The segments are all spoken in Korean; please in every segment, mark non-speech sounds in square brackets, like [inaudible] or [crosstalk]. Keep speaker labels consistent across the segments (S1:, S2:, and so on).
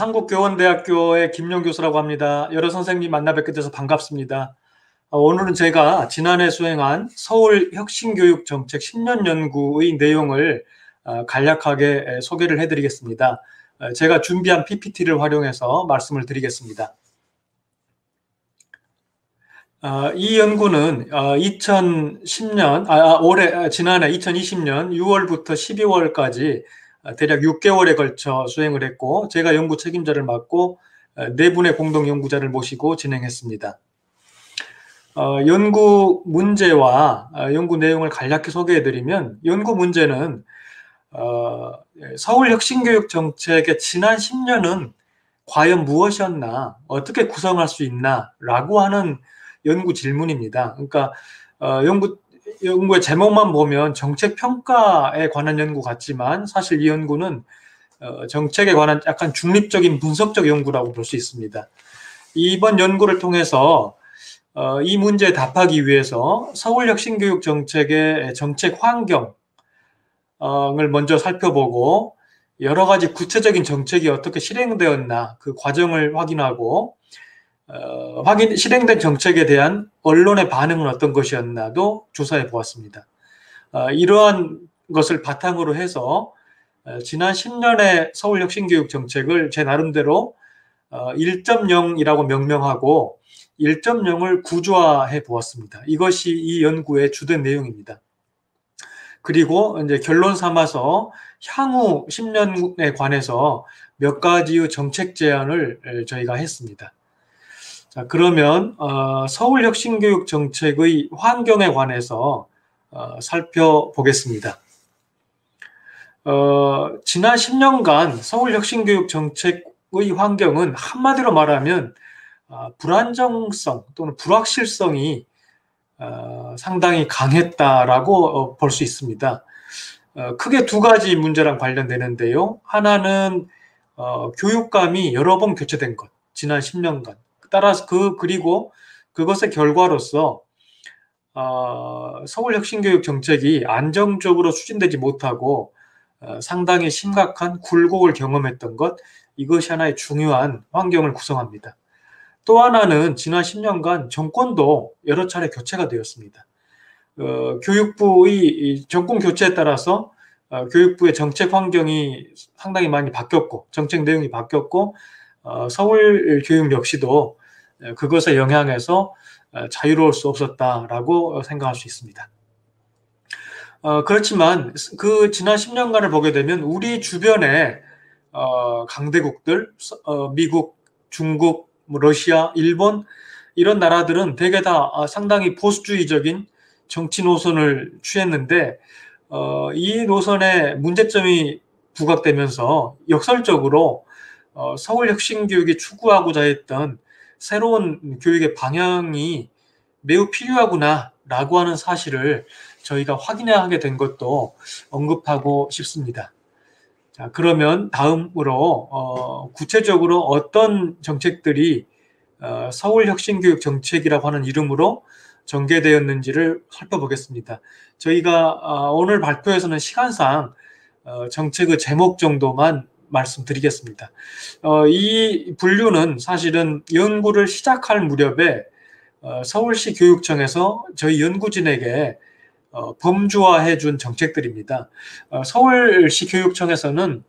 S1: 한국교원대학교의 김용 교수라고 합니다. 여러 선생님 만나 뵙게 돼서 반갑습니다. 어, 오늘은 제가 지난해 수행한 서울 혁신교육 정책 10년 연구의 내용을 어, 간략하게 소개를 해드리겠습니다. 어, 제가 준비한 PPT를 활용해서 말씀을 드리겠습니다. 어, 이 연구는 2010년, 아, 아, 올해, 아, 지난해 2020년 6월부터 12월까지 대략 6개월에 걸쳐 수행을 했고, 제가 연구 책임자를 맡고 네 분의 공동 연구자를 모시고 진행했습니다. 어, 연구 문제와 연구 내용을 간략히 소개해드리면, 연구 문제는 어, 서울혁신교육 정책의 지난 10년은 과연 무엇이었나, 어떻게 구성할 수 있나, 라고 하는 연구 질문입니다. 그러니까 어, 연구 연구의 제목만 보면 정책 평가에 관한 연구 같지만 사실 이 연구는 어, 정책에 관한 약간 중립적인 분석적 연구라고 볼 수 있습니다. 이번 연구를 통해서 어, 이 문제에 답하기 위해서 서울혁신교육 정책의 정책 환경을 먼저 살펴보고 여러 가지 구체적인 정책이 어떻게 실행되었나 그 과정을 확인하고 어, 확인 실행된 정책에 대한 언론의 반응은 어떤 것이었나도 조사해 보았습니다. 어, 이러한 것을 바탕으로 해서 어, 지난 10년의 서울혁신교육 정책을 제 나름대로 어, 1.0이라고 명명하고 1.0을 구조화해 보았습니다. 이것이 이 연구의 주된 내용입니다. 그리고 이제 결론 삼아서 향후 10년에 관해서 몇 가지의 정책 제안을 저희가 했습니다. 자, 그러면 어, 서울혁신교육 정책의 환경에 관해서 어, 살펴보겠습니다. 어, 지난 10년간 서울혁신교육 정책의 환경은 한마디로 말하면 어, 불안정성 또는 불확실성이 어, 상당히 강했다라고 어, 볼수 있습니다. 크게 두 가지 문제랑 관련되는데요. 하나는 교육감이 여러 번 교체된 것, 지난 10년간. 따라서 그 그리고 그것의 결과로서 어, 서울혁신교육 정책이 안정적으로 추진되지 못하고 어, 상당히 심각한 굴곡을 경험했던 것 이것이 하나의 중요한 환경을 구성합니다. 또 하나는 지난 10년간 정권도 여러 차례 교체가 되었습니다. 어, 교육부의 정권 교체에 따라서 어, 교육부의 정책 환경이 상당히 많이 바뀌었고 정책 내용이 바뀌었고 어, 서울 교육 역시도 예, 그것에 영향해서 어, 자유로울 수 없었다라고 생각할 수 있습니다. 어, 그렇지만 그 지난 10년간을 보게 되면 우리 주변에 어, 강대국들, 어, 미국, 중국, 뭐 러시아, 일본 이런 나라들은 대개 다 아, 상당히 보수주의적인 정치 노선을 취했는데 어, 이 노선에 문제점이 부각되면서 역설적으로 어, 서울 혁신교육이 추구하고자 했던 새로운 교육의 방향이 매우 필요하구나라고 하는 사실을 저희가 확인해야 하게 된 것도 언급하고 싶습니다. 자, 그러면 다음으로 어, 구체적으로 어떤 정책들이 어, 서울혁신교육 정책이라고 하는 이름으로 전개되었는지를 살펴보겠습니다. 저희가 어, 오늘 발표에서는 시간상 어, 정책의 제목 정도만 말씀드리겠습니다. 어, 이 분류는 사실은 연구를 시작할 무렵에 어, 서울시 교육청에서 저희 연구진에게 어, 범주화해 준 정책들입니다. 어, 서울시 교육청에서는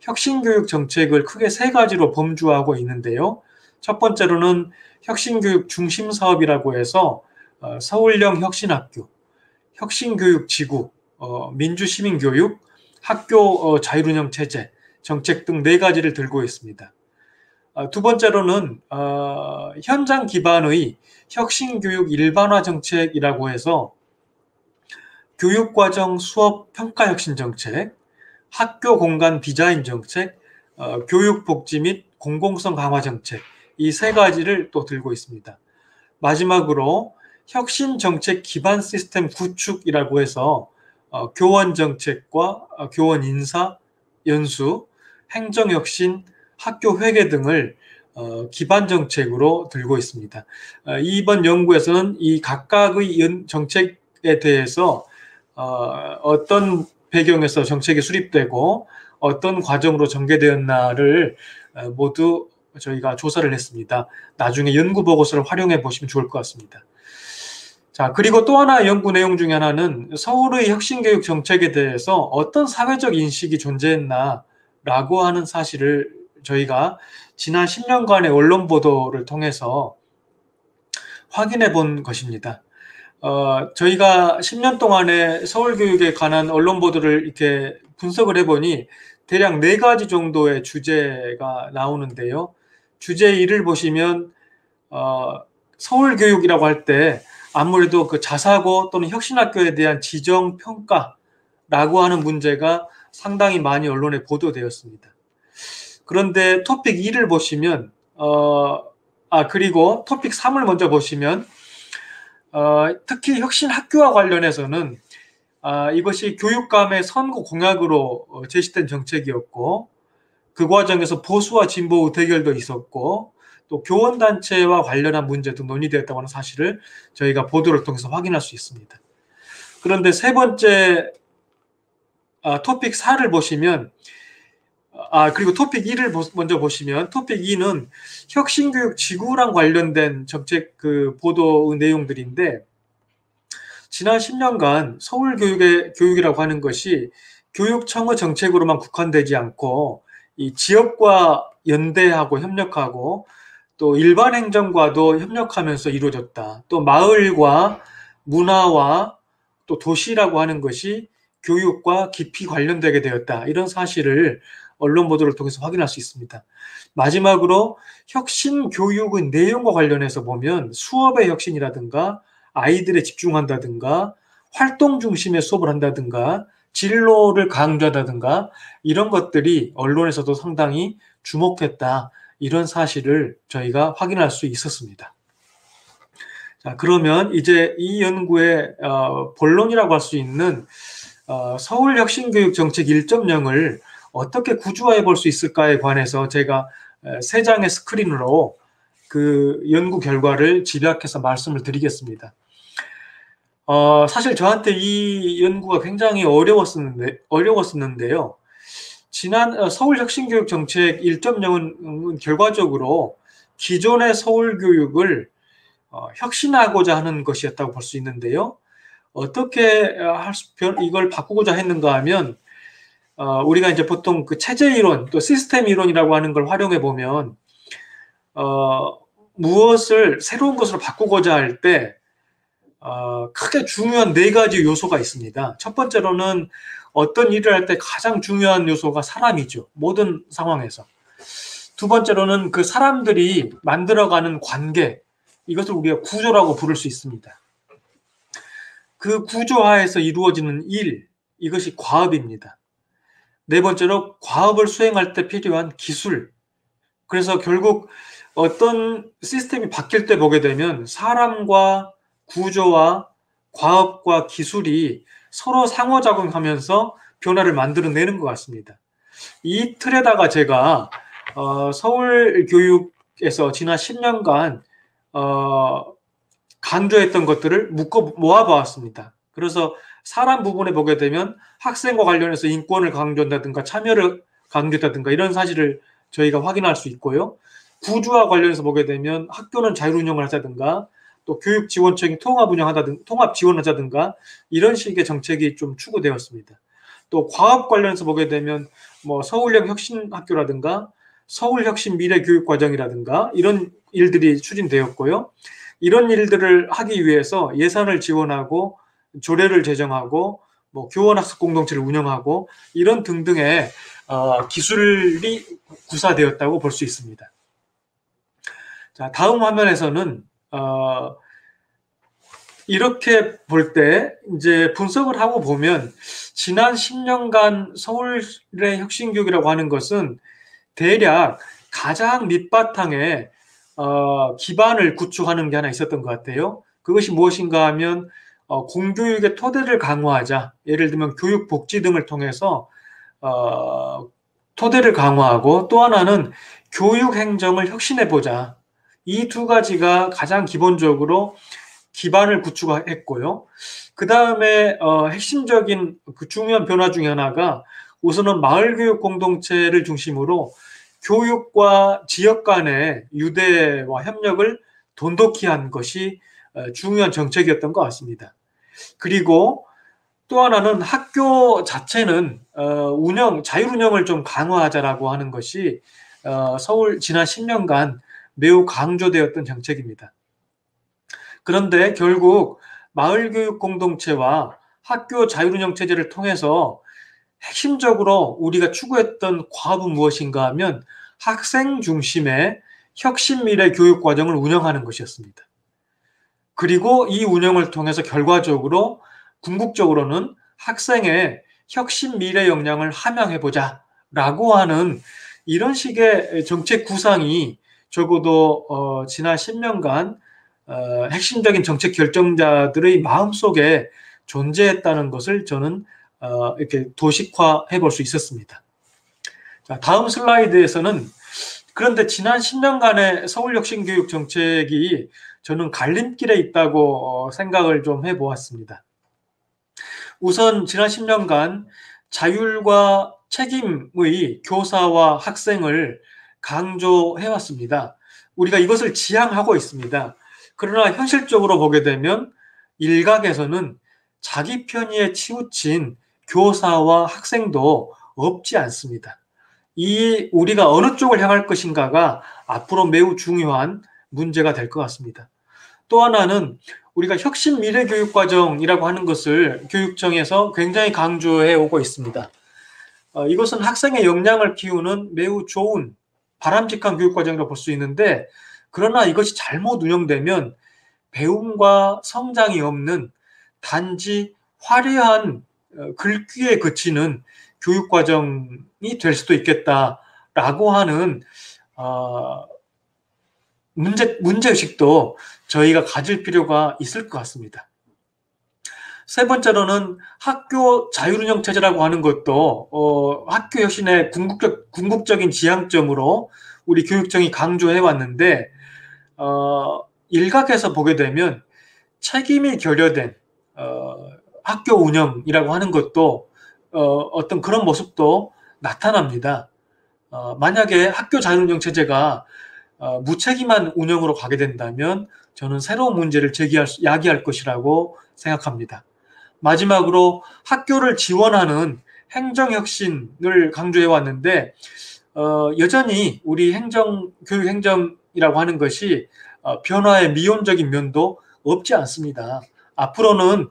S1: 혁신교육 정책을 크게 세 가지로 범주화하고 있는데요. 첫 번째로는 혁신교육 중심 사업이라고 해서 어, 서울형 혁신학교, 혁신교육지구, 어, 민주시민교육, 학교 자율운영 체제, 정책 등 네 가지를 들고 있습니다. 어, 두 번째로는 어, 현장 기반의 혁신 교육 일반화 정책이라고 해서 교육 과정 수업 평가 혁신 정책, 학교 공간 디자인 정책, 어, 교육 복지 및 공공성 강화 정책 이 세 가지를 또 들고 있습니다. 마지막으로 혁신 정책 기반 시스템 구축이라고 해서 어, 교원 정책과 어, 교원 인사, 연수, 행정혁신, 학교 회계 등을 어, 기반 정책으로 들고 있습니다. 어, 이번 연구에서는 이 각각의 정책에 대해서 어, 어떤 배경에서 정책이 수립되고 어떤 과정으로 전개되었나를 어, 모두 저희가 조사를 했습니다. 나중에 연구 보고서를 활용해 보시면 좋을 것 같습니다. 자, 그리고 또 하나 연구 내용 중에 하나는 서울의 혁신교육 정책에 대해서 어떤 사회적 인식이 존재했나 라고 하는 사실을 저희가 지난 10년간의 언론 보도를 통해서 확인해 본 것입니다. 어, 저희가 10년 동안의 서울 교육에 관한 언론 보도를 이렇게 분석을 해보니 대략 네 가지 정도의 주제가 나오는데요. 주제 1을 보시면 어, 서울 교육이라고 할 때 아무래도 그 자사고 또는 혁신학교에 대한 지정 평가라고 하는 문제가 상당히 많이 언론에 보도되었습니다. 그런데 토픽 2를 보시면 어, 아 그리고 토픽 3을 먼저 보시면 어, 특히 혁신 학교와 관련해서는 아, 이것이 교육감의 선거 공약으로 어, 제시된 정책이었고 그 과정에서 보수와 진보의 대결도 있었고 또 교원단체와 관련한 문제도 논의되었다고 하는 사실을 저희가 보도를 통해서 확인할 수 있습니다. 그런데 세 번째 아, 토픽 4를 보시면 아 그리고 토픽 2를 먼저 보시면 토픽 2는 혁신교육 지구랑 관련된 정책 그 보도 내용들인데 지난 10년간 서울 교육의 교육이라고 하는 것이 교육청의 정책으로만 국한되지 않고 이 지역과 연대하고 협력하고 또 일반 행정과도 협력하면서 이루어졌다. 또 마을과 문화와 또 도시라고 하는 것이 교육과 깊이 관련되게 되었다. 이런 사실을 언론 보도를 통해서 확인할 수 있습니다. 마지막으로 혁신 교육의 내용과 관련해서 보면 수업의 혁신이라든가 아이들에 집중한다든가 활동 중심의 수업을 한다든가 진로를 강조한다든가 이런 것들이 언론에서도 상당히 주목했다. 이런 사실을 저희가 확인할 수 있었습니다. 자, 그러면 이제 이 연구의 어, 본론이라고 할 수 있는 어, 서울혁신교육정책 1.0을 어떻게 구조화해 볼 수 있을까에 관해서 제가 세 장의 스크린으로 그 연구 결과를 집약해서 말씀을 드리겠습니다. 어, 사실 저한테 이 연구가 굉장히 어려웠었는데, 어려웠었는데요. 지난 어, 서울혁신교육 정책 1.0은 결과적으로 기존의 서울교육을 어, 혁신하고자 하는 것이었다고 볼 수 있는데요. 어떻게 어, 이걸 바꾸고자 했는가 하면, 어, 우리가 이제 보통 그 체제 이론, 또 시스템 이론이라고 하는 걸 활용해 보면, 어, 무엇을 새로운 것으로 바꾸고자 할 때, 어, 크게 중요한 네 가지 요소가 있습니다. 첫 번째로는 어떤 일을 할 때 가장 중요한 요소가 사람이죠. 모든 상황에서. 두 번째로는 그 사람들이 만들어가는 관계, 이것을 우리가 구조라고 부를 수 있습니다. 그 구조하에서 이루어지는 일, 이것이 과업입니다. 네 번째로 과업을 수행할 때 필요한 기술. 그래서 결국 어떤 시스템이 바뀔 때 보게 되면 사람과 구조와 과학과 기술이 서로 상호작용하면서 변화를 만들어내는 것 같습니다. 이 틀에다가 제가 어, 서울 교육에서 지난 10년간 어, 강조했던 것들을 묶어 모아보았습니다. 그래서 사람 부분에 보게 되면 학생과 관련해서 인권을 강조한다든가 참여를 강조한다든가 이런 사실을 저희가 확인할 수 있고요. 구조와 관련해서 보게 되면 학교는 자율 운영을 하자든가 또 교육 지원청이 통합 운영하다든 통합 지원하자든가 이런 식의 정책이 좀 추구되었습니다. 또 과학 관련해서 보게 되면 뭐 서울형 혁신학교라든가 서울혁신 미래교육과정이라든가 이런 일들이 추진되었고요. 이런 일들을 하기 위해서 예산을 지원하고 조례를 제정하고 뭐 교원학습 공동체를 운영하고 이런 등등의 어, 기술이 구사되었다고 볼 수 있습니다. 자, 다음 화면에서는 어, 이렇게 볼 때 이제 분석을 하고 보면 지난 10년간 서울의 혁신교육이라고 하는 것은 대략 가장 밑바탕에 어, 기반을 구축하는 게 하나 있었던 것 같아요. 그것이 무엇인가 하면 어, 공교육의 토대를 강화하자. 예를 들면 교육 복지 등을 통해서 어, 토대를 강화하고 또 하나는 교육 행정을 혁신해 보자. 이 두 가지가 가장 기본적으로 기반을 구축했고요. 그 다음에 어, 핵심적인 그 중요한 변화 중에 하나가 우선은 마을교육 공동체를 중심으로 교육과 지역 간의 유대와 협력을 돈독히 한 것이 어, 중요한 정책이었던 것 같습니다. 그리고 또 하나는 학교 자체는 어, 운영 자율 운영을 좀 강화하자라고 하는 것이 어, 서울 지난 10년간 매우 강조되었던 정책입니다. 그런데 결국 마을교육 공동체와 학교 자율운영 체제를 통해서 핵심적으로 우리가 추구했던 과업은 무엇인가 하면 학생 중심의 혁신 미래 교육 과정을 운영하는 것이었습니다. 그리고 이 운영을 통해서 결과적으로 궁극적으로는 학생의 혁신 미래 역량을 함양해 보자 라고 하는 이런 식의 정책 구상이 적어도 어, 지난 10년간 어, 핵심적인 정책 결정자들의 마음속에 존재했다는 것을 저는 어, 이렇게 도식화 해 볼 수 있었습니다. 자, 다음 슬라이드에서는 그런데 지난 10년간의 서울혁신교육 정책이 저는 갈림길에 있다고 어, 생각을 좀 해보았습니다. 우선 지난 10년간 자율과 책임의 교사와 학생을 강조해왔습니다. 우리가 이것을 지향하고 있습니다. 그러나 현실적으로 보게 되면 일각에서는 자기 편의에 치우친 교사와 학생도 없지 않습니다. 이 우리가 어느 쪽을 향할 것인가가 앞으로 매우 중요한 문제가 될 것 같습니다. 또 하나는 우리가 혁신 미래 교육 과정이라고 하는 것을 교육청에서 굉장히 강조해 오고 있습니다. 어, 이것은 학생의 역량을 키우는 매우 좋은 바람직한 교육 과정이라고 볼 수 있는데 그러나 이것이 잘못 운영되면 배움과 성장이 없는 단지 화려한 어, 글귀에 그치는 교육 과정이 될 수도 있겠다라고 하는 어, 문제 문제 의식도 저희가 가질 필요가 있을 것 같습니다. 세 번째로는 학교 자율운영 체제라고 하는 것도 어, 학교 혁신의 궁극적 궁극적인 지향점으로 우리 교육청이 강조해 왔는데 어, 일각에서 보게 되면 책임이 결여된 어, 학교 운영이라고 하는 것도 어, 어떤 그런 모습도 나타납니다. 어, 만약에 학교 자율운영 체제가 어, 무책임한 운영으로 가게 된다면 저는 새로운 문제를 제기할 야기할 것이라고 생각합니다. 마지막으로 학교를 지원하는 행정혁신을 강조해 왔는데 어, 여전히 우리 행정 교육 행정이라고 하는 것이 어, 변화의 미온적인 면도 없지 않습니다. 앞으로는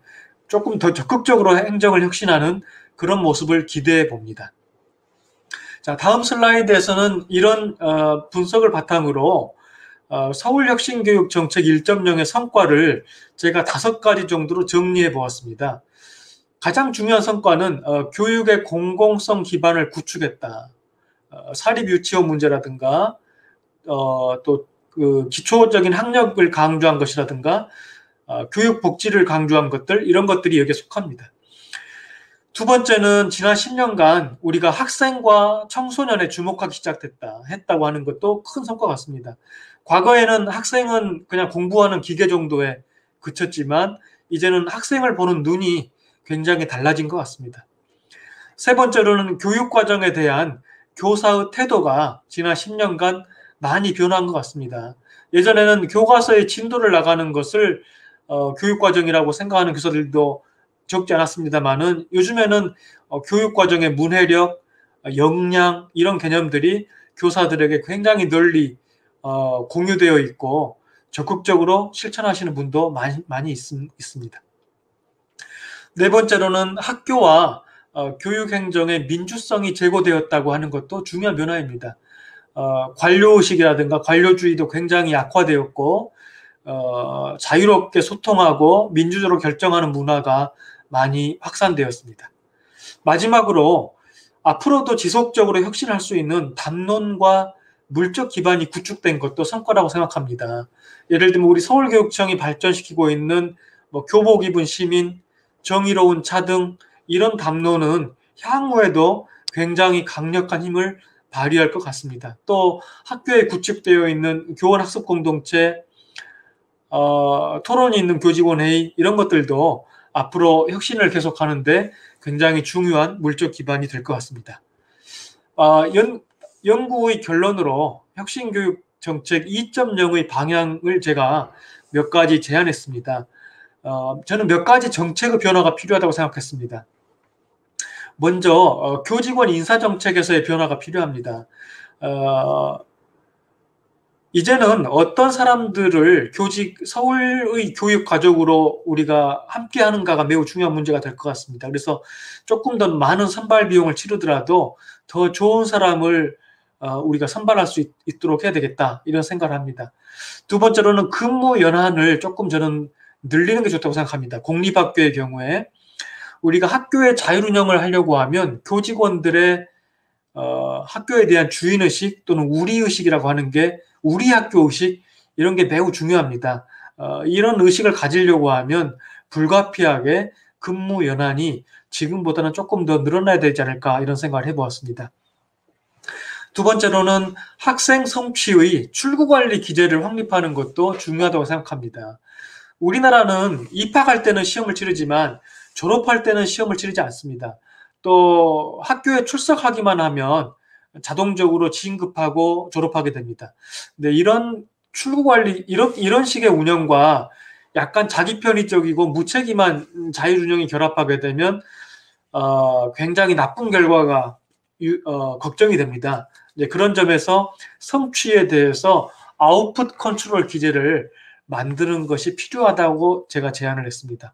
S1: 조금 더 적극적으로 행정을 혁신하는 그런 모습을 기대해 봅니다. 자, 다음 슬라이드에서는 이런 어, 분석을 바탕으로 어, 서울혁신교육 정책 1.0의 성과를 제가 다섯 가지 정도로 정리해 보았습니다. 가장 중요한 성과는 어, 교육의 공공성 기반을 구축했다. 어, 사립 유치원 문제라든가 어, 또그 기초적인 학력을 강조한 것이라든가 어, 교육 복지를 강조한 것들 이런 것들이 여기에 속합니다. 두 번째는 지난 10년간 우리가 학생과 청소년에 주목하기 시작됐다 했다고 하는 것도 큰 성과 같습니다. 과거에는 학생은 그냥 공부하는 기계 정도에 그쳤지만 이제는 학생을 보는 눈이 굉장히 달라진 것 같습니다. 세 번째로는 교육 과정에 대한 교사의 태도가 지난 10년간 많이 변한 것 같습니다. 예전에는 교과서에 진도를 나가는 것을 어, 교육 과정이라고 생각하는 교사들도 적지 않았습니다만은 요즘에는 어, 교육 과정의 문해력, 어, 역량 이런 개념들이 교사들에게 굉장히 널리 어, 공유되어 있고 적극적으로 실천하시는 분도 많이, 많이 있, 있습니다. 네 번째로는 학교와 어, 교육행정의 민주성이 제고되었다고 하는 것도 중요한 변화입니다. 어, 관료의식이라든가 관료주의도 굉장히 약화되었고 어, 자유롭게 소통하고 민주적으로 결정하는 문화가 많이 확산되었습니다. 마지막으로 앞으로도 지속적으로 혁신할 수 있는 담론과 물적 기반이 구축된 것도 성과라고 생각합니다. 예를 들면 우리 서울교육청이 발전시키고 있는 뭐 교복 입은 시민, 정의로운 차 등 이런 담론은 향후에도 굉장히 강력한 힘을 발휘할 것 같습니다. 또 학교에 구축되어 있는 교원 학습 공동체, 어, 토론이 있는 교직원 회의 이런 것들도 앞으로 혁신을 계속하는데 굉장히 중요한 물적 기반이 될 것 같습니다. 어, 연, 연구의 결론으로 혁신교육 정책 2.0의 방향을 제가 몇 가지 제안했습니다. 어, 저는 몇 가지 정책의 변화가 필요하다고 생각했습니다. 먼저 어, 교직원 인사 정책에서의 변화가 필요합니다. 어, 이제는 어떤 사람들을 교직 서울의 교육 가족으로 우리가 함께 하는가가 매우 중요한 문제가 될 것 같습니다. 그래서 조금 더 많은 선발 비용을 치르더라도 더 좋은 사람을 어, 우리가 선발할 수 있, 도록 해야 되겠다 이런 생각을 합니다. 두 번째로는 근무 연한을 조금 저는 늘리는 게 좋다고 생각합니다. 공립학교의 경우에 우리가 학교의 자율운영을 하려고 하면 교직원들의 어, 학교에 대한 주인의식 또는 우리의식이라고 하는 게 우리 학교 의식 이런 게 매우 중요합니다. 어, 이런 의식을 가지려고 하면 불가피하게 근무 연한이 지금보다는 조금 더 늘어나야 되지 않을까 이런 생각을 해보았습니다. 두 번째로는 학생 성취의 출구 관리 기제를 확립하는 것도 중요하다고 생각합니다. 우리나라는 입학할 때는 시험을 치르지만 졸업할 때는 시험을 치르지 않습니다. 또 학교에 출석하기만 하면 자동적으로 진급하고 졸업하게 됩니다. 근데 이런 출구 관리 이런 이런 식의 운영과 약간 자기 편의적이고 무책임한 자율운영이 결합하게 되면 어, 굉장히 나쁜 결과가 유, 어, 걱정이 됩니다. 이제 그런 점에서 성취에 대해서 아웃풋 컨트롤 기제를 만드는 것이 필요하다고 제가 제안을 했습니다.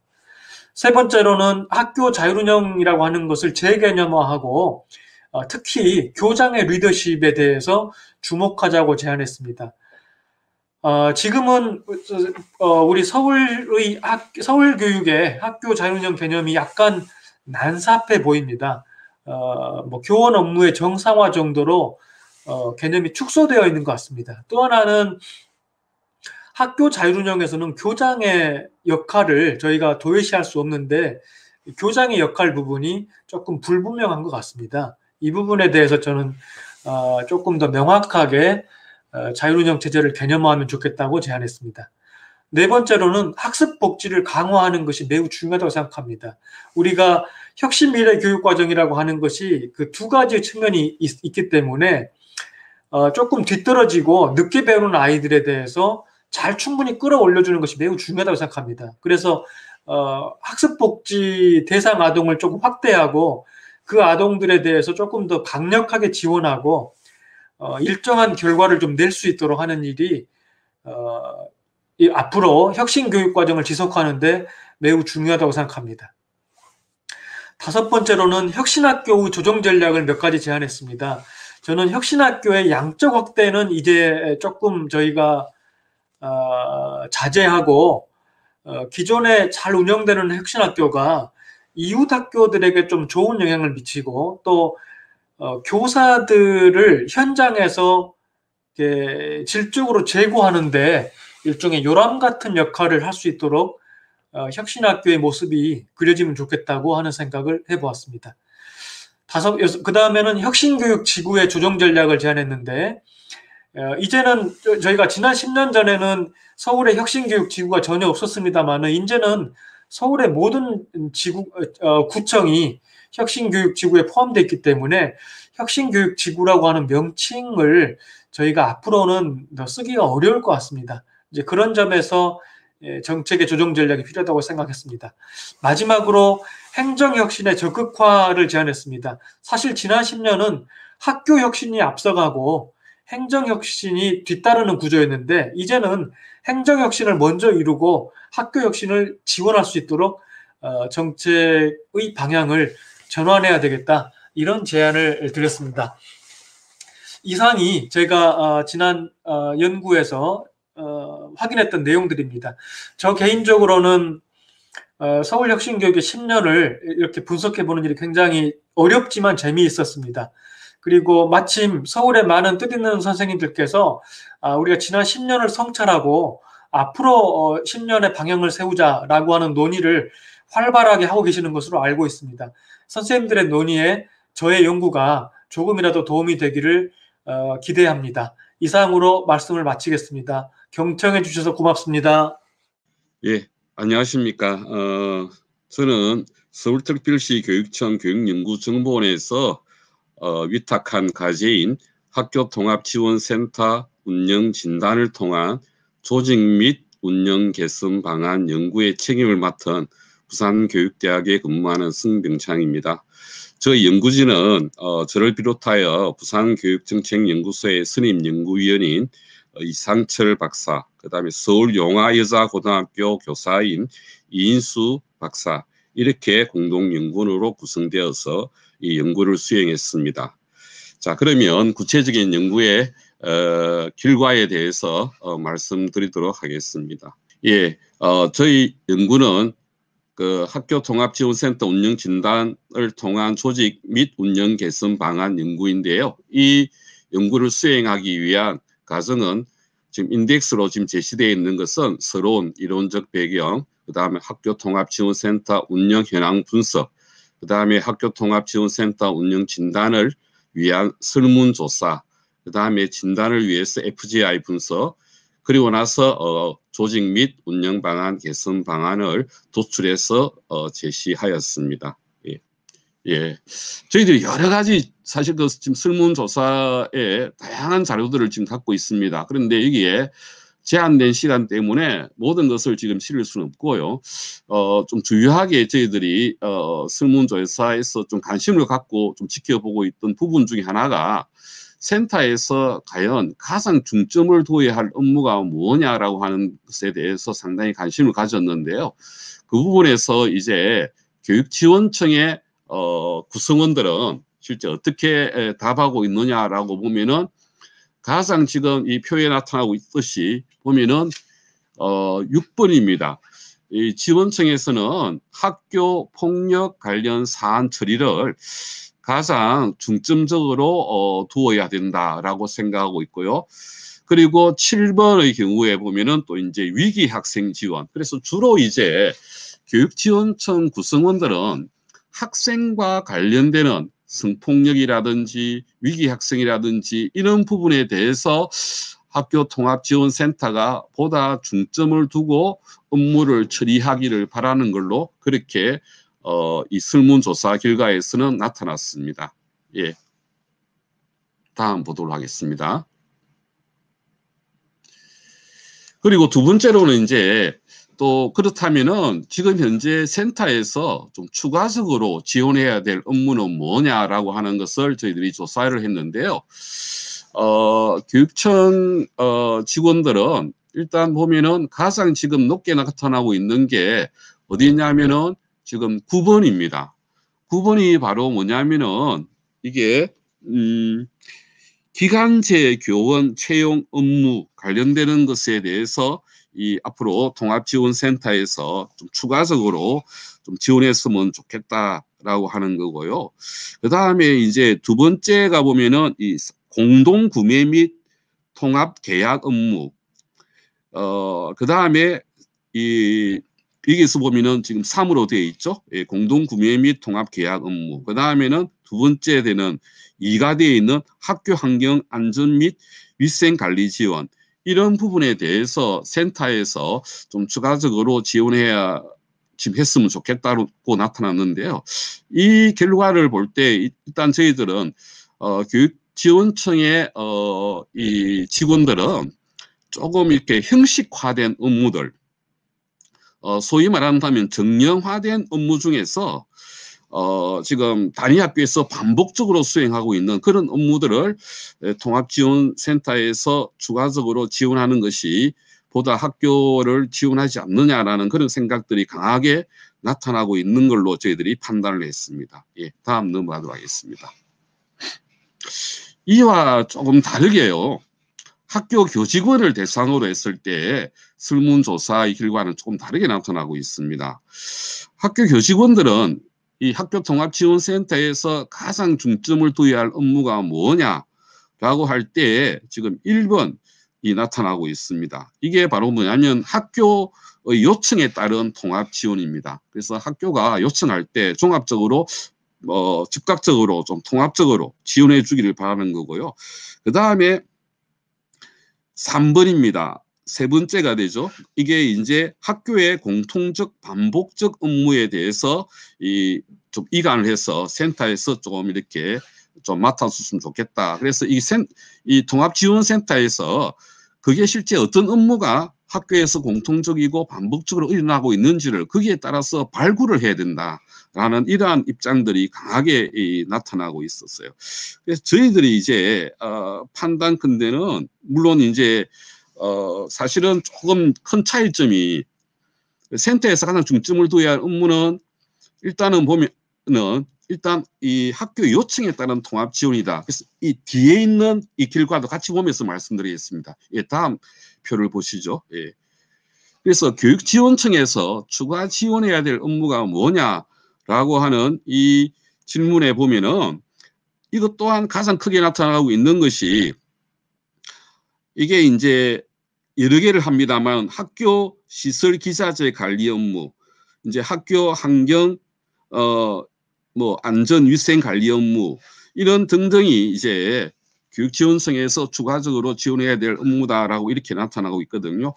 S1: 세 번째로는 학교 자율운영이라고 하는 것을 재개념화하고 어, 특히 교장의 리더십에 대해서 주목하자고 제안했습니다. 어, 지금은 어, 우리 서울의 학, 서울 교육의 학교 자율운영 개념이 약간 난삽해 보입니다. 어, 뭐 교원 업무의 정상화 정도로 어, 개념이 축소되어 있는 것 같습니다. 또 하나는 학교 자율운영에서는 교장의 역할을 저희가 도외시할 수 없는데 교장의 역할 부분이 조금 불분명한 것 같습니다. 이 부분에 대해서 저는 어, 조금 더 명확하게 어, 자율운영 체제를 개념화하면 좋겠다고 제안했습니다. 네 번째로는 학습 복지를 강화하는 것이 매우 중요하다고 생각합니다. 우리가 혁신 미래 교육 과정이라고 하는 것이 그 두 가지 측면이 있, 기 때문에 어, 조금 뒤떨어지고 늦게 배우는 아이들에 대해서 잘 충분히 끌어올려주는 것이 매우 중요하다고 생각합니다. 그래서 어, 학습 복지 대상 아동을 조금 확대하고 그 아동들에 대해서 조금 더 강력하게 지원하고 어, 일정한 결과를 좀 낼 수 있도록 하는 일이 어, 이 앞으로 혁신 교육 과정을 지속하는데 매우 중요하다고 생각합니다. 다섯 번째로는 혁신학교의 조정 전략을 몇 가지 제안했습니다. 저는 혁신학교의 양적 확대는 이제 조금 저희가 어, 자제하고 어, 기존에 잘 운영되는 혁신학교가 이웃 학교들에게 좀 좋은 영향을 미치고 또 어, 교사들을 현장에서 질적으로 제고하는데 일종의 요람 같은 역할을 할 수 있도록 어, 혁신학교의 모습이 그려지면 좋겠다고 하는 생각을 해보았습니다. 다섯, 그 다음에는 혁신교육 지구의 조정 전략을 제안했는데, 어, 이제는 저희가 지난 10년 전에는 서울에 혁신교육 지구가 전혀 없었습니다만은, 이제는 서울의 모든 지구, 어, 구청이 혁신교육지구에 포함되어 있기 때문에 혁신교육지구라고 하는 명칭을 저희가 앞으로는 더 쓰기가 어려울 것 같습니다. 이제 그런 점에서 예, 정책의 조정 전략이 필요하다고 생각했습니다. 마지막으로 행정혁신의 적극화를 제안했습니다. 사실 지난 10년은 학교 혁신이 앞서가고 행정혁신이 뒤따르는 구조였는데 이제는 행정혁신을 먼저 이루고 학교 혁신을 지원할 수 있도록 어, 정책의 방향을 전환해야 되겠다 이런 제안을 드렸습니다. 이상이 제가 어, 지난 어, 연구에서 확인했던 내용들입니다. 저 개인적으로는 서울혁신교육의 10년을 이렇게 분석해 보는 일이 굉장히 어렵지만 재미있었습니다. 그리고 마침 서울의 많은 뜻있는 선생님들께서 아, 우리가 지난 10년을 성찰하고 앞으로 10년의 어, 방향을 세우자라고 하는 논의를 활발하게 하고 계시는 것으로 알고 있습니다. 선생님들의 논의에 저의 연구가 조금이라도 도움이 되기를 어, 기대합니다. 이상으로 말씀을 마치겠습니다. 경청해 주셔서 고맙습니다.
S2: 예, 안녕하십니까. 어, 저는 서울특별시 교육청 교육연구정보원에서 어, 위탁한 과제인 학교통합지원센터 운영 진단을 통한 조직 및 운영 개선 방안 연구의 책임을 맡은 부산교육대학에 근무하는 승병창입니다. 저 연구진은 어, 저를 비롯하여 부산교육정책연구소의 선임 연구위원인 어, 이상철 박사, 그 다음에 서울용화여자고등학교 교사인 이인수 박사 이렇게 공동연구원으로 구성되어서 이 연구를 수행했습니다. 자 그러면 구체적인 연구의 어, 결과에 대해서 어, 말씀드리도록 하겠습니다. 예, 어, 저희 연구는 그 학교 통합지원센터 운영 진단을 통한 조직 및 운영 개선 방안 연구인데요. 이 연구를 수행하기 위한 과정은 지금 인덱스로 지금 제시되어 있는 것은 서러운 이론적 배경, 그 다음에 학교 통합지원센터 운영 현황 분석, 그 다음에 학교 통합지원센터 운영 진단을 위한 설문조사, 그 다음에 진단을 위해서 FGI 분석, 그리고 나서 어, 조직 및 운영 방안 개선 방안을 도출해서 어, 제시하였습니다. 예. 예. 저희들이 여러 가지 사실 그 지금 설문조사에 다양한 자료들을 지금 갖고 있습니다. 그런데 여기에 제한된 시간 때문에 모든 것을 지금 실을 수는 없고요. 어, 좀 주요하게 저희들이 어, 설문조사에서 좀 관심을 갖고 좀 지켜보고 있던 부분 중에 하나가 센터에서 과연 가장 중점을 둬야 할 업무가 뭐냐라고 하는 것에 대해서 상당히 관심을 가졌는데요. 그 부분에서 이제 교육지원청의 어, 구성원들은 실제 어떻게 답하고 있느냐라고 보면은 가장 지금 이 표에 나타나고 있듯이 보면은 어, 6번입니다. 이 지원청에서는 학교 폭력 관련 사안 처리를 가장 중점적으로 어, 두어야 된다라고 생각하고 있고요. 그리고 7번의 경우에 보면은 또 이제 위기 학생 지원. 그래서 주로 이제 교육지원청 구성원들은 학생과 관련되는 성폭력이라든지 위기 학생이라든지 이런 부분에 대해서 학교 통합지원센터가 보다 중점을 두고 업무를 처리하기를 바라는 걸로 그렇게 어, 이 설문조사 결과에서는 나타났습니다. 예. 다음 보도록 하겠습니다. 그리고 두 번째로는 이제 또 그렇다면은 지금 현재 센터에서 좀 추가적으로 지원해야 될 업무는 뭐냐라고 하는 것을 저희들이 조사를 했는데요. 어, 교육청 어, 직원들은 일단 보면은 가장 지금 높게 나타나고 있는 게 어디냐면은 지금 9번입니다. 9번이 바로 뭐냐면은 이게 음, 기간제 교원 채용 업무 관련되는 것에 대해서 이 앞으로 통합지원센터에서 좀 추가적으로 좀 지원했으면 좋겠다라고 하는 거고요. 그 다음에 이제 두 번째가 보면은 이 공동 구매 및 통합 계약 업무. 어, 그 다음에 이 여기서 보면은 지금 3으로 되어 있죠. 예, 공동 구매 및 통합 계약 업무. 그 다음에는 두 번째 되는 2가 되어 있는 학교 환경 안전 및 위생 관리 지원. 이런 부분에 대해서 센터에서 좀 추가적으로 지원해야 지금 했으면 좋겠다고 나타났는데요. 이 결과를 볼 때 일단 저희들은 어, 교육지원청의 어, 이 직원들은 조금 이렇게 형식화된 업무들 어, 소위 말한다면 정형화된 업무 중에서 어, 지금 단위 학교에서 반복적으로 수행하고 있는 그런 업무들을 통합지원센터에서 추가적으로 지원하는 것이 보다 학교를 지원하지 않느냐라는 그런 생각들이 강하게 나타나고 있는 걸로 저희들이 판단을 했습니다. 예, 다음 넘어가도록 하겠습니다. 이와 조금 다르게요. 학교 교직원을 대상으로 했을 때 설문조사의 결과는 조금 다르게 나타나고 있습니다. 학교 교직원들은 이 학교 통합지원센터에서 가장 중점을 둬야 할 업무가 뭐냐라고 할때 지금 1번이 나타나고 있습니다. 이게 바로 뭐냐면 학교의 요청에 따른 통합 지원입니다. 그래서 학교가 요청할 때 종합적으로 어, 즉각적으로 좀 통합적으로 지원해 주기를 바라는 거고요. 그 다음에 3번입니다. 세 번째가 되죠. 이게 이제 학교의 공통적 반복적 업무에 대해서 이 좀 이관을 해서 센터에서 조금 이렇게 좀 맡아줬으면 좋겠다. 그래서 이, 센, 이 통합지원센터에서 그게 실제 어떤 업무가 학교에서 공통적이고 반복적으로 일어나고 있는지를 거기에 따라서 발굴을 해야 된다 라는 이러한 입장들이 강하게 이, 나타나고 있었어요. 그래서 저희들이 이제 어, 판단 근데는 물론 이제 어, 사실은 조금 큰 차이점이 센터에서 가장 중점을 둬야 할 업무는 일단은 보면은 일단 이 학교 요청에 따른 통합 지원이다. 그래서 이 뒤에 있는 이 길과도 같이 보면서 말씀드리겠습니다. 예, 다음 표를 보시죠. 예. 그래서 교육지원청에서 추가 지원해야 될 업무가 뭐냐 라고 하는 이 질문에 보면은 이것 또한 가장 크게 나타나고 있는 것이 이게 이제 여러 개를 합니다만 학교 시설 기자재 관리 업무, 이제 학교 환경 어 뭐 안전 위생 관리 업무 이런 등등이 이제 교육 지원청에서 추가적으로 지원해야 될 업무다라고 이렇게 나타나고 있거든요.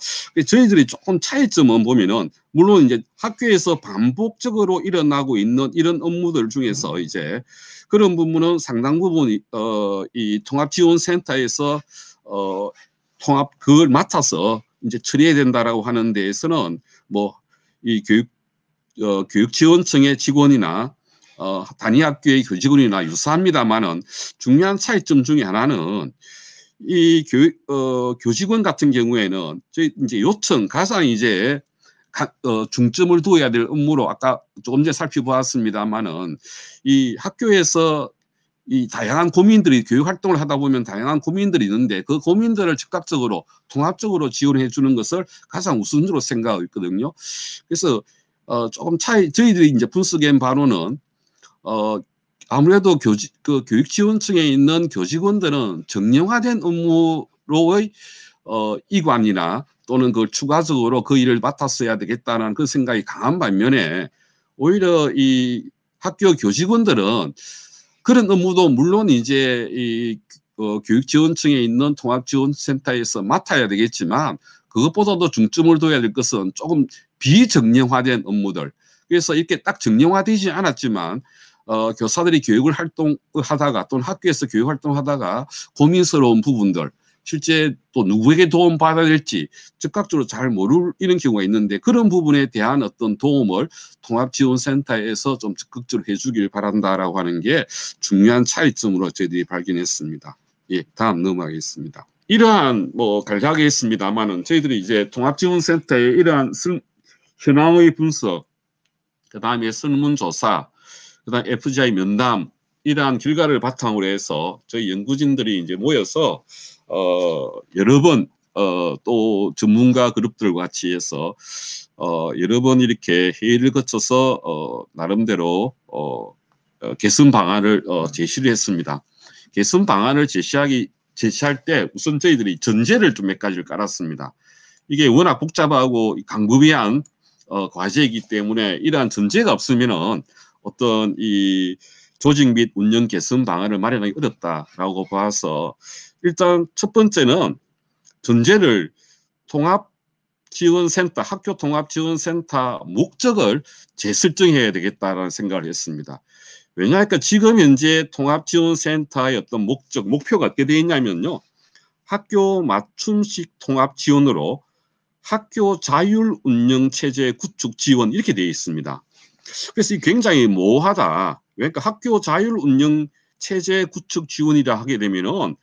S2: 저희들이 조금 차이점은 보면은 물론 이제 학교에서 반복적으로 일어나고 있는 이런 업무들 중에서 이제 그런 부분은 상당 부분 어, 이 통합지원센터에서 어, 통합 그걸 맡아서 이제 처리해야 된다라고 하는 데에서는 뭐 이 교육 어, 교육지원청의 직원이나 어, 단위 학교의 교직원이나 유사합니다만은 중요한 차이점 중에 하나는 이 교육 어, 교직원 같은 경우에는 저희 이제 요청 가장 이제 가, 어, 중점을 두어야 될 업무로 아까 조금 전에 살펴보았습니다만은 이 학교에서 이 다양한 고민들이 교육 활동을 하다 보면 다양한 고민들이 있는데 그 고민들을 즉각적으로 통합적으로 지원해 주는 것을 가장 우선으로 생각하고 있거든요. 그래서 어 조금 차이 저희들이 이제 분석한 바로는 어 아무래도 교지 그 교육 지원층에 있는 교직원들은 정량화된 업무로의 어 이관이나 또는 그 추가적으로 그 일을 맡았어야 되겠다는 그 생각이 강한 반면에 오히려 이 학교 교직원들은 그런 업무도 물론 이제 이 어, 교육 지원청에 있는 통합 지원 센터에서 맡아야 되겠지만 그것보다도 중점을 둬야 될 것은 조금 비정형화된 업무들. 그래서 이렇게 딱 정형화되지 않았지만 어, 교사들이 교육을 활동하다가 또는 학교에서 교육 활동하다가 고민스러운 부분들 실제 또 누구에게 도움 받아야 될지 즉각적으로 잘 모르는 경우가 있는데 그런 부분에 대한 어떤 도움을 통합지원센터에서 좀 적극적으로 해주길 바란다라고 하는 게 중요한 차이점으로 저희들이 발견했습니다. 예, 다음 넘어가겠습니다. 이러한 뭐 간략하게 했습니다만은 저희들이 이제 통합지원센터의 이러한 승, 현황의 분석, 그 다음에 설문조사, 그 다음 FGI 면담 이러한 결과를 바탕으로 해서 저희 연구진들이 이제 모여서 어, 여러 번, 어, 또 전문가 그룹들과 같이 해서, 어, 여러 번 이렇게 회의를 거쳐서, 어, 나름대로, 어, 어 개선 방안을 어, 제시를 했습니다. 개선 방안을 제시하기, 제시할 때 우선 저희들이 전제를 좀 몇 가지를 깔았습니다. 이게 워낙 복잡하고 강부비한 어, 과제이기 때문에 이러한 전제가 없으면은 어떤 이 조직 및 운영 개선 방안을 마련하기 어렵다라고 봐서 일단 첫 번째는 전제를 통합 지원센터, 학교 통합 지원센터 목적을 재설정해야 되겠다라는 생각을 했습니다. 왜냐하니까 지금 현재 통합 지원센터의 어떤 목적, 목표가 어떻게 되어 있냐면요. 학교 맞춤식 통합 지원으로 학교 자율 운영 체제 구축 지원 이렇게 되어 있습니다. 그래서 이 굉장히 모호하다. 그러니까 학교 자율 운영 체제 구축 지원이라 하게 되면은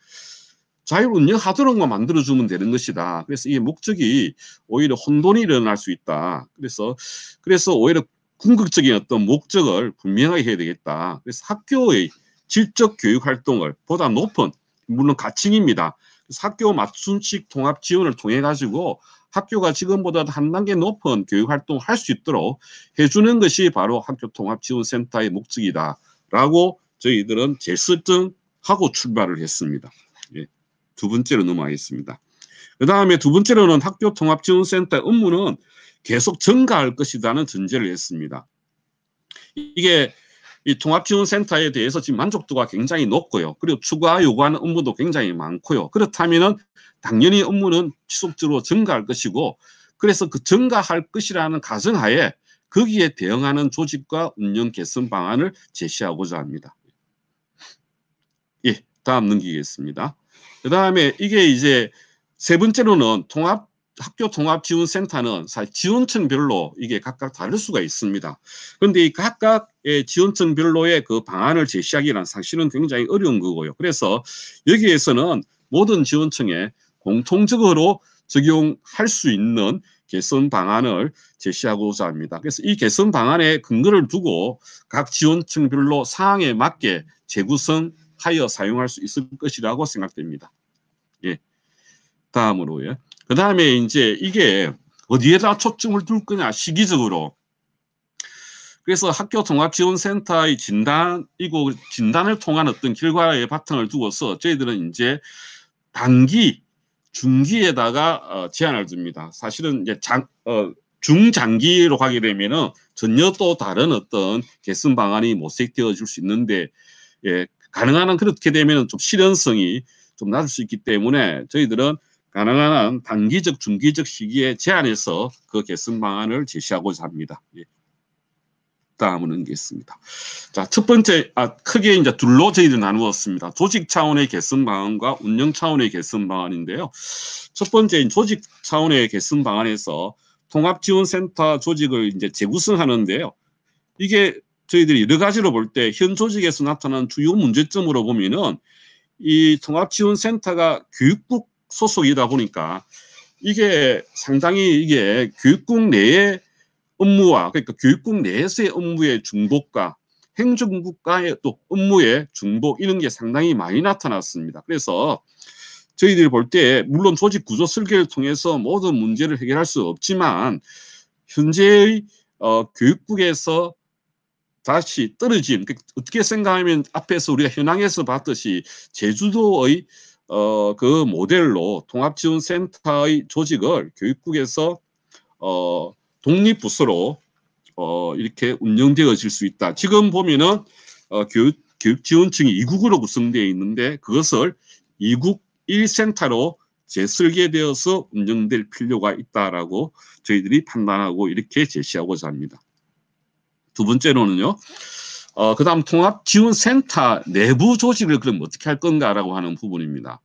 S2: 자율 운영하도록만 만들어주면 되는 것이다. 그래서 이 목적이 오히려 혼돈이 일어날 수 있다. 그래서 그래서 오히려 궁극적인 어떤 목적을 분명하게 해야 되겠다. 그래서 학교의 질적 교육 활동을 보다 높은 물론 가칭입니다. 그래서 학교 맞춤식 통합 지원을 통해 가지고 학교가 지금보다 한 단계 높은 교육 활동을 할 수 있도록 해주는 것이 바로 학교 통합 지원 센터의 목적이다라고 저희들은 재설정하고 출발을 했습니다. 예. 두 번째로 넘어가겠습니다. 그 다음에 두 번째로는 학교 통합지원센터 업무는 계속 증가할 것이라는 전제를 했습니다. 이게 이 통합지원센터에 대해서 지금 만족도가 굉장히 높고요. 그리고 추가 요구하는 업무도 굉장히 많고요. 그렇다면은 당연히 업무는 지속적으로 증가할 것이고 그래서 그 증가할 것이라는 가정하에 거기에 대응하는 조직과 운영 개선 방안을 제시하고자 합니다. 예, 다음 넘기겠습니다. 그 다음에 이게 이제 세 번째로는 통합 학교 통합 지원 센터는 지원층별로 이게 각각 다를 수가 있습니다. 그런데 이 각각의 지원층별로의 그 방안을 제시하기란 사실은 굉장히 어려운 거고요. 그래서 여기에서는 모든 지원층에 공통적으로 적용할 수 있는 개선 방안을 제시하고자 합니다. 그래서 이 개선 방안에 근거를 두고 각 지원층별로 상황에 맞게 재구성하여 사용할 수 있을 것이라고 생각됩니다. 예. 다음으로요. 그 다음에 이제 이게 어디에다 초점을 둘 거냐 시기적으로 그래서 학교 통합지원센터의 진단이고 진단을 통한 어떤 결과의 바탕을 두고서 저희들은 이제 단기 중기에다가 어, 제한을 줍니다. 사실은 이제 장, 어, 중장기로 가게 되면은 전혀 또 다른 어떤 개선 방안이 모색되어 줄 수 있는데 예, 가능한 한 그렇게 되면 좀 실현성이 좀 낮을 수 있기 때문에 저희들은 가능한 한 단기적, 중기적 시기에 제한해서 그 개선 방안을 제시하고자 합니다. 예. 다음은 넘겠습니다. 자, 첫 번째, 아, 크게 이제 둘로 저희들 나누었습니다. 조직 차원의 개선 방안과 운영 차원의 개선 방안인데요. 첫 번째, 조직 차원의 개선 방안에서 통합지원센터 조직을 이제 재구성하는데요. 이게 저희들이 여러 가지로 볼 때 현 조직에서 나타난 주요 문제점으로 보면은 이 통합지원센터가 교육국 소속이다 보니까 이게 상당히 이게 교육국 내의 업무와 그러니까 교육국 내에서의 업무의 중복과 행정국가의 또 업무의 중복 이런 게 상당히 많이 나타났습니다. 그래서 저희들이 볼 때 물론 조직 구조 설계를 통해서 모든 문제를 해결할 수 없지만 현재의 어, 교육국에서 다시 떨어진 그 어떻게 생각하면 앞에서 우리가 현황에서 봤듯이 제주도의 어, 그 모델로 통합지원센터의 조직을 교육국에서 어, 독립부서로 어, 이렇게 운영되어질 수 있다. 지금 보면은 어, 교육, 교육지원층이 2국으로 구성되어 있는데 그것을 2국 1센터로 재설계되어서 운영될 필요가 있다라고 저희들이 판단하고 이렇게 제시하고자 합니다. 두 번째로는요. 어, 그 다음 통합지원센터 내부 조직을 그럼 어떻게 할 건가라고 하는 부분입니다.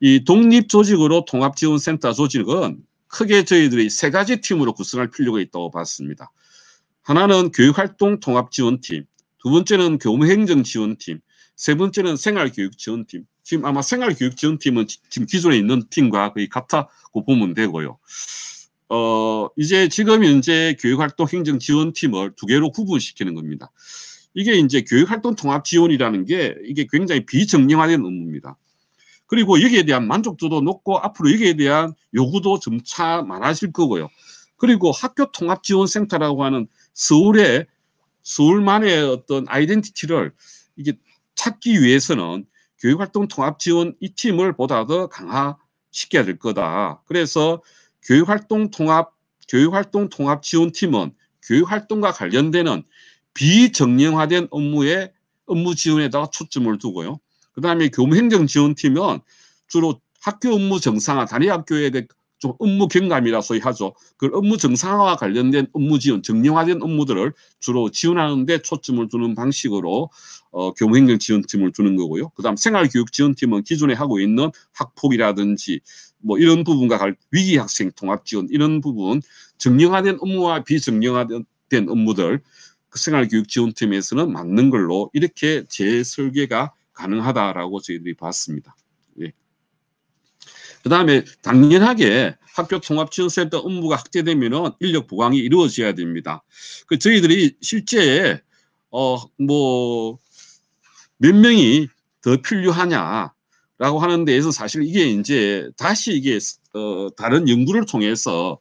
S2: 이 독립조직으로 통합지원센터 조직은 크게 저희들이 세 가지 팀으로 구성할 필요가 있다고 봤습니다. 하나는 교육활동 통합지원팀, 두 번째는 교무행정지원팀, 세 번째는 생활교육지원팀. 지금 아마 생활교육지원팀은 지금 기존에 있는 팀과 거의 같다고 보면 되고요. 어, 이제 지금 현재 교육활동 행정지원팀을 두 개로 구분시키는 겁니다. 이게 이제 교육활동 통합지원이라는 게 이게 굉장히 비정량화된 업무입니다. 그리고 여기에 대한 만족도도 높고 앞으로 여기에 대한 요구도 점차 많아질 거고요. 그리고 학교 통합 지원 센터라고 하는 서울의 서울만의 어떤 아이덴티티를 이게 찾기 위해서는 교육활동 통합 지원 이 팀을 보다 더 강화시켜야 될 거다. 그래서 교육활동 통합 교육활동 통합 지원 팀은 교육활동과 관련되는 비정량화된 업무에 업무 지원에다가 초점을 두고요. 그 다음에 교무행정지원팀은 주로 학교 업무 정상화, 단위 학교의 좀 업무 경감이라 소위 하죠. 그 업무 정상화와 관련된 업무 지원, 정량화된 업무들을 주로 지원하는 데 초점을 두는 방식으로 어, 교무행정 지원팀을 두는 거고요. 그 다음 생활교육 지원팀은 기존에 하고 있는 학폭이라든지 뭐 이런 부분과 위기학생 통합 지원 이런 부분 정량화된 업무와 비정량화된 업무들 그 생활교육 지원팀에서는 맞는 걸로 이렇게 재설계가 가능하다라고 저희들이 봤습니다. 예. 그 다음에 당연하게 학교 통합지원센터 업무가 확대되면 인력 보강이 이루어져야 됩니다. 그 저희들이 실제 어 뭐 몇 명이 더 필요하냐라고 하는 데에서 사실 이게 이제 다시 이게 어 다른 연구를 통해서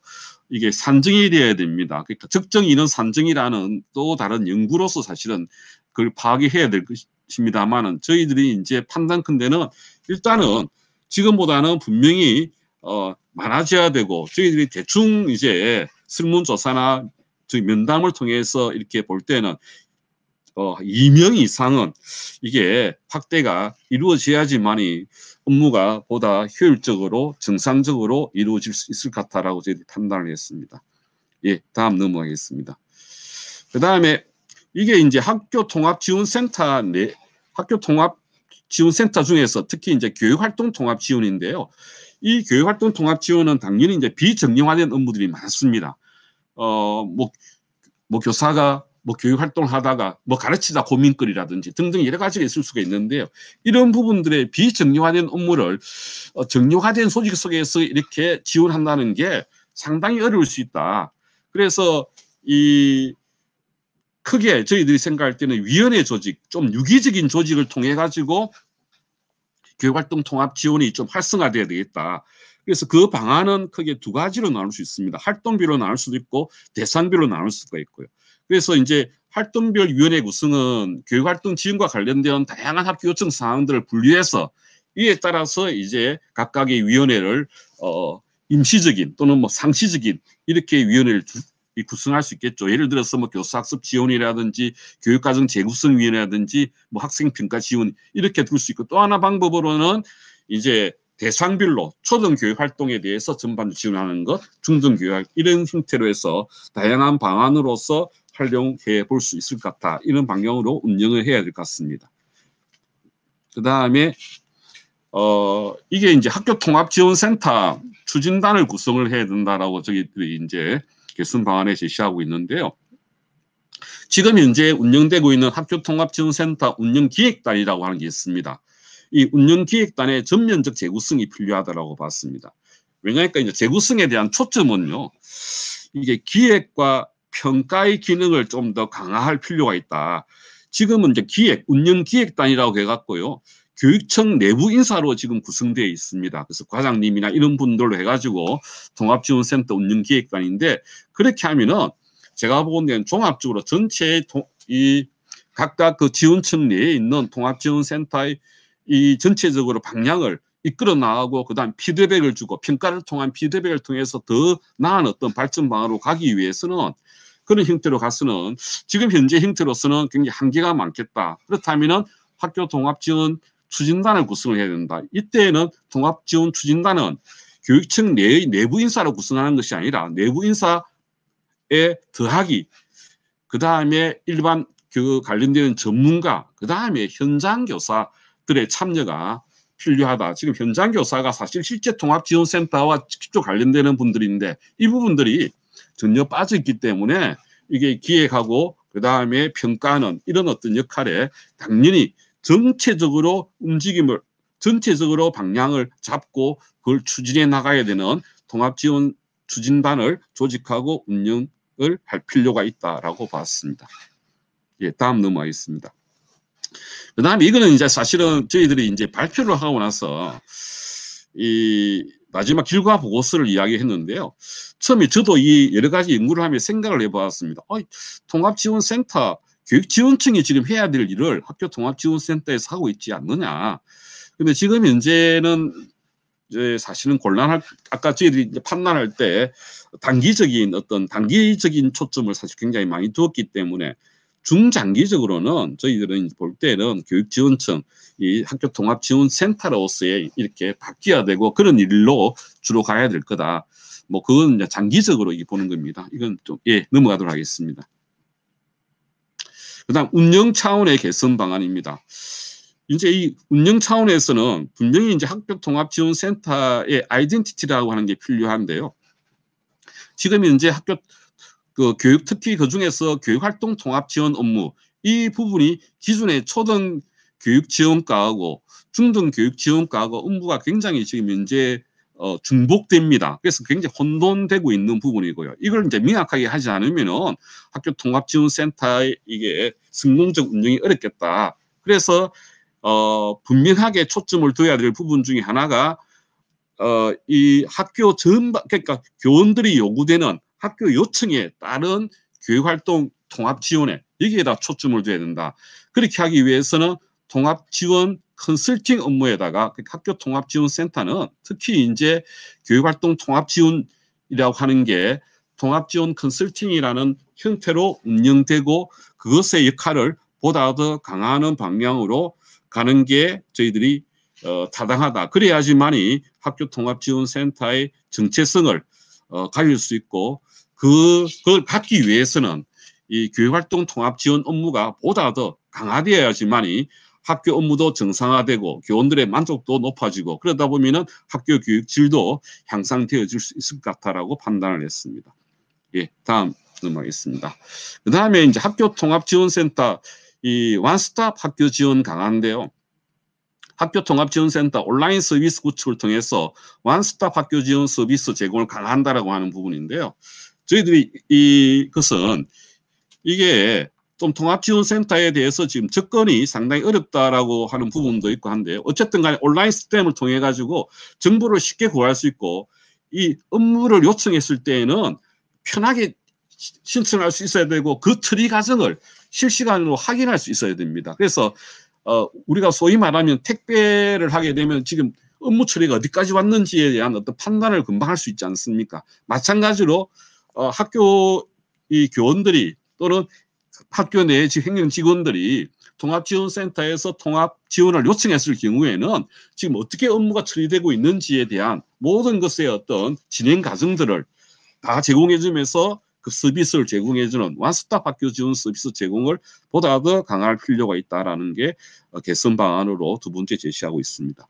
S2: 이게 산정이 되어야 됩니다. 그러니까 적정 인원 산정이라는 또 다른 연구로서 사실은 그걸 파악해야 될 것이 것입니다만은 저희들이 이제 판단 큰 데는 일단은 지금보다는 분명히 어 많아져야 되고 저희들이 대충 이제 설문조사나 저희 면담을 통해서 이렇게 볼 때는 어, 2명 이상은 이게 확대가 이루어져야지만이 업무가 보다 효율적으로 정상적으로 이루어질 수 있을 것 같다라고 저희들이 판단을 했습니다. 예, 다음 넘어가겠습니다. 그 다음에 이게 이제 학교 통합 지원센터 내 학교 통합 지원센터 중에서 특히 이제 교육활동 통합 지원인데요. 이 교육활동 통합 지원은 당연히 이제 비정형화된 업무들이 많습니다. 어, 뭐, 뭐 교사가 뭐 교육 활동을 하다가 뭐 가르치다 고민거리라든지 등등 여러 가지가 있을 수가 있는데요. 이런 부분들의 비정형화된 업무를 어, 정형화된 소직 속에서 이렇게 지원한다는 게 상당히 어려울 수 있다. 그래서 이 크게 저희들이 생각할 때는 위원회 조직, 좀 유기적인 조직을 통해 가지고 교육활동 통합 지원이 좀 활성화돼야 되겠다. 그래서 그 방안은 크게 두 가지로 나눌 수 있습니다. 활동비로 나눌 수도 있고 대상비로 나눌 수가 있고요. 그래서 이제 활동별 위원회 구성은 교육활동 지원과 관련된 다양한 학교 요청 사항들을 분류해서 이에 따라서 이제 각각의 위원회를 어 임시적인 또는 뭐 상시적인 이렇게 위원회를 구성할 수 있겠죠. 예를 들어서 뭐 교사학습 지원이라든지 교육과정 재구성위원회라든지 뭐 학생평가 지원 이렇게 둘 수 있고 또 하나 방법으로는 이제 대상별로 초등교육 활동에 대해서 전반 지원하는 것, 중등교육 이런 형태로 해서 다양한 방안으로서 활용해 볼 수 있을 것 같다. 이런 방향으로 운영을 해야 될 것 같습니다. 그 다음에 어 이게 이제 학교 통합 지원센터 추진단을 구성을 해야 된다라고 저희들이 이제 개선 방안에 제시하고 있는데요. 지금 현재 운영되고 있는 학교 통합 지원센터 운영 기획단이라고 하는 게 있습니다. 이 운영 기획단의 전면적 재구성이 필요하다고 봤습니다. 왜냐하니까 이제 재구성에 대한 초점은요. 이게 기획과 평가의 기능을 좀 더 강화할 필요가 있다. 지금은 이제 기획, 운영 기획단이라고 해갖고요. 교육청 내부 인사로 지금 구성되어 있습니다. 그래서 과장님이나 이런 분들로 해가지고 통합지원센터 운영기획단인데 그렇게 하면은 제가 보기에는 종합적으로 전체 이 각각 그 지원청 내에 있는 통합지원센터의 이 전체적으로 방향을 이끌어 나가고 그다음 피드백을 주고 평가를 통한 피드백을 통해서 더 나은 어떤 발전 방향으로 가기 위해서는 그런 형태로 가서는 지금 현재 형태로서는 굉장히 한계가 많겠다. 그렇다면은 학교 통합 지원 추진단을 구성을 해야 된다. 이때에는 통합 지원 추진단은 교육청 내의 내부 인사로 구성하는 것이 아니라 내부 인사에 더하기 그 다음에 일반 그 관련되는 전문가 그 다음에 현장 교사들의 참여가 필요하다. 지금 현장 교사가 사실 실제 통합지원센터와 직접 관련되는 분들인데 이 부분들이 전혀 빠져 있기 때문에 이게 기획하고 그 다음에 평가하는 이런 어떤 역할에 당연히 정체적으로 움직임을 전체적으로 방향을 잡고 그걸 추진해 나가야 되는 통합지원 추진단을 조직하고 운영을 할 필요가 있다라고 봤습니다. 예, 다음 넘어가겠습니다. 그 다음에 이거는 이제 사실은 저희들이 이제 발표를 하고 나서 이 마지막 결과 보고서를 이야기했는데요. 처음에 저도 이 여러 가지 연구를 하며 생각을 해보았습니다. 어, 통합지원센터 교육지원청이 지금 해야 될 일을 학교 통합지원센터에서 하고 있지 않느냐. 근데 지금 현재는 이제 사실은 곤란할 아까 저희들이 판단할 때 단기적인 어떤 단기적인 초점을 사실 굉장히 많이 두었기 때문에 중장기적으로는 저희들은 볼 때는 교육지원청, 이 학교 통합지원센터로서의 이렇게 바뀌어야 되고 그런 일로 주로 가야 될 거다. 뭐 그건 이제 장기적으로 보는 겁니다. 이건 좀 예 넘어가도록 하겠습니다. 그다음 운영 차원의 개선 방안입니다. 이제 이 운영 차원에서는 분명히 이제 학교 통합 지원 센터의 아이덴티티라고 하는 게 필요한데요. 지금 현재 학교 그 교육 특히 그 중에서 교육 활동 통합 지원 업무 이 부분이 기존의 초등 교육 지원과하고 중등 교육 지원과하고 업무가 굉장히 지금 현재 어, 중복됩니다. 그래서 굉장히 혼돈되고 있는 부분이고요. 이걸 이제 명확하게 하지 않으면은 학교 통합지원센터의 이게 성공적 운영이 어렵겠다. 그래서 어, 분명하게 초점을 둬야 될 부분 중에 하나가 어, 이 학교 전반 그러니까 교원들이 요구되는 학교 요청에 따른 교육활동 통합 지원에 여기에다 초점을 둬야 된다. 그렇게 하기 위해서는 통합 지원 컨설팅 업무에다가 그 학교 통합 지원 센터는 특히 이제 교육활동 통합 지원이라고 하는 게 통합 지원 컨설팅이라는 형태로 운영되고 그것의 역할을 보다 더 강화하는 방향으로 가는 게 저희들이 어, 타당하다. 그래야지만이 학교 통합 지원 센터의 정체성을 어, 가질 수 있고 그 그걸 갖기 위해서는 이 교육활동 통합 지원 업무가 보다 더 강화되어야지만이 학교 업무도 정상화되고 교원들의 만족도 높아지고 그러다 보면은 학교 교육 질도 향상되어질 수 있을 것 같다라고 판단을 했습니다. 예, 다음 넘어가겠습니다. 그 다음에 이제 학교 통합 지원센터 이 원스톱 학교 지원 강화인데요. 학교 통합 지원센터 온라인 서비스 구축을 통해서 원스톱 학교 지원 서비스 제공을 강화한다라고 하는 부분인데요. 저희들이 이것은 이게 좀 통합지원센터에 대해서 지금 접근이 상당히 어렵다라고 하는 부분도 있고 한데 어쨌든 간에 온라인 시스템을 통해 가지고 정보를 쉽게 구할 수 있고 이 업무를 요청했을 때에는 편하게 신청할 수 있어야 되고 그 처리 과정을 실시간으로 확인할 수 있어야 됩니다. 그래서 어 우리가 소위 말하면 택배를 하게 되면 지금 업무 처리가 어디까지 왔는지에 대한 어떤 판단을 금방 할 수 있지 않습니까? 마찬가지로 어 학교 이 교원들이 또는 학교 내 행정 직원들이 통합지원센터에서 통합 지원을 요청했을 경우에는 지금 어떻게 업무가 처리되고 있는지에 대한 모든 것의 어떤 진행 과정들을 다 제공해주면서 그 서비스를 제공해주는 완스톱 학교 지원 서비스 제공을 보다 더 강화할 필요가 있다라는 게 어, 개선 방안으로 두 번째 제시하고 있습니다.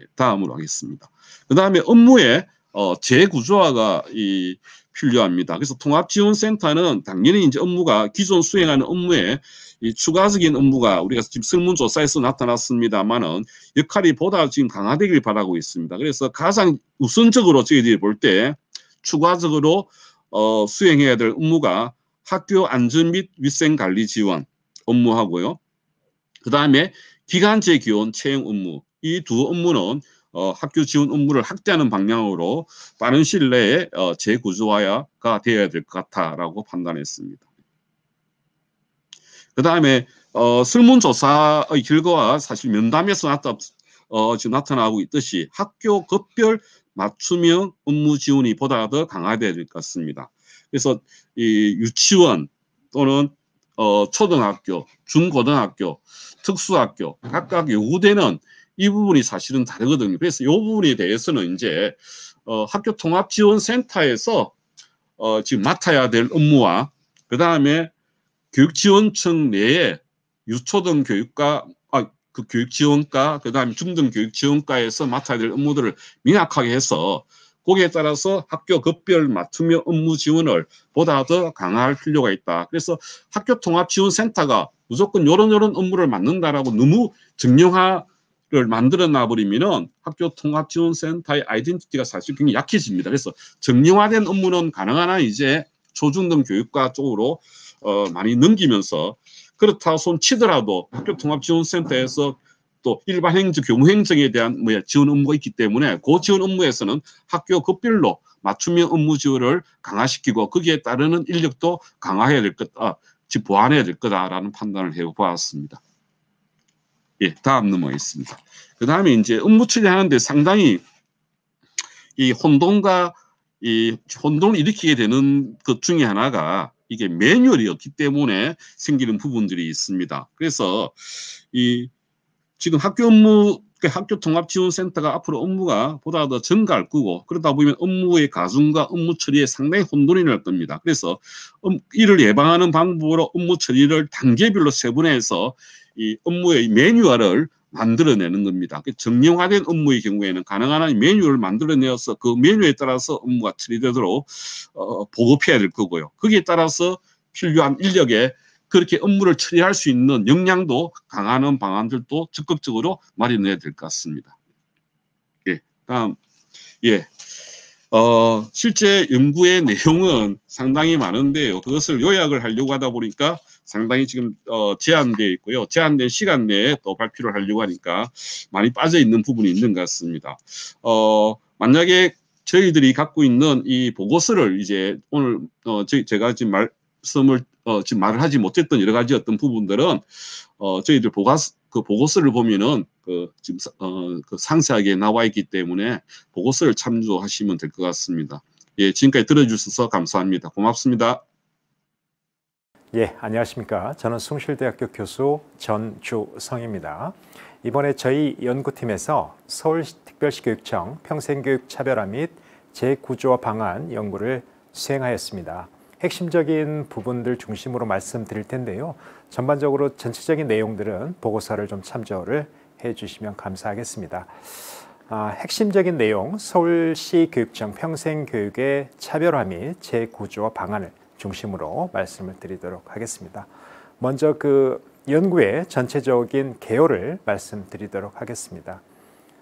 S2: 예, 다음으로 하겠습니다. 그 다음에 업무의 어, 재구조화가 이 필요합니다. 그래서 통합지원센터는 당연히 이제 업무가 기존 수행하는 업무에 이 추가적인 업무가 우리가 지금 설문조사에서 나타났습니다만은 역할이 보다 지금 강화되길 바라고 있습니다. 그래서 가장 우선적으로 저희들이 볼 때 추가적으로 어, 수행해야 될 업무가 학교 안전 및 위생 관리 지원 업무하고요. 그 다음에 기간제 기원 채용 업무 이 두 업무는 어, 학교 지원 업무를 확대하는 방향으로 빠른 시일 내에 어, 재구조화가 되어야 될 것 같다라고 판단했습니다. 그 다음에 어, 설문조사의 결과와 사실 면담에서 나타, 어, 지금 나타나고 있듯이 학교 급별 맞춤형 업무 지원이 보다 더 강화되어야 될 것 같습니다. 그래서 이 유치원 또는 어, 초등학교, 중고등학교, 특수학교 각각 요구되는 이 부분이 사실은 다르거든요. 그래서 이 부분에 대해서는 이제 어, 학교 통합 지원 센터에서 어, 지금 맡아야 될 업무와 그 다음에 교육지원청 내에 유초등 교육과 아, 그 교육지원과 그 다음에 중등 교육지원과에서 맡아야 될 업무들을 명확하게 해서 거기에 따라서 학교 급별 맞춤형 업무 지원을 보다 더 강화할 필요가 있다. 그래서 학교 통합 지원 센터가 무조건 요런 요런 업무를 맡는다라고 너무 정형화 를 만들어 놔버리면은 학교 통합지원센터의 아이덴티티가 사실 굉장히 약해집니다. 그래서 정형화된 업무는 가능한 한 이제 초중등 교육과 쪽으로 어, 많이 넘기면서 그렇다 손 치더라도 학교 통합지원센터에서 또 일반 행정, 교무 행정에 대한 뭐 지원 업무가 있기 때문에 그 지원 업무에서는 학교 급별로 맞춤형 업무 지원을 강화시키고 거기에 따르는 인력도 강화해야 될 거다, 아, 즉 보완해야 될 거다라는 판단을 해보았습니다. 예, 다음 넘어가겠습니다. 그 다음에 이제 업무 처리하는데 상당히 이 혼동과 이 혼동을 일으키게 되는 것 중에 하나가 이게 매뉴얼이었기 때문에 생기는 부분들이 있습니다. 그래서 이 지금 학교 업무 학교 통합지원센터가 앞으로 업무가 보다 더 증가할 거고 그러다 보면 업무의 가중과 업무 처리에 상당히 혼돈이 날 겁니다. 그래서 이를 예방하는 방법으로 업무 처리를 단계별로 세분화해서 이 업무의 매뉴얼을 만들어내는 겁니다. 그 정형화된 업무의 경우에는 가능한 한 매뉴얼을 만들어내어서 그 매뉴얼에 따라서 업무가 처리되도록 어, 보급해야 될 거고요. 거기에 따라서 필요한 인력에 그렇게 업무를 처리할 수 있는 역량도 강화하는 방안들도 적극적으로 마련해야 될 것 같습니다. 예, 다음 예. 어, 실제 연구의 내용은 상당히 많은데요. 그것을 요약을 하려고 하다 보니까 상당히 지금 어, 제한되어 있고요. 제한된 시간 내에 또 발표를 하려고 하니까 많이 빠져 있는 부분이 있는 것 같습니다. 어, 만약에 저희들이 갖고 있는 이 보고서를 이제 오늘 어, 저, 제가 지금 말씀을 어, 지금 말을 하지 못했던 여러 가지 어떤 부분들은 어, 저희들 보고서 그 보고서를 보면은 그 지금 어, 그 상세하게 나와 있기 때문에 보고서를 참조하시면 될 것 같습니다. 예, 지금까지 들어주셔서 감사합니다. 고맙습니다.
S3: 예, 안녕하십니까. 저는 숭실대학교 교수 전주성입니다. 이번에 저희 연구팀에서 서울특별시 교육청 평생교육 차별화 및 재구조화 방안 연구를 수행하였습니다. 핵심적인 부분들 중심으로 말씀드릴 텐데요. 전반적으로 전체적인 내용들은 보고서를 좀 참조를 해주시면 감사하겠습니다. 아, 핵심적인 내용, 서울시 교육청 평생교육의 차별화 및 재구조화 방안을 중심으로 말씀을 드리도록 하겠습니다. 먼저 그 연구의 전체적인 개요를 말씀드리도록 하겠습니다.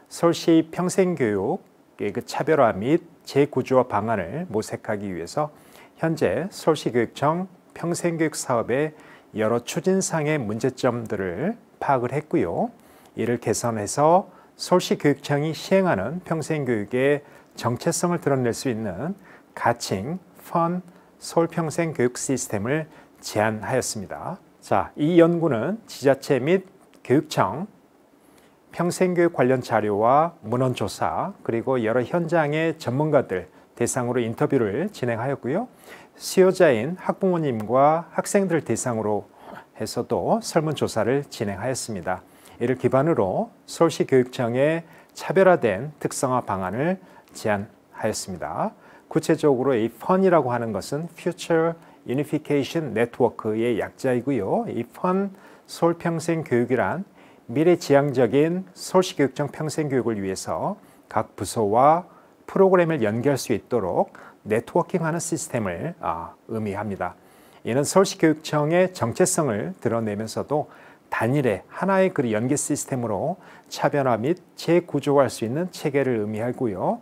S3: 서울시 평생교육의 그 차별화 및 재구조화 방안을 모색하기 위해서 현재 서울시교육청 평생교육 사업의 여러 추진상의 문제점들을 파악을 했고요. 이를 개선해서 서울시교육청이 시행하는 평생교육의 정체성을 드러낼 수 있는 가칭, 펀, 서울평생교육 시스템을 제안하였습니다. 자, 이 연구는 지자체 및 교육청, 평생교육 관련 자료와 문헌조사, 그리고 여러 현장의 전문가들 대상으로 인터뷰를 진행하였고요. 수요자인 학부모님과 학생들 대상으로 해서도 설문조사를 진행하였습니다. 이를 기반으로 서울시 교육청의 차별화된 특성화 방안을 제안하였습니다. 구체적으로 이 펀이라고 하는 것은 Future Unification Network의 약자이고요. 이펀 서울 평생 교육이란 미래 지향적인 서울시 교육청 평생 교육을 위해서 각 부서와 프로그램을 연결할 수 있도록 네트워킹하는 시스템을 아, 의미합니다. 이는 서울시교육청의 정체성을 드러내면서도 단일의 하나의 그 연계 시스템으로 차변화 및 재구조할 수 있는 체계를 의미하고요.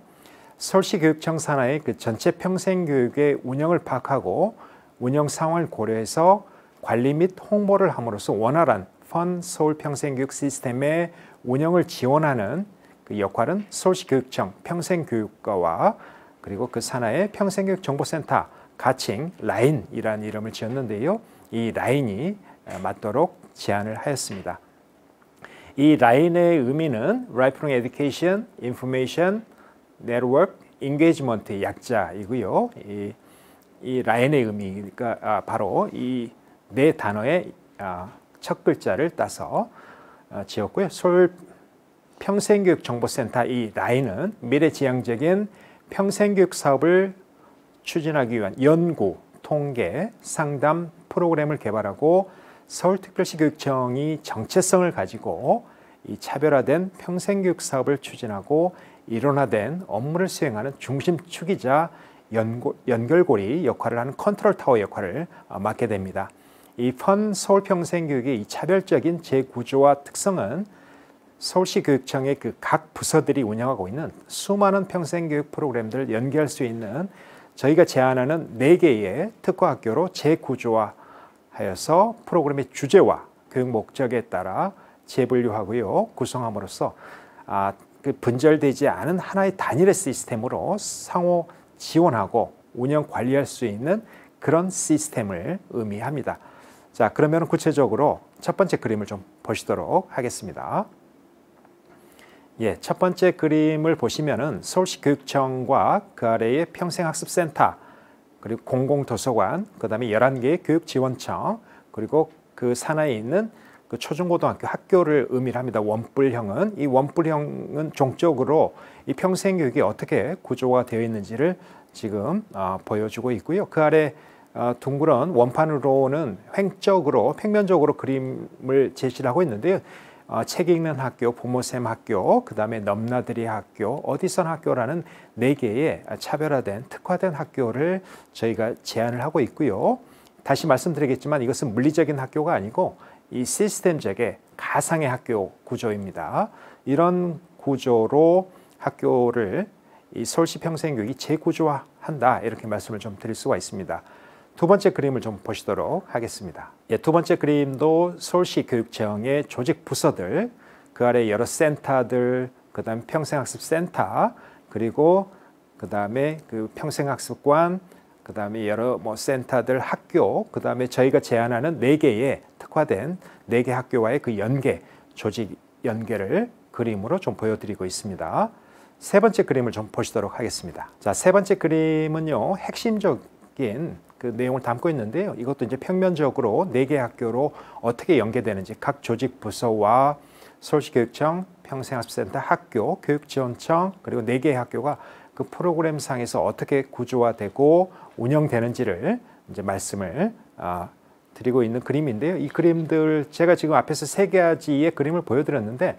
S3: 서울시교육청 산하의 그 전체 평생교육의 운영을 파악하고 운영 상황을 고려해서 관리 및 홍보를 함으로써 원활한 펀 서울 평생교육 시스템의 운영을 지원하는 그 역할은 서울시 교육청 평생교육과와 그리고 그 산하의 평생교육 정보센터 가칭 라인이라는 이름을 지었는데요. 이 라인이 맞도록 제안을 하였습니다. 이 라인의 의미는 Lifelong Education, Information, Network, Engagement의 약자이고요. 이, 이 라인의 의미가 아, 바로 이 네 단어의 아, 첫 글자를 따서 아, 지었고요. 서울 평생교육 정보센터 이 라인은 미래지향적인 평생교육 사업을 추진하기 위한 연구, 통계, 상담 프로그램을 개발하고 서울특별시 교육청이 정체성을 가지고 이 차별화된 평생교육 사업을 추진하고 일원화된 업무를 수행하는 중심축이자 연결고리 역할을 하는 컨트롤 타워 역할을 어, 맡게 됩니다. 이번 서울평생교육의 이 차별적인 재구조와 특성은 서울시 교육청의 그 각 부서들이 운영하고 있는 수많은 평생교육 프로그램들을 연결할 수 있는 저희가 제안하는 네 개의 특화학교로 재구조화하여서 프로그램의 주제와 교육 목적에 따라 재분류하고요 구성함으로써 아, 그 분절되지 않은 하나의 단일의 시스템으로 상호 지원하고 운영 관리할 수 있는 그런 시스템을 의미합니다. 자, 그러면 구체적으로 첫 번째 그림을 좀 보시도록 하겠습니다. 예, 첫 번째 그림을 보시면은 서울시 교육청과 그 아래에 평생학습센터 그리고 공공도서관, 그 다음에 11개의 교육지원청, 그리고 그 산하에 있는 그 초중고등학교 학교를 의미를 합니다. 원뿔형은 이 원뿔형은 종적으로 이 평생교육이 어떻게 구조가 되어 있는지를 지금 어, 보여주고 있고요. 그 아래 어, 둥그런 원판으로는 횡적으로 평면적으로 그림을 제시를 하고 있는데요. 어, 책 읽는 학교, 부모쌤 학교, 그 다음에 넘나들이 학교, 어디선 학교라는 네 개의 차별화된 특화된 학교를 저희가 제안을 하고 있고요. 다시 말씀드리겠지만 이것은 물리적인 학교가 아니고 이 시스템적의 가상의 학교 구조입니다. 이런 구조로 학교를 이 서울시 평생교육이 재구조화한다 이렇게 말씀을 좀 드릴 수가 있습니다. 두 번째 그림을 좀 보시도록 하겠습니다. 예, 두 번째 그림도 서울시 교육청의 조직 부서들, 그 아래 여러 센터들, 그 다음 평생학습센터, 그리고 그 다음에 그 평생학습관, 그 다음에 여러 뭐 센터들, 학교, 그 다음에 저희가 제안하는 네 개의 특화된 네 개 학교와의 그 연계, 조직 연계를 그림으로 좀 보여드리고 있습니다. 세 번째 그림을 좀 보시도록 하겠습니다. 자, 세 번째 그림은요, 핵심적인 그그 내용을 담고 있는데요. 이것도 이제 평면적으로 네 개 학교로 어떻게 연계되는지 각 조직 부서와 서울시 교육청, 평생학습센터 학교, 교육지원청 그리고 네 개의 학교가 그 프로그램 상에서 어떻게 구조화되고 운영되는지를 이제 말씀을 아, 드리고 있는 그림인데요. 이 그림들 제가 지금 앞에서 세 가지의 그림을 보여드렸는데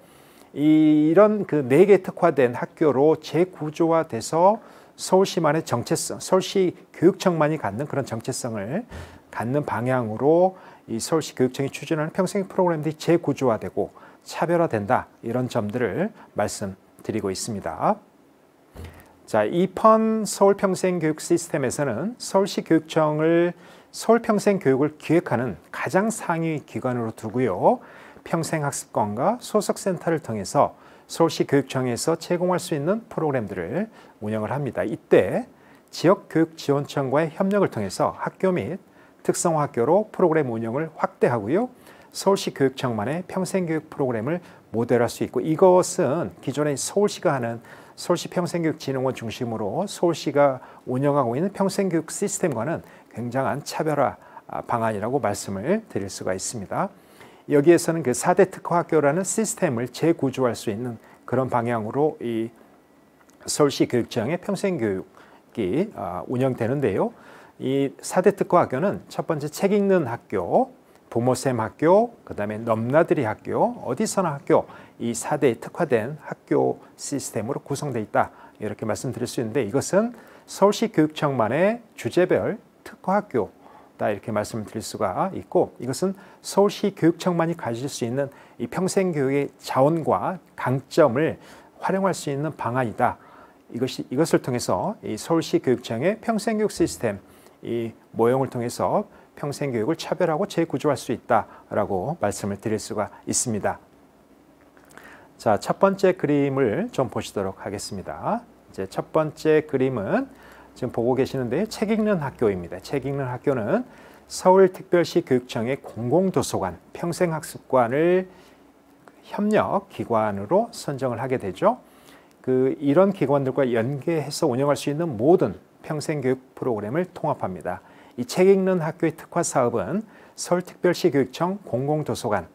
S3: 이, 이런 그 네 개 특화된 학교로 재구조화돼서 서울시만의 정체성, 서울시 교육청만이 갖는 그런 정체성을 갖는 방향으로 이 서울시 교육청이 추진하는 평생 프로그램들이 재구조화되고 차별화된다 이런 점들을 말씀드리고 있습니다. 자, 이펀 서울평생교육 시스템에서는 서울시 교육청을 서울평생교육을 기획하는 가장 상위 기관으로 두고요. 평생학습관과 소속센터를 통해서 서울시 교육청에서 제공할 수 있는 프로그램들을 운영을 합니다. 이때 지역교육지원청과의 협력을 통해서 학교 및 특성화학교로 프로그램 운영을 확대하고요. 서울시 교육청만의 평생교육 프로그램을 모델할 수 있고 이것은 기존에 서울시가 하는 서울시 평생교육진흥원 중심으로 서울시가 운영하고 있는 평생교육 시스템과는 굉장한 차별화 방안이라고 말씀을 드릴 수가 있습니다. 여기에서는 그 4대 특화 학교라는 시스템을 재구조할 수 있는 그런 방향으로 이 서울시 교육청의 평생교육이 아, 운영되는데요. 이 4대 특화 학교는 첫 번째 책 읽는 학교, 부모쌤 학교, 그 다음에 넘나들이 학교, 어디서나 학교 이 4대 특화된 학교 시스템으로 구성되어 있다. 이렇게 말씀드릴 수 있는데 이것은 서울시 교육청만의 주제별 특화학교 다 이렇게 말씀드릴 수가 있고 이것은 서울시 교육청만이 가질 수 있는 이 평생 교육의 자원과 강점을 활용할 수 있는 방안이다. 이것이 이것을 통해서 이 서울시 교육청의 평생 교육 시스템 이 모형을 통해서 평생 교육을 차별하고 재구조할 수 있다라고 말씀을 드릴 수가 있습니다. 자, 첫 번째 그림을 좀 보시도록 하겠습니다. 이제 첫 번째 그림은 지금 보고 계시는데 책 읽는 학교입니다. 책 읽는 학교는 서울특별시 교육청의 공공도서관, 평생학습관을 협력 기관으로 선정을 하게 되죠. 그 이런 기관들과 연계해서 운영할 수 있는 모든 평생교육 프로그램을 통합합니다. 이 책 읽는 학교의 특화 사업은 서울특별시 교육청 공공도서관,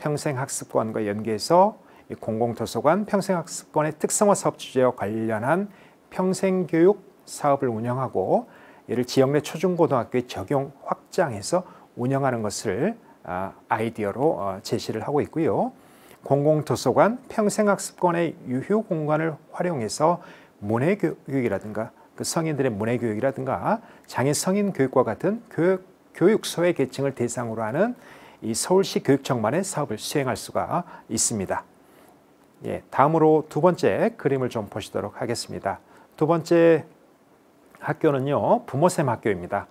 S3: 평생학습관과 연계해서 공공도서관, 평생학습관의 특성화 사업 주제와 관련한 평생교육 사업을 운영하고 이를 지역 내 초중고등학교에 적용 확장해서 운영하는 것을 아, 아이디어로 어, 제시를 하고 있고요. 공공도서관 평생학습관의 유휴 공간을 활용해서 문해교육이라든가 그 성인들의 문해교육이라든가 장애 성인 교육과 같은 교육, 교육 소외 계층을 대상으로 하는 이 서울시 교육청만의 사업을 수행할 수가 있습니다. 예, 다음으로 두 번째 그림을 좀 보시도록 하겠습니다. 두 번째 학교는요 부모쌤 학교입니다.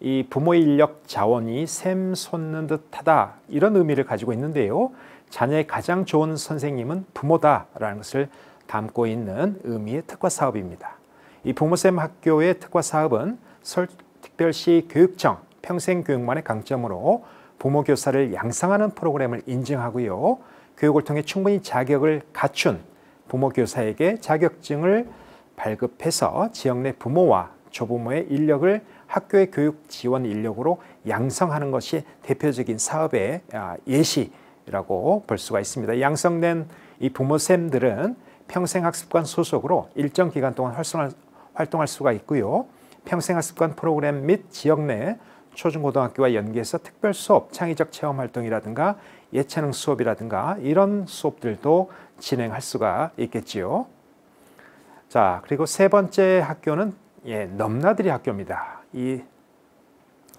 S3: 이 부모 인력 자원이 샘 솟는 듯하다 이런 의미를 가지고 있는데요. 자녀의 가장 좋은 선생님은 부모다라는 것을 담고 있는 의미의 특화 사업입니다. 이 부모쌤 학교의 특화 사업은 서울특별시 교육청 평생교육만의 강점으로 부모 교사를 양성하는 프로그램을 인증하고요. 교육을 통해 충분히 자격을 갖춘 부모 교사에게 자격증을 발급해서 지역 내 부모와 조부모의 인력을 학교의 교육 지원 인력으로 양성하는 것이 대표적인 사업의 아, 예시라고 볼 수가 있습니다. 양성된 이 부모쌤들은 평생학습관 소속으로 일정 기간 동안 활성할, 활동할 수가 있고요. 평생학습관 프로그램 및 지역 내 초중고등학교와 연계해서 특별 수업, 창의적 체험 활동이라든가 예체능 수업이라든가 이런 수업들도 진행할 수가 있겠지요. 자, 그리고 세 번째 학교는 예, 넘나들이 학교입니다. 이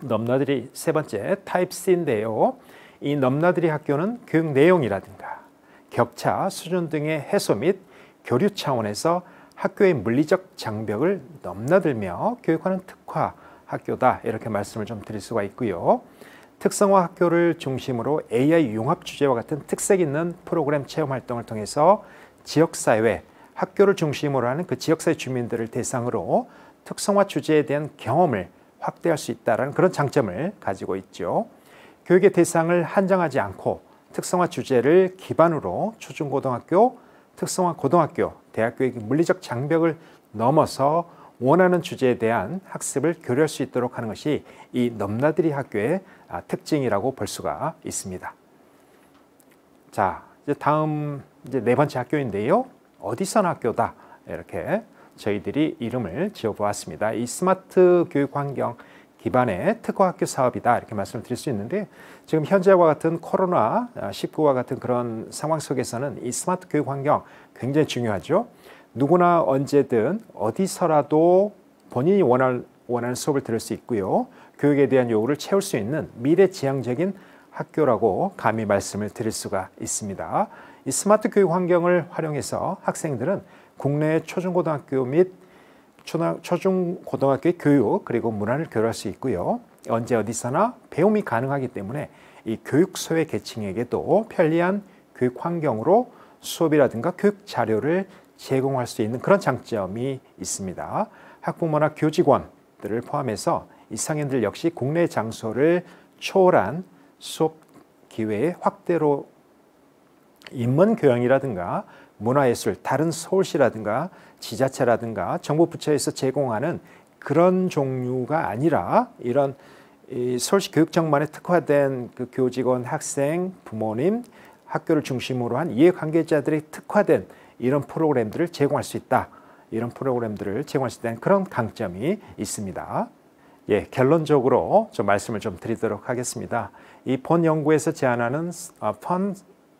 S3: 넘나들이 세 번째 타입 C인데요. 이 넘나들이 학교는 교육 내용이라든가 격차, 수준 등의 해소 및 교류 차원에서 학교의 물리적 장벽을 넘나들며 교육하는 특화 학교다 이렇게 말씀을 좀 드릴 수가 있고요. 특성화 학교를 중심으로 AI 융합 주제와 같은 특색 있는 프로그램 체험 활동을 통해서 지역사회, 학교를 중심으로 하는 그 지역사회 주민들을 대상으로 특성화 주제에 대한 경험을 확대할 수 있다는 그런 장점을 가지고 있죠. 교육의 대상을 한정하지 않고 특성화 주제를 기반으로 초중고등학교, 특성화 고등학교, 대학교의 물리적 장벽을 넘어서 원하는 주제에 대한 학습을 교류할 수 있도록 하는 것이 이 넘나들이 학교의 아, 특징이라고 볼 수가 있습니다. 자, 이제 다음 이제 네 번째 학교인데요. 어디선 학교다 이렇게 저희들이 이름을 지어보았습니다. 이 스마트 교육 환경 기반의 특화학교 사업이다 이렇게 말씀을 드릴 수 있는데 지금 현재와 같은 코로나 19와 같은 그런 상황 속에서는 이 스마트 교육 환경 굉장히 중요하죠. 누구나 언제든 어디서라도 본인이 원할, 원하는 수업을 들을 수 있고요. 교육에 대한 요구를 채울 수 있는 미래지향적인 학교라고 감히 말씀을 드릴 수가 있습니다. 이 스마트 교육 환경을 활용해서 학생들은 국내 초중고등학교 및 초중고등학교의 교육 그리고 문화를 교류할 수 있고요. 언제 어디서나 배움이 가능하기 때문에 이 교육소의 계층에게도 편리한 교육 환경으로 수업이라든가 교육 자료를 제공할 수 있는 그런 장점이 있습니다. 학부모나 교직원들을 포함해서 이 상인들 역시 국내 장소를 초월한 수업 기회의 확대로 인문 교양이라든가 문화예술, 다른 서울시라든가 지자체라든가 정부 부처에서 제공하는 그런 종류가 아니라 이런 이 서울시 교육청만에 특화된 그 교직원, 학생, 부모님, 학교를 중심으로 한 이해관계자들이 특화된 이런 프로그램들을 제공할 수 있다. 이런 프로그램들을 제공할 수 있다는 그런 강점이 있습니다. 예, 결론적으로 좀 말씀을 좀 드리도록 하겠습니다. 이 본 연구에서 제안하는 어, 펀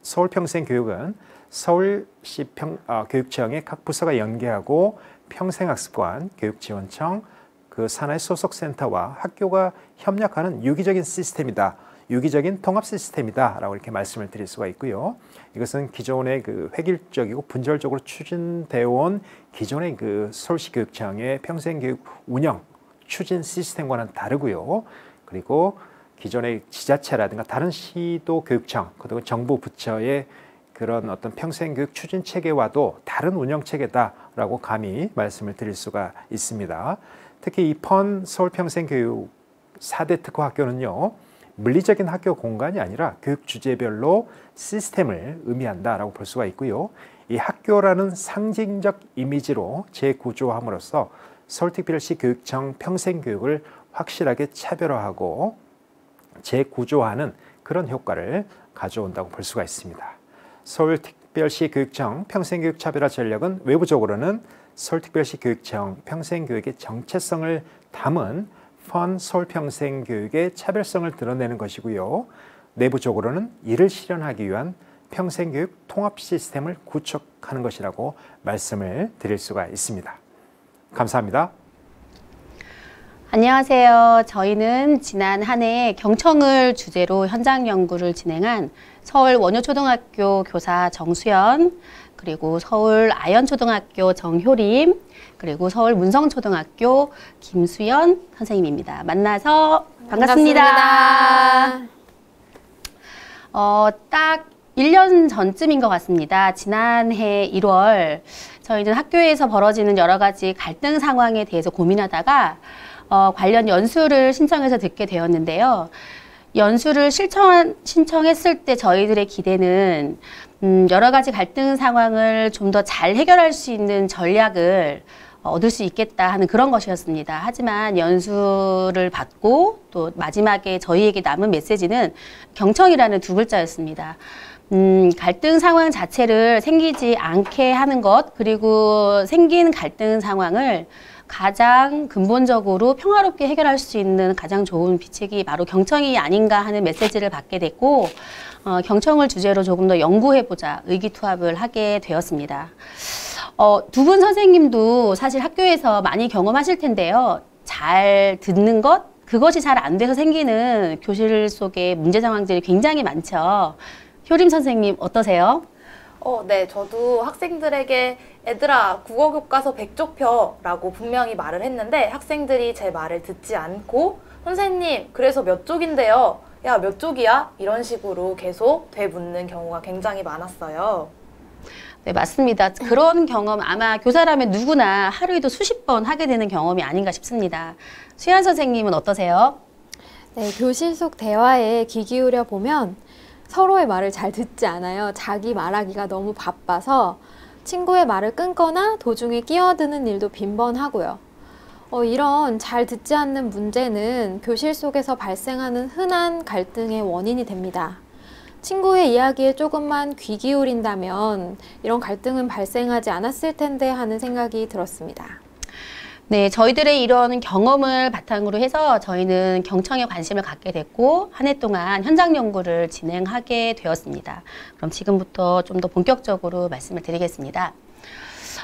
S3: 서울평생교육은 서울시 평, 어, 교육청의 각 부서가 연계하고 평생학습관, 교육지원청, 그 산하의 소속센터와 학교가 협력하는 유기적인 시스템이다. 유기적인 통합 시스템이다 라고 이렇게 말씀을 드릴 수가 있고요. 이것은 기존의 그 획일적이고 분절적으로 추진되어 온 기존의 그 서울시 교육청의 평생교육 운영 추진 시스템과는 다르고요. 그리고 기존의 지자체라든가 다른 시도 교육청 그리고 정부 부처의 그런 어떤 평생교육 추진 체계와도 다른 운영 체계다라고 감히 말씀을 드릴 수가 있습니다. 특히 이펀 서울평생교육 4대 특화 학교는요. 물리적인 학교 공간이 아니라 교육 주제별로 시스템을 의미한다라고 볼 수가 있고요. 이 학교라는 상징적 이미지로 재구조함으로써 서울특별시 교육청 평생교육을 확실하게 차별화하고 재구조하는 그런 효과를 가져온다고 볼 수가 있습니다. 서울특별시 교육청 평생교육 차별화 전략은 외부적으로는 서울특별시 교육청 평생교육의 정체성을 담은 펀 서울평생교육의 차별성을 드러내는 것이고요. 내부적으로는 이를 실현하기 위한 평생교육 통합 시스템을 구축하는 것이라고 말씀을 드릴 수가 있습니다. 감사합니다.
S4: 안녕하세요. 저희는 지난 한 해 경청을 주제로 현장 연구를 진행한 서울 원효초등학교 교사 정수연, 그리고 서울 아현초등학교 정효림, 그리고 서울 문성초등학교 김수연 선생님입니다. 만나서 반갑습니다. 반갑습니다. 어, 딱 1년 전쯤인 것 같습니다. 지난해 1월 저희는 학교에서 벌어지는 여러 가지 갈등 상황에 대해서 고민하다가 어, 관련 연수를 신청해서 듣게 되었는데요. 연수를 신청, 신청했을 때 저희들의 기대는 음, 여러 가지 갈등 상황을 좀 더 잘 해결할 수 있는 전략을 얻을 수 있겠다 하는 그런 것이었습니다. 하지만 연수를 받고 또 마지막에 저희에게 남은 메시지는 경청이라는 두 글자였습니다. 음, 갈등 상황 자체를 생기지 않게 하는 것, 그리고 생긴 갈등 상황을 가장 근본적으로 평화롭게 해결할 수 있는 가장 좋은 비책이 바로 경청이 아닌가 하는 메시지를 받게 됐고, 어, 경청을 주제로 조금 더 연구해보자 의기투합을 하게 되었습니다. 어, 두 분 선생님도 사실 학교에서 많이 경험하실 텐데요. 잘 듣는 것, 그것이 잘 안 돼서 생기는 교실 속의 문제 상황들이 굉장히 많죠. 효림 선생님 어떠세요?
S5: 어, 네, 저도 학생들에게 애들아 국어 교과서 백쪽 펴라고 분명히 말을 했는데 학생들이 제 말을 듣지 않고 선생님 그래서 몇 쪽인데요? 야 몇 쪽이야? 이런 식으로 계속 되묻는 경우가 굉장히 많았어요.
S4: 네, 맞습니다. 그런 경험 아마 교사라면 누구나 하루에도 수십 번 하게 되는 경험이 아닌가 싶습니다. 수현 선생님은 어떠세요?
S6: 네, 교실 속 대화에 귀 기울여 보면 서로의 말을 잘 듣지 않아요. 자기 말하기가 너무 바빠서 친구의 말을 끊거나 도중에 끼어드는 일도 빈번하고요. 어, 이런 잘 듣지 않는 문제는 교실 속에서 발생하는 흔한 갈등의 원인이 됩니다. 친구의 이야기에 조금만 귀 기울인다면 이런 갈등은 발생하지 않았을 텐데 하는 생각이 들었습니다.
S4: 네, 저희들의 이런 경험을 바탕으로 해서 저희는 경청에 관심을 갖게 됐고 한 해 동안 현장 연구를 진행하게 되었습니다. 그럼 지금부터 좀 더 본격적으로 말씀을 드리겠습니다.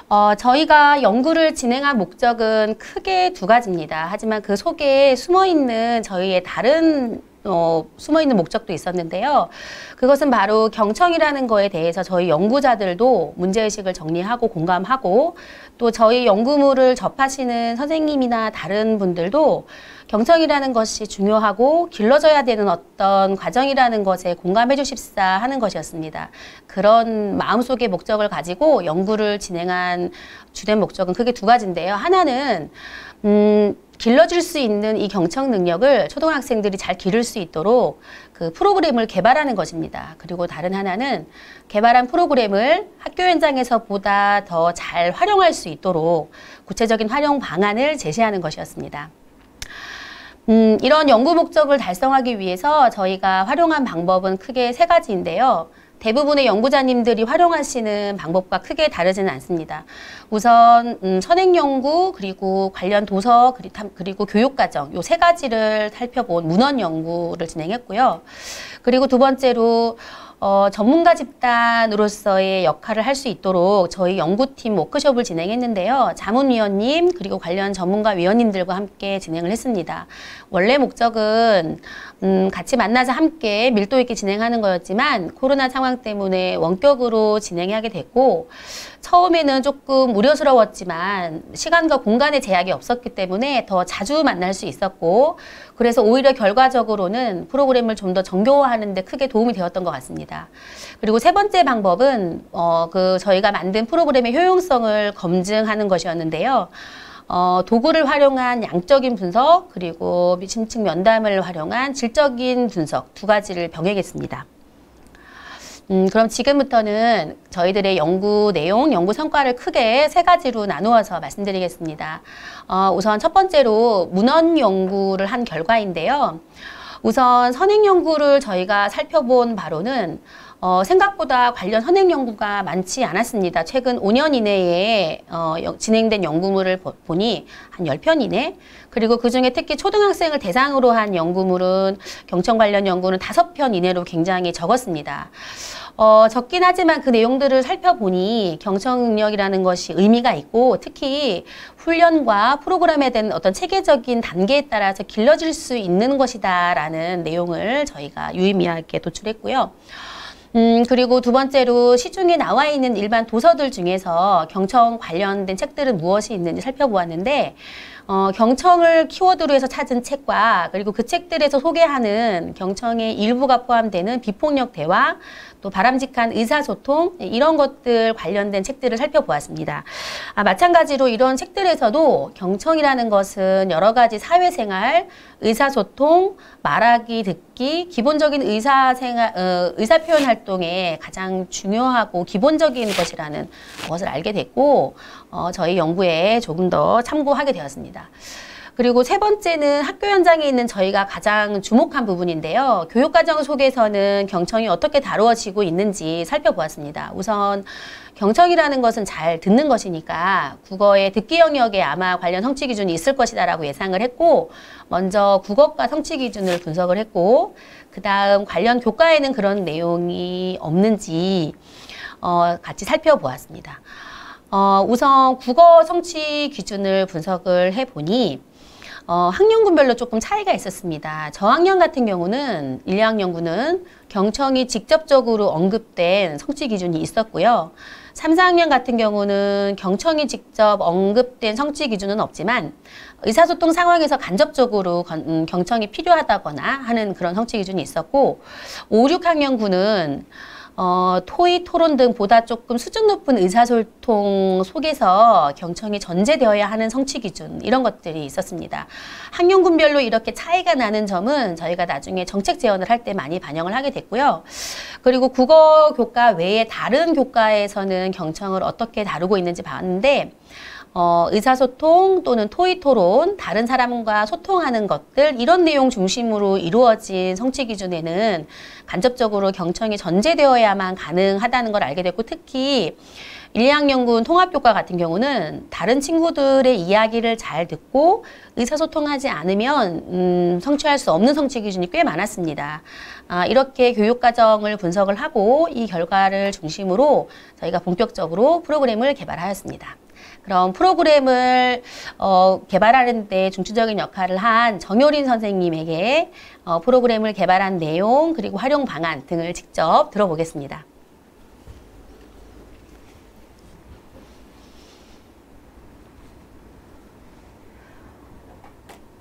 S4: 어, 저희가 연구를 진행한 목적은 크게 두 가지입니다. 하지만 그 속에 숨어 있는 저희의 다른 어, 숨어 있는 목적도 있었는데요. 그것은 바로 경청이라는 거에 대해서 저희 연구자들도 문제의식을 정리하고 공감하고 또 저희 연구물을 접하시는 선생님이나 다른 분들도 경청이라는 것이 중요하고 길러져야 되는 어떤 과정이라는 것에 공감해 주십사 하는 것이었습니다. 그런 마음속의 목적을 가지고 연구를 진행한 주된 목적은 크게 두 가지인데요. 하나는 음, 길러질 수 있는 이 경청 능력을 초등학생들이 잘 기를 수 있도록 그 프로그램을 개발하는 것입니다. 그리고 다른 하나는 개발한 프로그램을 학교 현장에서 보다 더 잘 활용할 수 있도록 구체적인 활용 방안을 제시하는 것이었습니다. 음, 이런 연구 목적을 달성하기 위해서 저희가 활용한 방법은 크게 세 가지인데요. 대부분의 연구자님들이 활용하시는 방법과 크게 다르지는 않습니다. 우선 음, 선행 연구 그리고 관련 도서 그리고 교육 과정 요 세 가지를 살펴본 문헌 연구를 진행했고요. 그리고 두 번째로 어, 전문가 집단으로서의 역할을 할 수 있도록 저희 연구팀 워크숍을 진행했는데요. 자문위원님 그리고 관련 전문가 위원님들과 함께 진행을 했습니다. 원래 목적은 음, 같이 만나서 함께 밀도 있게 진행하는 거였지만 코로나 상황 때문에 원격으로 진행하게 됐고 처음에는 조금 우려스러웠지만 시간과 공간의 제약이 없었기 때문에 더 자주 만날 수 있었고 그래서 오히려 결과적으로는 프로그램을 좀 더 정교화하는 데 크게 도움이 되었던 것 같습니다. 그리고 세 번째 방법은 어, 그 저희가 만든 프로그램의 효용성을 검증하는 것이었는데요. 어, 도구를 활용한 양적인 분석 그리고 심층 면담을 활용한 질적인 분석 두 가지를 병행했습니다. 음, 그럼 지금부터는 저희들의 연구 내용, 연구 성과를 크게 세 가지로 나누어서 말씀드리겠습니다. 어, 우선 첫 번째로 문헌 연구를 한 결과인데요. 우선 선행 연구를 저희가 살펴본 바로는 어, 생각보다 관련 선행 연구가 많지 않았습니다. 최근 5년 이내에 어, 진행된 연구물을 보, 보니 한 10편 이내 그리고 그중에 특히 초등학생을 대상으로 한 연구물은 경청 관련 연구는 5편 이내로 굉장히 적었습니다. 어, 적긴 하지만 그 내용들을 살펴보니 경청 능력이라는 것이 의미가 있고 특히 훈련과 프로그램에 대한 어떤 체계적인 단계에 따라서 길러질 수 있는 것이다라는 내용을 저희가 유의미하게 도출했고요. 음, 그리고 두 번째로 시중에 나와 있는 일반 도서들 중에서 경청 관련된 책들은 무엇이 있는지 살펴보았는데 어, 경청을 키워드로 해서 찾은 책과 그리고 그 책들에서 소개하는 경청의 일부가 포함되는 비폭력 대화 또 바람직한 의사소통 이런 것들 관련된 책들을 살펴보았습니다. 아, 마찬가지로 이런 책들에서도 경청이라는 것은 여러 가지 사회생활, 의사소통, 말하기, 듣기, 기본적인 의사생활, 어, 의사표현 활동에 가장 중요하고 기본적인 것이라는 것을 알게 됐고 어, 저희 연구에 조금 더 참고하게 되었습니다. 그리고 세 번째는 학교 현장에 있는 저희가 가장 주목한 부분인데요. 교육과정 속에서는 경청이 어떻게 다루어지고 있는지 살펴보았습니다. 우선 경청이라는 것은 잘 듣는 것이니까 국어의 듣기 영역에 아마 관련 성취 기준이 있을 것이다라고 예상을 했고 먼저 국어과 성취 기준을 분석을 했고 그 다음 관련 교과에는 그런 내용이 없는지 어, 같이 살펴보았습니다. 어, 우선 국어 성취 기준을 분석을 해보니 어, 학년군별로 조금 차이가 있었습니다. 저학년 같은 경우는 1, 2학년군은 경청이 직접적으로 언급된 성취 기준이 있었고요. 3, 4학년 같은 경우는 경청이 직접 언급된 성취 기준은 없지만 의사소통 상황에서 간접적으로 음, 경청이 필요하다거나 하는 그런 성취 기준이 있었고 5, 6학년군은 어, 토의, 토론 등 보다 조금 수준 높은 의사소통 속에서 경청이 전제되어야 하는 성취 기준 이런 것들이 있었습니다. 학년군별로 이렇게 차이가 나는 점은 저희가 나중에 정책 제언을 할 때 많이 반영을 하게 됐고요. 그리고 국어 교과 외에 다른 교과에서는 경청을 어떻게 다루고 있는지 봤는데 어, 의사소통 또는 토의토론, 다른 사람과 소통하는 것들 이런 내용 중심으로 이루어진 성취 기준에는 간접적으로 경청이 전제되어야만 가능하다는 걸 알게 됐고 특히 1, 2학년군 통합교과 같은 경우는 다른 친구들의 이야기를 잘 듣고 의사소통하지 않으면 음, 성취할 수 없는 성취 기준이 꽤 많았습니다. 아, 이렇게 교육과정을 분석을 하고 이 결과를 중심으로 저희가 본격적으로 프로그램을 개발하였습니다. 그럼 프로그램을 어, 개발하는 데 중추적인 역할을 한 정효린 선생님에게 어, 프로그램을 개발한 내용 그리고 활용 방안 등을 직접 들어보겠습니다.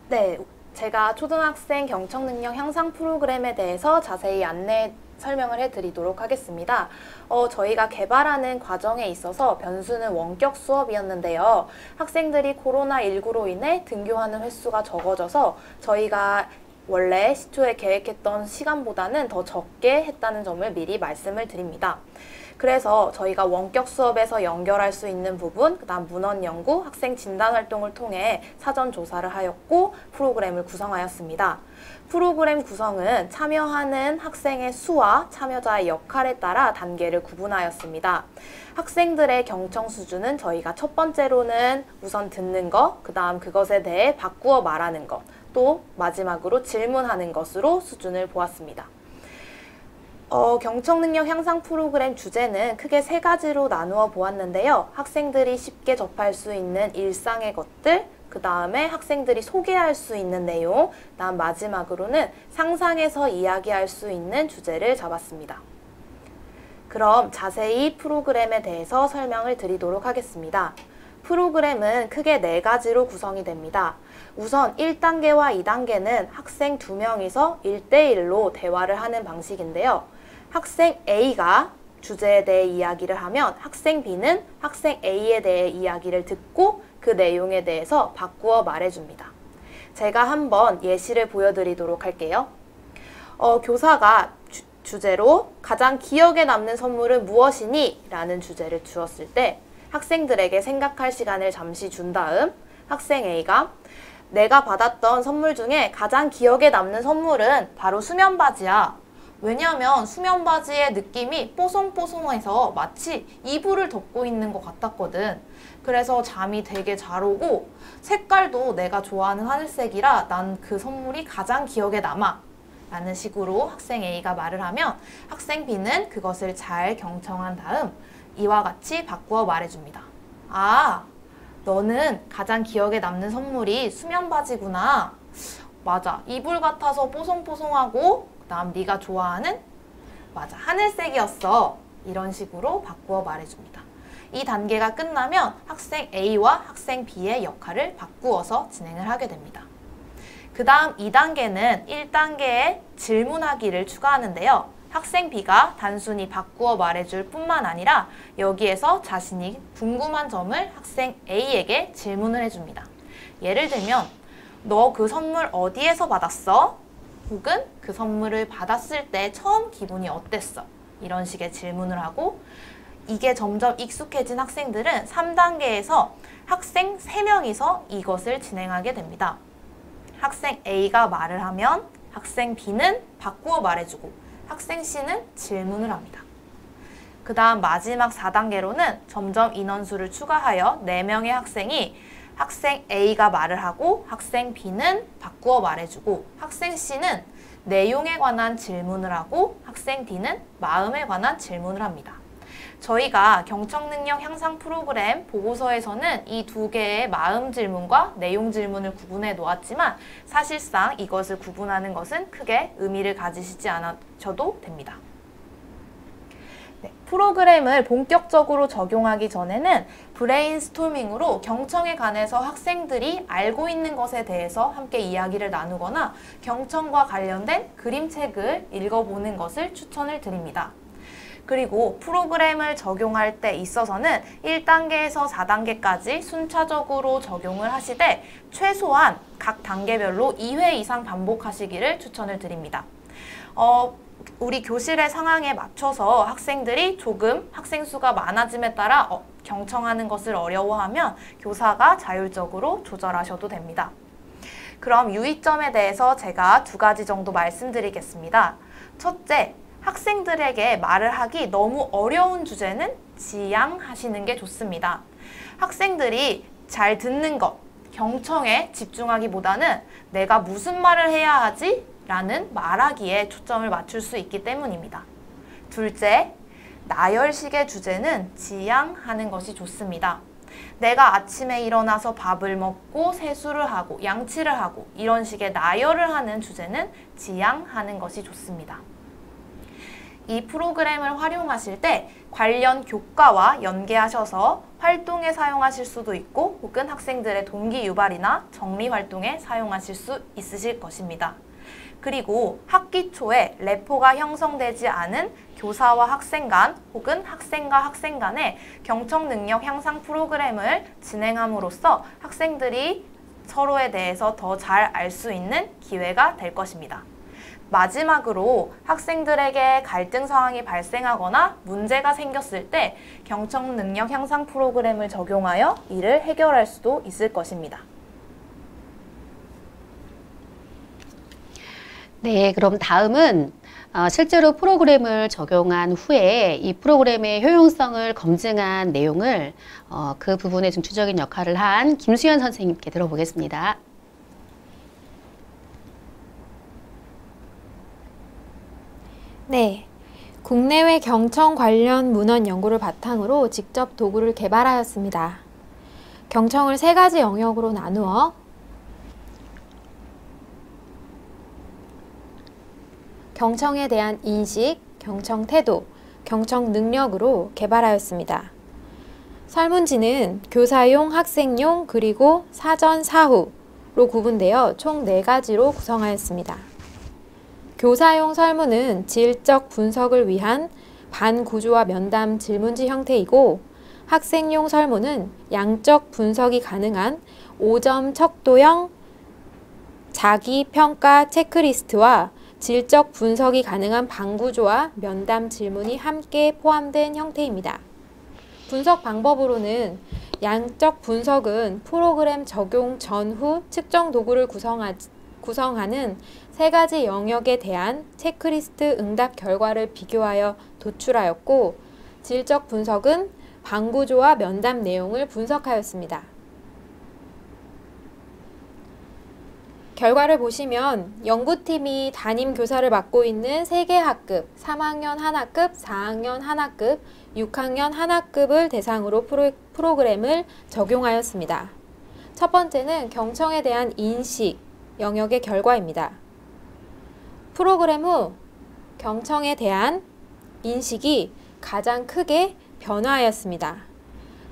S5: 네, 제가 초등학생 경청 능력 향상 프로그램에 대해서 자세히 안내 설명을 해드리도록 하겠습니다. 어, 저희가 개발하는 과정에 있어서 변수는 원격 수업이었는데요. 학생들이 코로나19로 인해 등교하는 횟수가 적어져서 저희가 원래 시초에 계획했던 시간보다는 더 적게 했다는 점을 미리 말씀을 드립니다. 그래서 저희가 원격 수업에서 연결할 수 있는 부분, 그 다음 문헌 연구, 학생 진단 활동을 통해 사전 조사를 하였고 프로그램을 구성하였습니다. 프로그램 구성은 참여하는 학생의 수와 참여자의 역할에 따라 단계를 구분하였습니다. 학생들의 경청 수준은 저희가 첫 번째로는 우선 듣는 것, 그 다음 그것에 대해 바꾸어 말하는 것, 또 마지막으로 질문하는 것으로 수준을 보았습니다. 어, 경청 능력 향상 프로그램 주제는 크게 세 가지로 나누어 보았는데요. 학생들이 쉽게 접할 수 있는 일상의 것들, 그 다음에 학생들이 소개할 수 있는 내용, 다음 마지막으로는 상상해서 이야기할 수 있는 주제를 잡았습니다. 그럼 자세히 프로그램에 대해서 설명을 드리도록 하겠습니다. 프로그램은 크게 네 가지로 구성이 됩니다. 우선 1단계와 2단계는 학생 2명이서 1대1로 대화를 하는 방식인데요. 학생 A가 주제에 대해 이야기를 하면 학생 B는 학생 A에 대해 이야기를 듣고 그 내용에 대해서 바꾸어 말해줍니다. 제가 한번 예시를 보여드리도록 할게요. 어, 교사가 주, 주제로 가장 기억에 남는 선물은 무엇이니? 라는 주제를 주었을 때 학생들에게 생각할 시간을 잠시 준 다음 학생 A가 내가 받았던 선물 중에 가장 기억에 남는 선물은 바로 수면 바지야. 왜냐하면 수면 바지의 느낌이 뽀송뽀송해서 마치 이불을 덮고 있는 것 같았거든. 그래서 잠이 되게 잘 오고 색깔도 내가 좋아하는 하늘색이라 난 그 선물이 가장 기억에 남아. 라는 식으로 학생 A가 말을 하면 학생 B는 그것을 잘 경청한 다음 이와 같이 바꾸어 말해줍니다. 아, 너는 가장 기억에 남는 선물이 수면 바지구나. 맞아. 이불 같아서 뽀송뽀송하고 그 다음 네가 좋아하는 맞아. 하늘색이었어. 이런 식으로 바꾸어 말해줍니다. 이 단계가 끝나면 학생 A와 학생 B의 역할을 바꾸어서 진행을 하게 됩니다. 그 다음 2단계는 1단계에 질문하기를 추가하는데요. 학생 B가 단순히 바꾸어 말해줄 뿐만 아니라 여기에서 자신이 궁금한 점을 학생 A에게 질문을 해줍니다. 예를 들면 너 그 선물 어디에서 받았어? 혹은 그 선물을 받았을 때 처음 기분이 어땠어? 이런 식의 질문을 하고 이게 점점 익숙해진 학생들은 3단계에서 학생 3명이서 이것을 진행하게 됩니다. 학생 A가 말을 하면 학생 B는 바꾸어 말해주고 학생 C는 질문을 합니다. 그 다음 마지막 4단계로는 점점 인원수를 추가하여 4명의 학생이 학생 A가 말을 하고 학생 B는 바꾸어 말해주고 학생 C는 내용에 관한 질문을 하고 학생 D는 마음에 관한 질문을 합니다. 저희가 경청 능력 향상 프로그램 보고서에서는 이 두 개의 마음 질문과 내용 질문을 구분해 놓았지만 사실상 이것을 구분하는 것은 크게 의미를 가지시지 않으셔도 됩니다. 네, 프로그램을 본격적으로 적용하기 전에는 브레인스토밍으로 경청에 관해서 학생들이 알고 있는 것에 대해서 함께 이야기를 나누거나 경청과 관련된 그림책을 읽어보는 것을 추천을 드립니다. 그리고 프로그램을 적용할 때 있어서는 1단계에서 4단계까지 순차적으로 적용을 하시되 최소한 각 단계별로 2회 이상 반복하시기를 추천을 드립니다. 어, 우리 교실의 상황에 맞춰서 학생들이 조금 학생 수가 많아짐에 따라 어, 경청하는 것을 어려워하면 교사가 자율적으로 조절하셔도 됩니다. 그럼 유의점에 대해서 제가 두 가지 정도 말씀드리겠습니다. 첫째, 학생들에게 말을 하기 너무 어려운 주제는 지양하시는 게 좋습니다. 학생들이 잘 듣는 것, 경청에 집중하기보다는 내가 무슨 말을 해야 하지? 라는 말하기에 초점을 맞출 수 있기 때문입니다. 둘째, 나열식의 주제는 지양하는 것이 좋습니다. 내가 아침에 일어나서 밥을 먹고 세수를 하고 양치를 하고 이런 식의 나열을 하는 주제는 지양하는 것이 좋습니다. 이 프로그램을 활용하실 때 관련 교과와 연계하셔서 활동에 사용하실 수도 있고 혹은 학생들의 동기 유발이나 정리 활동에 사용하실 수 있으실 것입니다. 그리고 학기 초에 레포가 형성되지 않은 교사와 학생 간 혹은 학생과 학생 간의 경청 능력 향상 프로그램을 진행함으로써 학생들이 서로에 대해서 더 잘 알 수 있는 기회가 될 것입니다. 마지막으로 학생들에게 갈등 상황이 발생하거나 문제가 생겼을 때 경청 능력 향상 프로그램을 적용하여 이를 해결할 수도 있을 것입니다.
S4: 네, 그럼 다음은 어, 실제로 프로그램을 적용한 후에 이 프로그램의 효용성을 검증한 내용을 어, 그 부분에 중추적인 역할을 한 김수현 선생님께 들어보겠습니다.
S6: 네. 국내외 경청 관련 문헌 연구를 바탕으로 직접 도구를 개발하였습니다. 경청을 세 가지 영역으로 나누어 경청에 대한 인식, 경청 태도, 경청 능력으로 개발하였습니다. 설문지는 교사용, 학생용, 그리고 사전, 사후로 구분되어 총 4가지로 구성하였습니다. 교사용 설문은 질적 분석을 위한 반구조화 면담 질문지 형태이고 학생용 설문은 양적 분석이 가능한 5점 척도형 자기평가 체크리스트와 질적 분석이 가능한 방구조와 면담 질문이 함께 포함된 형태입니다. 분석 방법으로는 양적 분석은 프로그램 적용 전후 측정 도구를 구성하, 구성하는 세 가지 영역에 대한 체크리스트 응답 결과를 비교하여 도출하였고 질적 분석은 방구조와 면담 내용을 분석하였습니다. 결과를 보시면 연구팀이 담임 교사를 맡고 있는 3개 학급, 3학년 하나급, 4학년 하나급, 6학년 하나급을 대상으로 프로, 프로그램을 적용하였습니다. 첫 번째는 경청에 대한 인식 영역의 결과입니다. 프로그램 후 경청에 대한 인식이 가장 크게 변화하였습니다.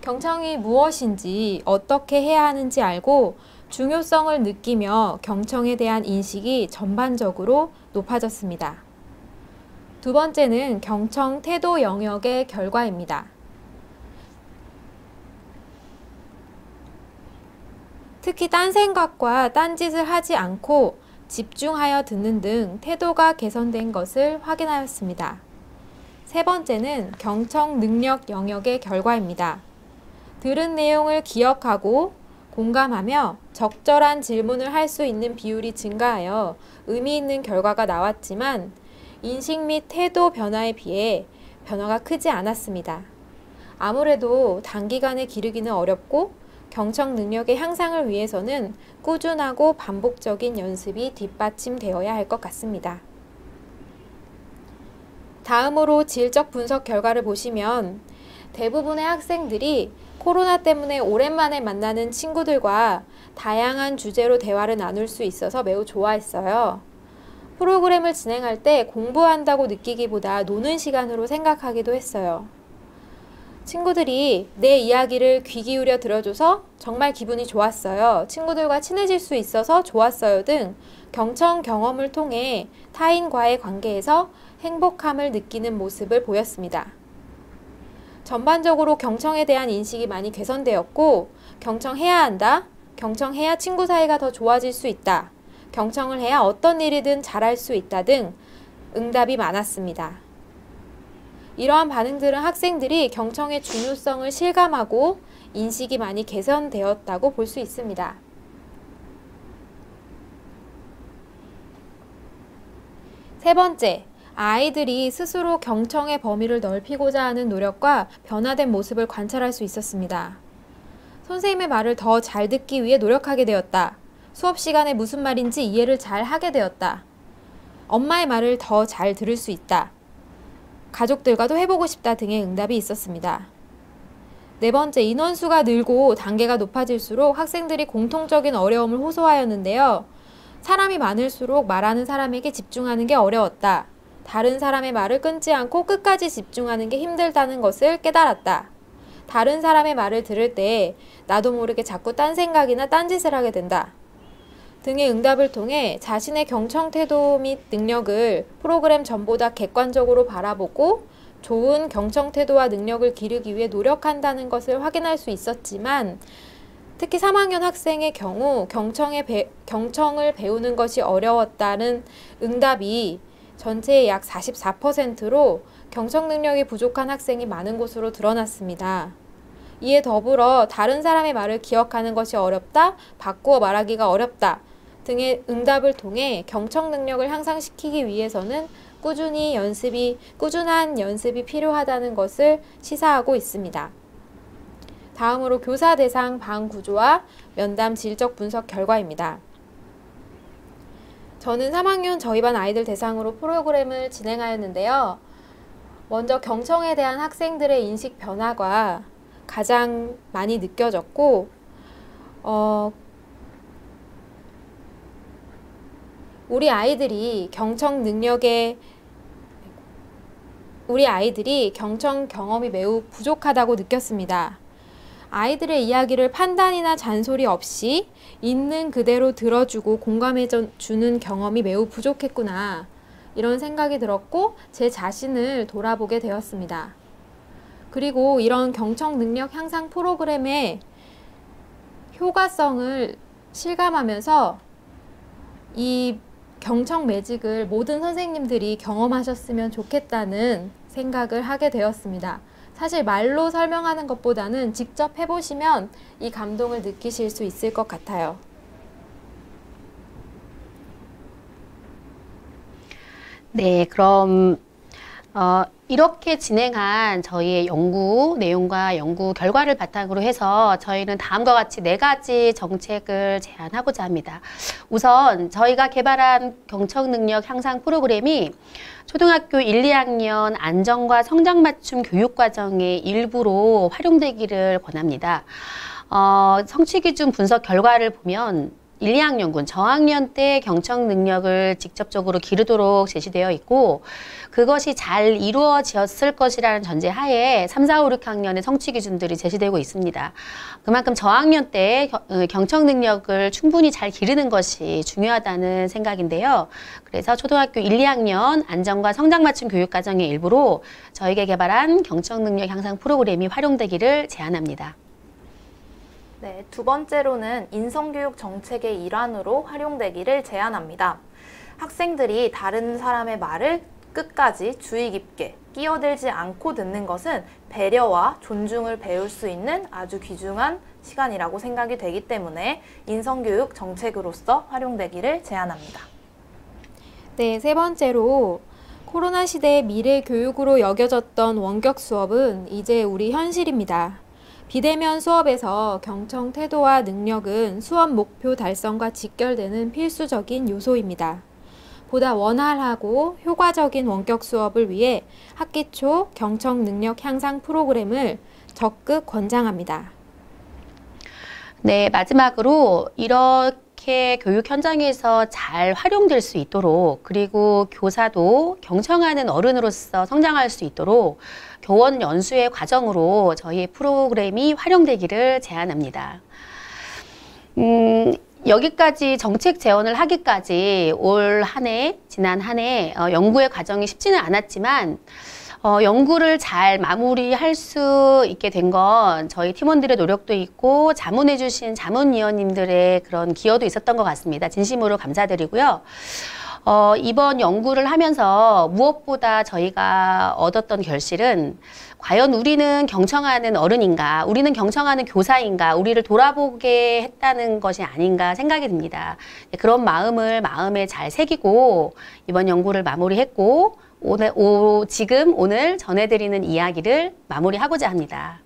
S6: 경청이 무엇인지 어떻게 해야 하는지 알고 중요성을 느끼며 경청에 대한 인식이 전반적으로 높아졌습니다. 두 번째는 경청 태도 영역의 결과입니다. 특히 딴 생각과 딴 짓을 하지 않고 집중하여 듣는 등 태도가 개선된 것을 확인하였습니다. 세 번째는 경청 능력 영역의 결과입니다. 들은 내용을 기억하고 공감하며 적절한 질문을 할 수 있는 비율이 증가하여 의미 있는 결과가 나왔지만 인식 및 태도 변화에 비해 변화가 크지 않았습니다. 아무래도 단기간에 기르기는 어렵고 경청 능력의 향상을 위해서는 꾸준하고 반복적인 연습이 뒷받침되어야 할 것 같습니다. 다음으로 질적 분석 결과를 보시면 대부분의 학생들이 코로나 때문에 오랜만에 만나는 친구들과 다양한 주제로 대화를 나눌 수 있어서 매우 좋아했어요. 프로그램을 진행할 때 공부한다고 느끼기보다 노는 시간으로 생각하기도 했어요. 친구들이 내 이야기를 귀 기울여 들어줘서 정말 기분이 좋았어요. 친구들과 친해질 수 있어서 좋았어요 등 경청 경험을 통해 타인과의 관계에서 행복함을 느끼는 모습을 보였습니다. 전반적으로 경청에 대한 인식이 많이 개선되었고 경청해야 한다. 경청해야 친구 사이가 더 좋아질 수 있다. 경청을 해야 어떤 일이든 잘할 수 있다 등 응답이 많았습니다. 이러한 반응들은 학생들이 경청의 중요성을 실감하고 인식이 많이 개선되었다고 볼 수 있습니다. 세 번째, 아이들이 스스로 경청의 범위를 넓히고자 하는 노력과 변화된 모습을 관찰할 수 있었습니다. 선생님의 말을 더 잘 듣기 위해 노력하게 되었다. 수업 시간에 무슨 말인지 이해를 잘 하게 되었다. 엄마의 말을 더 잘 들을 수 있다. 가족들과도 해보고 싶다 등의 응답이 있었습니다. 네 번째, 인원수가 늘고 단계가 높아질수록 학생들이 공통적인 어려움을 호소하였는데요. 사람이 많을수록 말하는 사람에게 집중하는 게 어려웠다. 다른 사람의 말을 끊지 않고 끝까지 집중하는 게 힘들다는 것을 깨달았다. 다른 사람의 말을 들을 때 나도 모르게 자꾸 딴 생각이나 딴짓을 하게 된다. 등의 응답을 통해 자신의 경청 태도 및 능력을 프로그램 전보다 객관적으로 바라보고 좋은 경청 태도와 능력을 기르기 위해 노력한다는 것을 확인할 수 있었지만 특히 3학년 학생의 경우 경청의 배, 경청을 배우는 것이 어려웠다는 응답이 전체의 약 44%로 경청 능력이 부족한 학생이 많은 것으로 드러났습니다. 이에 더불어 다른 사람의 말을 기억하는 것이 어렵다, 바꾸어 말하기가 어렵다 등의 응답을 통해 경청 능력을 향상시키기 위해서는 꾸준히 연습이, 꾸준한 연습이 필요하다는 것을 시사하고 있습니다. 다음으로 교사 대상 방 구조와 면담 질적 분석 결과입니다. 저는 3학년 저희 반 아이들 대상으로 프로그램을 진행하였는데요. 먼저 경청에 대한 학생들의 인식 변화가 가장 많이 느껴졌고, 어, 우리 아이들이 경청 능력에 우리 아이들이 경청 경험이 매우 부족하다고 느꼈습니다. 아이들의 이야기를 판단이나 잔소리 없이 있는 그대로 들어주고 공감해 주는 경험이 매우 부족했구나. 이런 생각이 들었고 제 자신을 돌아보게 되었습니다. 그리고 이런 경청 능력 향상 프로그램의 효과성을 실감하면서 이 경청 매직을 모든 선생님들이 경험하셨으면 좋겠다는 생각을 하게 되었습니다. 사실 말로 설명하는 것보다는 직접 해보시면 이 감동을 느끼실 수 있을 것 같아요.
S4: 네, 그럼 어, 이렇게 진행한 저희의 연구 내용과 연구 결과를 바탕으로 해서 저희는 다음과 같이 네 가지 정책을 제안하고자 합니다. 우선 저희가 개발한 경청 능력 향상 프로그램이 초등학교 1, 2학년 안정과 성장 맞춤 교육 과정의 일부로 활용되기를 권합니다. 어, 성취 기준 분석 결과를 보면 1, 2학년군 저학년 때 경청 능력을 직접적으로 기르도록 제시되어 있고 그것이 잘 이루어졌을 것이라는 전제 하에 3, 4, 5, 6학년의 성취 기준들이 제시되고 있습니다. 그만큼 저학년 때 어, 경청 능력을 충분히 잘 기르는 것이 중요하다는 생각인데요. 그래서 초등학교 1, 2학년 안정과 성장 맞춤 교육 과정의 일부로 저희가 개발한 경청 능력 향상 프로그램이 활용되기를 제안합니다.
S5: 네, 두 번째로는 인성교육 정책의 일환으로 활용되기를 제안합니다. 학생들이 다른 사람의 말을 끝까지 주의 깊게 끼어들지 않고 듣는 것은 배려와 존중을 배울 수 있는 아주 귀중한 시간이라고 생각이 되기 때문에 인성교육 정책으로서 활용되기를 제안합니다.
S6: 네, 세 번째로 코로나 시대의 미래 교육으로 여겨졌던 원격 수업은 이제 우리 현실입니다. 비대면 수업에서 경청 태도와 능력은 수업 목표 달성과 직결되는 필수적인 요소입니다. 보다 원활하고 효과적인 원격 수업을 위해 학기 초 경청 능력 향상 프로그램을 적극 권장합니다.
S4: 네, 마지막으로 이렇게 교육 현장에서 잘 활용될 수 있도록 그리고 교사도 경청하는 어른으로서 성장할 수 있도록 교원 연수의 과정으로 저희의 프로그램이 활용되기를 제안합니다. 음, 여기까지 정책 재원을 하기까지 올 한 해, 지난 한해 어, 연구의 과정이 쉽지는 않았지만 어, 연구를 잘 마무리할 수 있게 된 건 저희 팀원들의 노력도 있고 자문해주신 자문위원님들의 그런 기여도 있었던 것 같습니다. 진심으로 감사드리고요. 어, 이번 연구를 하면서 무엇보다 저희가 얻었던 결실은 과연 우리는 경청하는 어른인가, 우리는 경청하는 교사인가, 우리를 돌아보게 했다는 것이 아닌가 생각이 듭니다. 그런 마음을 마음에 잘 새기고 이번 연구를 마무리했고 오늘 오, 지금 오늘 전해드리는 이야기를 마무리하고자 합니다.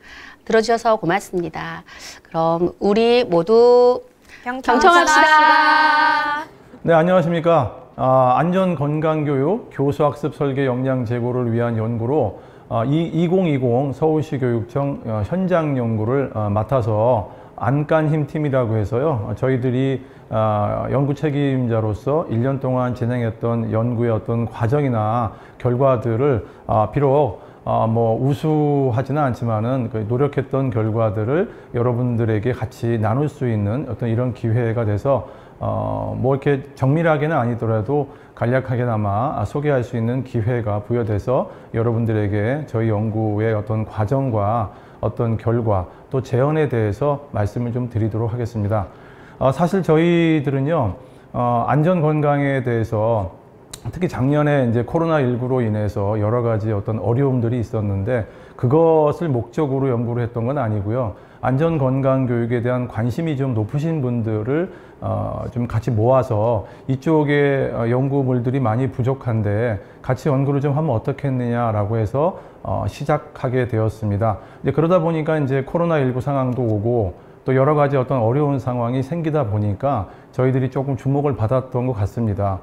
S4: 들어주셔서 고맙습니다. 그럼 우리 모두 경청합시다.
S7: 네, 안녕하십니까. 아, 안전 건강 교육, 교수 학습 설계 역량 제고를 위한 연구로 아, 2020 서울시 교육청 어, 현장 연구를 어, 맡아서 안간힘 팀이라고 해서요. 어, 저희들이 아, 연구 책임자로서 1년 동안 진행했던 연구의 어떤 과정이나 결과들을 아, 비록 아, 뭐 우수하지는 않지만은 그 노력했던 결과들을 여러분들에게 같이 나눌 수 있는 어떤 이런 기회가 돼서 어, 뭐 이렇게 정밀하게는 아니더라도 간략하게나마 소개할 수 있는 기회가 부여돼서 여러분들에게 저희 연구의 어떤 과정과 어떤 결과 또 재현에 대해서 말씀을 좀 드리도록 하겠습니다. 어, 사실 저희들은요, 어, 안전 건강에 대해서 특히 작년에 이제 코로나19로 인해서 여러 가지 어떤 어려움들이 있었는데 그것을 목적으로 연구를 했던 건 아니고요. 안전 건강 교육에 대한 관심이 좀 높으신 분들을 어, 좀 같이 모아서 이쪽에 어, 연구물들이 많이 부족한데 같이 연구를 좀 하면 어떻겠느냐라고 해서 어, 시작하게 되었습니다. 이제 그러다 보니까 이제 코로나19 상황도 오고 또 여러 가지 어떤 어려운 상황이 생기다 보니까 저희들이 조금 주목을 받았던 것 같습니다.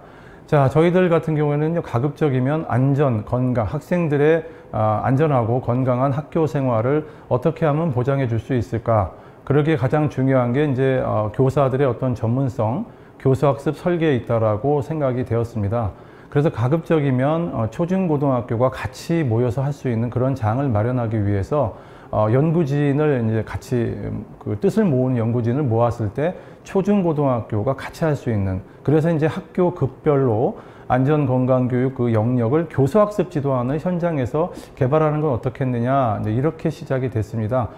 S7: 자, 저희들 같은 경우에는 가급적이면 안전, 건강, 학생들의 아, 안전하고 건강한 학교 생활을 어떻게 하면 보장해 줄 수 있을까? 그러기에 가장 중요한 게 이제 어, 교사들의 어떤 전문성, 교수학습 설계에 있다라고 생각이 되었습니다. 그래서 가급적이면 어, 초중고등학교가 같이 모여서 할 수 있는 그런 장을 마련하기 위해서 어, 연구진을 이제 같이 음, 그 뜻을 모은 연구진을 모았을 때 초중고등학교가 같이 할 수 있는 그래서 이제 학교 급별로 안전 건강 교육 그 영역을 교수 학습 지도안을 현장에서 개발하는 건 어떻겠느냐 이제 이렇게 시작이 됐습니다.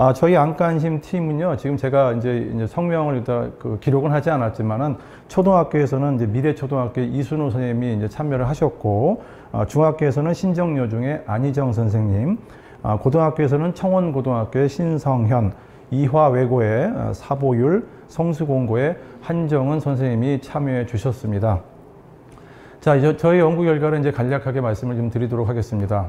S7: 아, 저희 안간힘 팀은요, 지금 제가 이제, 이제 성명을 일단 그 기록은 하지 않았지만은 초등학교에서는 이제 미래초등학교 이순호 선생님이 이제 참여를 하셨고, 아, 중학교에서는 신정여 중에 안희정 선생님, 아, 고등학교에서는 청원고등학교의 신성현, 이화외고의 아, 사보율, 성수공고의 한정은 선생님이 참여해 주셨습니다. 자, 이제 저희 연구 결과를 이제 간략하게 말씀을 좀 드리도록 하겠습니다.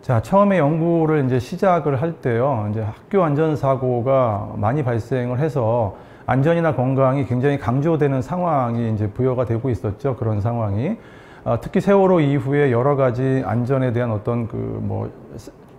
S7: 자, 처음에 연구를 이제 시작을 할 때요, 이제 학교 안전 사고가 많이 발생을 해서 안전이나 건강이 굉장히 강조되는 상황이 이제 부여가 되고 있었죠. 그런 상황이. 어, 특히 세월호 이후에 여러 가지 안전에 대한 어떤 그 뭐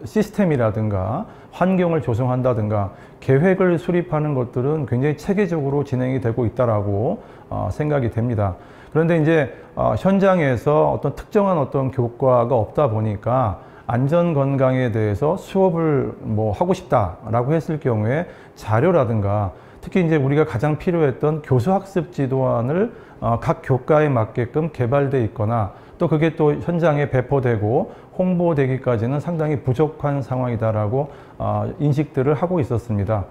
S7: 시스템이라든가 환경을 조성한다든가 계획을 수립하는 것들은 굉장히 체계적으로 진행이 되고 있다라고 어, 생각이 됩니다. 그런데 이제 어, 현장에서 어떤 특정한 어떤 교과가 없다 보니까 안전 건강에 대해서 수업을 뭐 하고 싶다라고 했을 경우에 자료라든가 특히 이제 우리가 가장 필요했던 교수 학습 지도안을 어, 각 교과에 맞게끔 개발돼 있거나 또 그게 또 현장에 배포되고 홍보되기까지는 상당히 부족한 상황이다라고 어, 인식들을 하고 있었습니다.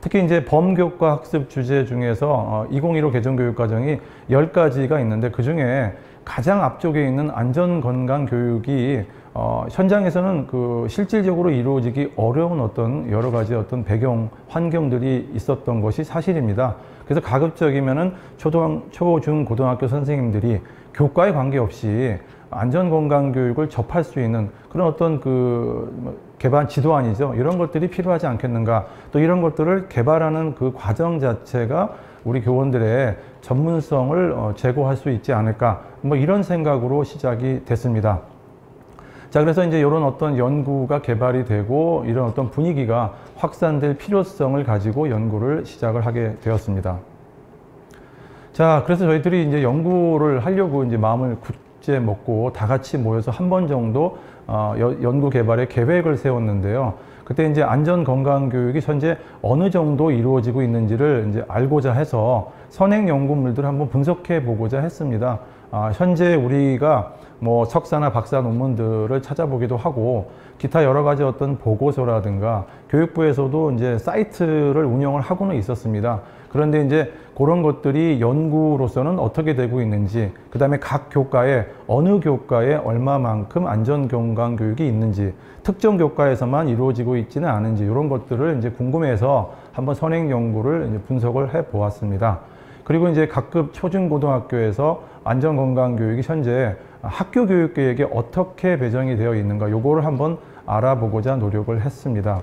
S7: 특히 이제 범교과 학습 주제 중에서 어, 2015 개정교육과정이 10가지가 있는데 그 중에 가장 앞쪽에 있는 안전건강 교육이 어, 현장에서는 그 실질적으로 이루어지기 어려운 어떤 여러 가지 어떤 배경 환경들이 있었던 것이 사실입니다. 그래서 가급적이면은 초등, 초, 중, 고등학교 선생님들이 교과에 관계없이 안전건강교육을 접할 수 있는 그런 어떤 그 개발 지도안이죠. 이런 것들이 필요하지 않겠는가. 또 이런 것들을 개발하는 그 과정 자체가 우리 교원들의 전문성을 어, 제고할 수 있지 않을까. 뭐 이런 생각으로 시작이 됐습니다. 자, 그래서 이제 이런 어떤 연구가 개발이 되고 이런 어떤 분위기가 확산될 필요성을 가지고 연구를 시작을 하게 되었습니다. 자, 그래서 저희들이 이제 연구를 하려고 이제 마음을 굳게 먹고 다 같이 모여서 한 번 정도 어, 연구 개발의 계획을 세웠는데요. 그때 이제 안전 건강 교육이 현재 어느 정도 이루어지고 있는지를 이제 알고자 해서 선행 연구물들을 한번 분석해 보고자 했습니다. 아, 현재 우리가 뭐 석사나 박사 논문들을 찾아보기도 하고 기타 여러 가지 어떤 보고서라든가 교육부에서도 이제 사이트를 운영을 하고는 있었습니다. 그런데 이제 그런 것들이 연구로서는 어떻게 되고 있는지, 그 다음에 각 교과에 어느 교과에 얼마만큼 안전건강 교육이 있는지, 특정 교과에서만 이루어지고 있지는 않은지 이런 것들을 이제 궁금해서 한번 선행 연구를 이제 분석을 해 보았습니다. 그리고 이제 각급 초중고등학교에서 안전건강교육이 현재 학교 교육 계획에 어떻게 배정이 되어 있는가 요거를 한번 알아보고자 노력을 했습니다.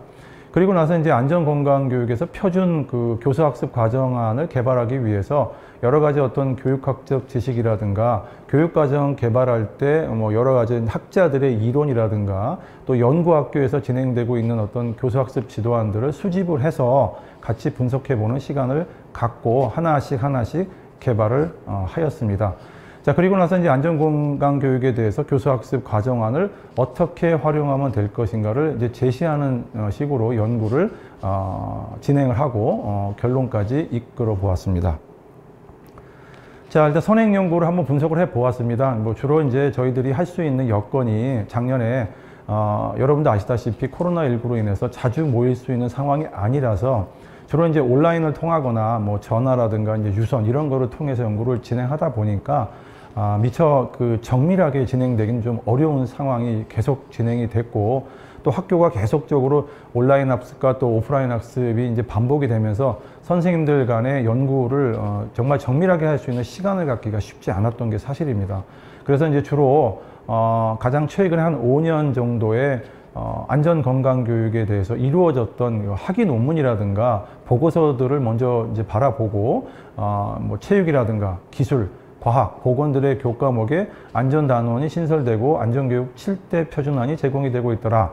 S7: 그리고 나서 이제 안전건강교육에서 표준 그 교수학습 과정안을 개발하기 위해서 여러 가지 어떤 교육학적 지식이라든가 교육과정 개발할 때 뭐 여러 가지 학자들의 이론이라든가 또 연구학교에서 진행되고 있는 어떤 교수학습 지도안들을 수집을 해서 같이 분석해 보는 시간을 갖고 하나씩 하나씩 개발을 어, 하였습니다. 자, 그리고 나서 이제 안전건강 교육에 대해서 교수학습 과정안을 어떻게 활용하면 될 것인가를 이제 제시하는 어, 식으로 연구를 어, 진행을 하고 어, 결론까지 이끌어 보았습니다. 자, 일단 선행 연구를 한번 분석을 해 보았습니다. 뭐 주로 이제 저희들이 할 수 있는 여건이 작년에 어, 여러분도 아시다시피 코로나19로 인해서 자주 모일 수 있는 상황이 아니라서 주로 이제 온라인을 통하거나 뭐 전화라든가 이제 유선 이런 거를 통해서 연구를 진행하다 보니까 아, 미처 그 정밀하게 진행되기는 좀 어려운 상황이 계속 진행이 됐고 또 학교가 계속적으로 온라인 학습과 또 오프라인 학습이 이제 반복이 되면서 선생님들 간의 연구를 어, 정말 정밀하게 할 수 있는 시간을 갖기가 쉽지 않았던 게 사실입니다. 그래서 이제 주로 어, 가장 최근에 한 5년 정도의 어, 안전 건강 교육에 대해서 이루어졌던 학위 논문이라든가 보고서들을 먼저 이제 바라보고 어, 뭐 체육이라든가 기술 과학, 보건들의 교과목에 안전단원이 신설되고 안전교육 7대 표준안이 제공이 되고 있더라.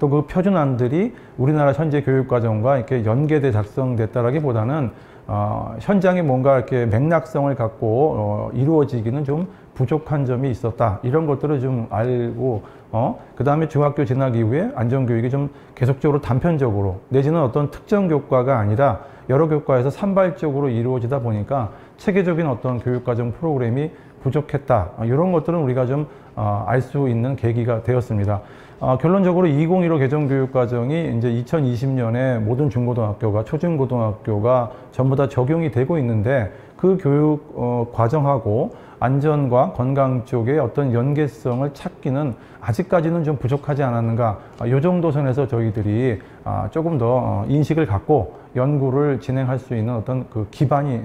S7: 또 그 표준안들이 우리나라 현재 교육과정과 이렇게 연계돼 작성됐다라기보다는 어, 현장에 뭔가 이렇게 맥락성을 갖고 어, 이루어지기는 좀 부족한 점이 있었다. 이런 것들을 좀 알고 어, 그 다음에 중학교 진학 이후에 안전교육이 좀 계속적으로 단편적으로 내지는 어떤 특정 교과가 아니라 여러 교과에서 산발적으로 이루어지다 보니까 체계적인 어떤 교육과정 프로그램이 부족했다. 이런 것들은 우리가 좀 알 수 있는 계기가 되었습니다. 어, 결론적으로 2015 개정 교육과정이 이제 2020년에 모든 중고등학교가 초중고등학교가 전부 다 적용이 되고 있는데 그 교육 어, 과정하고 안전과 건강 쪽의 어떤 연계성을 찾기는 아직까지는 좀 부족하지 않았는가 이 아, 정도 선에서 저희들이 아, 조금 더 어, 인식을 갖고 연구를 진행할 수 있는 어떤 그 기반이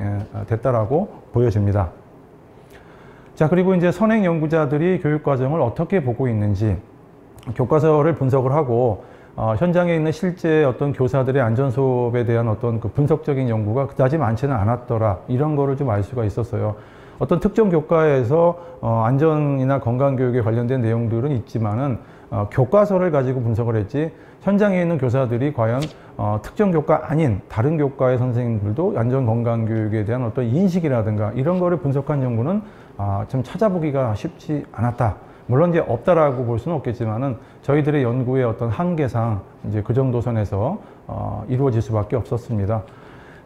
S7: 됐다라고 보여집니다. 자, 그리고 이제 선행 연구자들이 교육 과정을 어떻게 보고 있는지 교과서를 분석을 하고 어, 현장에 있는 실제 어떤 교사들의 안전 수업에 대한 어떤 그 분석적인 연구가 그다지 많지는 않았더라 이런 거를 좀 알 수가 있었어요. 어떤 특정 교과에서 어, 안전이나 건강 교육에 관련된 내용들은 있지만은 어, 교과서를 가지고 분석을 했지 현장에 있는 교사들이 과연 어, 특정 교과 아닌 다른 교과의 선생님들도 안전 건강 교육에 대한 어떤 인식이라든가 이런 거를 분석한 연구는 아, 좀 찾아보기가 쉽지 않았다. 물론 이제 없다라고 볼 수는 없겠지만은 저희들의 연구의 어떤 한계상 이제 그 정도 선에서 어, 이루어질 수밖에 없었습니다.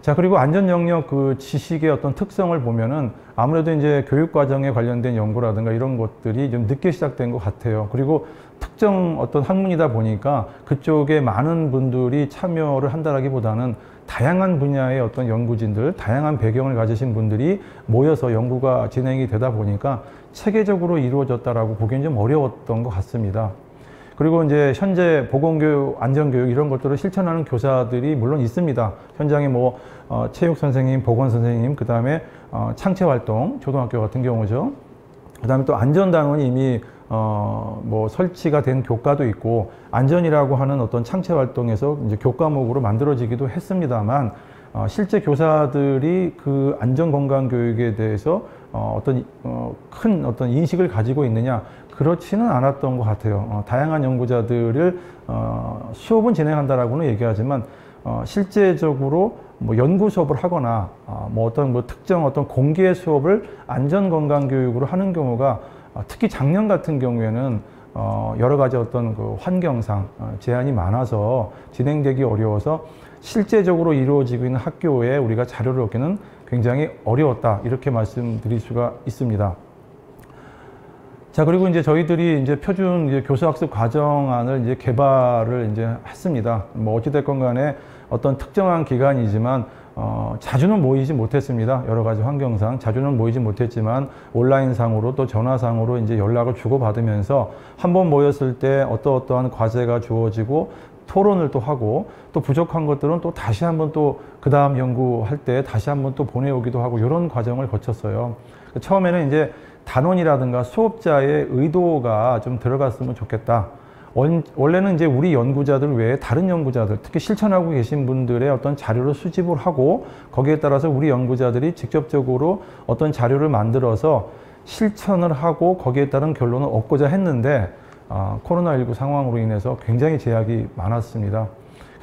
S7: 자 그리고 안전 영역 그 지식의 어떤 특성을 보면은 아무래도 이제 교육 과정에 관련된 연구라든가 이런 것들이 좀 늦게 시작된 것 같아요. 그리고 특정 어떤 학문이다 보니까 그쪽에 많은 분들이 참여를 한다라기보다는 다양한 분야의 어떤 연구진들, 다양한 배경을 가지신 분들이 모여서 연구가 진행이 되다 보니까 체계적으로 이루어졌다라고 보기엔 좀 어려웠던 것 같습니다. 그리고 이제 현재 보건교육, 안전교육 이런 것들을 실천하는 교사들이 물론 있습니다. 현장에 뭐 어, 체육 선생님, 보건 선생님, 그 다음에 어, 창체 활동, 초등학교 같은 경우죠. 그 다음에 또 안전당원이 이미 어, 뭐 설치가 된 교과도 있고 안전이라고 하는 어떤 창체 활동에서 이제 교과목으로 만들어지기도 했습니다만 어, 실제 교사들이 그 안전 건강 교육에 대해서 어, 어떤 어, 큰 어떤 인식을 가지고 있느냐 그렇지는 않았던 것 같아요. 어, 다양한 연구자들을 어, 수업은 진행한다라고는 얘기하지만 어, 실제적으로 뭐 연구 수업을 하거나 어, 뭐 어떤 뭐 특정 어떤 공개 수업을 안전 건강 교육으로 하는 경우가 어, 특히 작년 같은 경우에는 어, 여러 가지 어떤 그 환경상 어, 제한이 많아서 진행되기 어려워서 실제적으로 이루어지고 있는 학교에 우리가 자료를 얻기는 굉장히 어려웠다 이렇게 말씀드릴 수가 있습니다. 자 그리고 이제 저희들이 이제 표준 이제 교수학습 과정안을 이제 개발을 이제 했습니다. 뭐 어찌됐건 간에 어떤 특정한 기간이지만 어, 자주는 모이지 못했습니다. 여러 가지 환경상 자주는 모이지 못했지만 온라인상으로 또 전화상으로 이제 연락을 주고 받으면서 한 번 모였을 때 어떠어떠한 과제가 주어지고 토론을 또 하고 또 부족한 것들은 또 다시 한번 또 그 다음 연구할 때 다시 한번 또 보내오기도 하고 이런 과정을 거쳤어요. 처음에는 이제 단원이라든가 수업자의 의도가 좀 들어갔으면 좋겠다. 원, 원래는 이제 우리 연구자들 외에 다른 연구자들, 특히 실천하고 계신 분들의 어떤 자료를 수집을 하고 거기에 따라서 우리 연구자들이 직접적으로 어떤 자료를 만들어서 실천을 하고 거기에 따른 결론을 얻고자 했는데 아, 코로나19 상황으로 인해서 굉장히 제약이 많았습니다.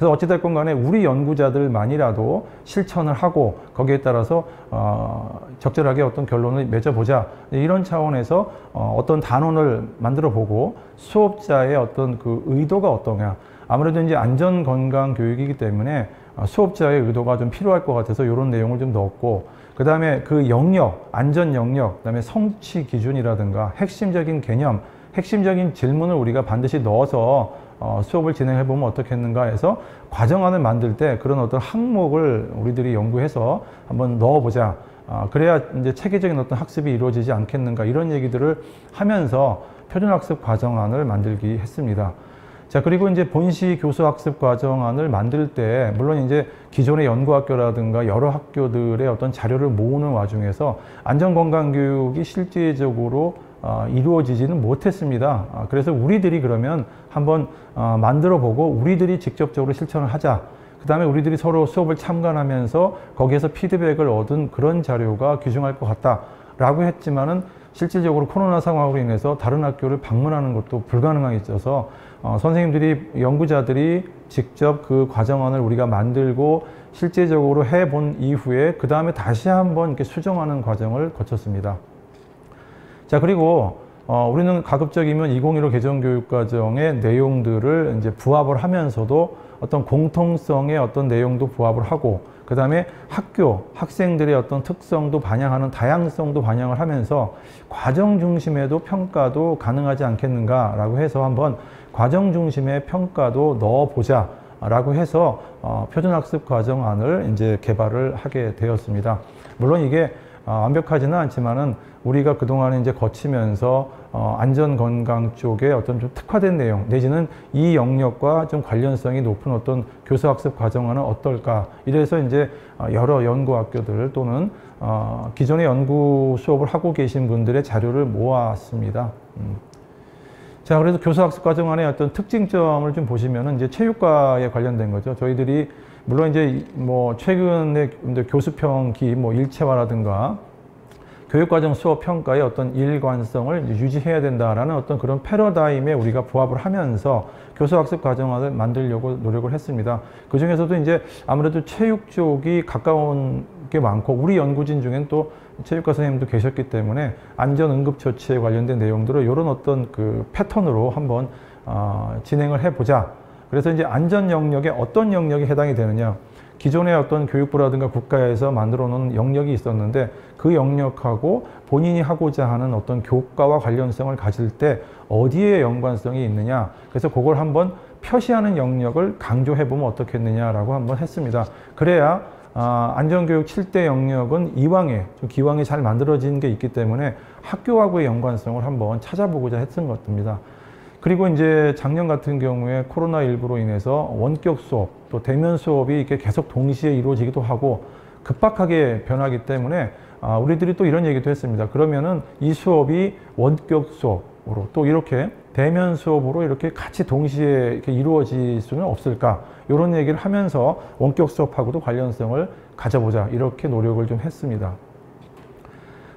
S7: 그래서 어찌됐건 간에 우리 연구자들만이라도 실천을 하고 거기에 따라서 어, 적절하게 어떤 결론을 맺어보자. 이런 차원에서 어, 어떤 단원을 만들어 보고 수업자의 어떤 그 의도가 어떠냐. 아무래도 이제 안전 건강 교육이기 때문에 어, 수업자의 의도가 좀 필요할 것 같아서 이런 내용을 좀 넣었고 그 다음에 그 영역 안전 영역 그 다음에 성취 기준이라든가 핵심적인 개념 핵심적인 질문을 우리가 반드시 넣어서 어, 수업을 진행해 보면 어떻겠는가 해서 과정안을 만들 때 그런 어떤 항목을 우리들이 연구해서 한번 넣어보자. 어, 그래야 이제 체계적인 어떤 학습이 이루어지지 않겠는가 이런 얘기들을 하면서 표준학습 과정안을 만들기 했습니다. 자, 그리고 이제 본시 교수 학습 과정안을 만들 때, 물론 이제 기존의 연구학교라든가 여러 학교들의 어떤 자료를 모으는 와중에서 안전건강교육이 실질적으로 어, 이루어지지는 못했습니다. 아, 그래서 우리들이 그러면 한번 어, 만들어 보고 우리들이 직접적으로 실천을 하자. 그 다음에 우리들이 서로 수업을 참관하면서 거기에서 피드백을 얻은 그런 자료가 규정할 것 같다 라고 했지만은 실질적으로 코로나 상황으로 인해서 다른 학교를 방문하는 것도 불가능하게 있어서 어, 선생님들이 연구자들이 직접 그 과정안을 우리가 만들고 실제적으로 해본 이후에 그 다음에 다시 한번 이렇게 수정하는 과정을 거쳤습니다. 자 그리고 어, 우리는 가급적이면 2015 개정교육과정의 내용들을 이제 부합을 하면서도 어떤 공통성의 어떤 내용도 부합을 하고 그 다음에 학교, 학생들의 어떤 특성도 반영하는 다양성도 반영을 하면서 과정 중심에도 평가도 가능하지 않겠는가라고 해서 한번 과정 중심의 평가도 넣어보자 라고 해서 어, 표준학습 과정안을 이제 개발을 하게 되었습니다. 물론 이게 어, 완벽하지는 않지만은 우리가 그동안에 이제 거치면서 어, 안전 건강 쪽에 어떤 좀 특화된 내용 내지는 이 영역과 좀 관련성이 높은 어떤 교수 학습 과정은 어떨까 이래서 이제 어, 여러 연구 학교들 또는 어, 기존의 연구 수업을 하고 계신 분들의 자료를 모았습니다. 음. 자, 그래서 교수학습 과정 안에 어떤 특징점을 좀 보시면은 이제 체육과에 관련된 거죠. 저희들이 물론 이제 뭐 최근에 교수평기 뭐 일체화라든가 교육과정 수업 평가의 어떤 일관성을 유지해야 된다라는 어떤 그런 패러다임에 우리가 부합을 하면서 교수학습 과정을 만들려고 노력을 했습니다. 그 중에서도 이제 아무래도 체육 쪽이 가까운 게 많고 우리 연구진 중엔 또 체육과 선생님도 계셨기 때문에 안전 응급 조치에 관련된 내용들을 이런 어떤 그 패턴으로 한번 어, 진행을 해보자. 그래서 이제 안전 영역에 어떤 영역이 해당이 되느냐. 기존의 어떤 교육부라든가 국가에서 만들어 놓은 영역이 있었는데 그 영역하고 본인이 하고자 하는 어떤 교과와 관련성을 가질 때 어디에 연관성이 있느냐 그래서 그걸 한번 표시하는 영역을 강조해 보면 어떻겠느냐라고 한번 했습니다. 그래야 아, 안전교육 7대 영역은 이왕에 좀 기왕에 잘 만들어진 게 있기 때문에 학교하고의 연관성을 한번 찾아보고자 했던 것입니다. 그리고 이제 작년 같은 경우에 코로나19로 인해서 원격 수업 또 대면 수업이 이렇게 계속 동시에 이루어지기도 하고 급박하게 변하기 때문에 아, 우리들이 또 이런 얘기도 했습니다. 그러면은 이 수업이 원격 수업으로 또 이렇게 대면 수업으로 이렇게 같이 동시에 이렇게 이루어질 수는 없을까? 이런 얘기를 하면서 원격 수업하고도 관련성을 가져보자 이렇게 노력을 좀 했습니다.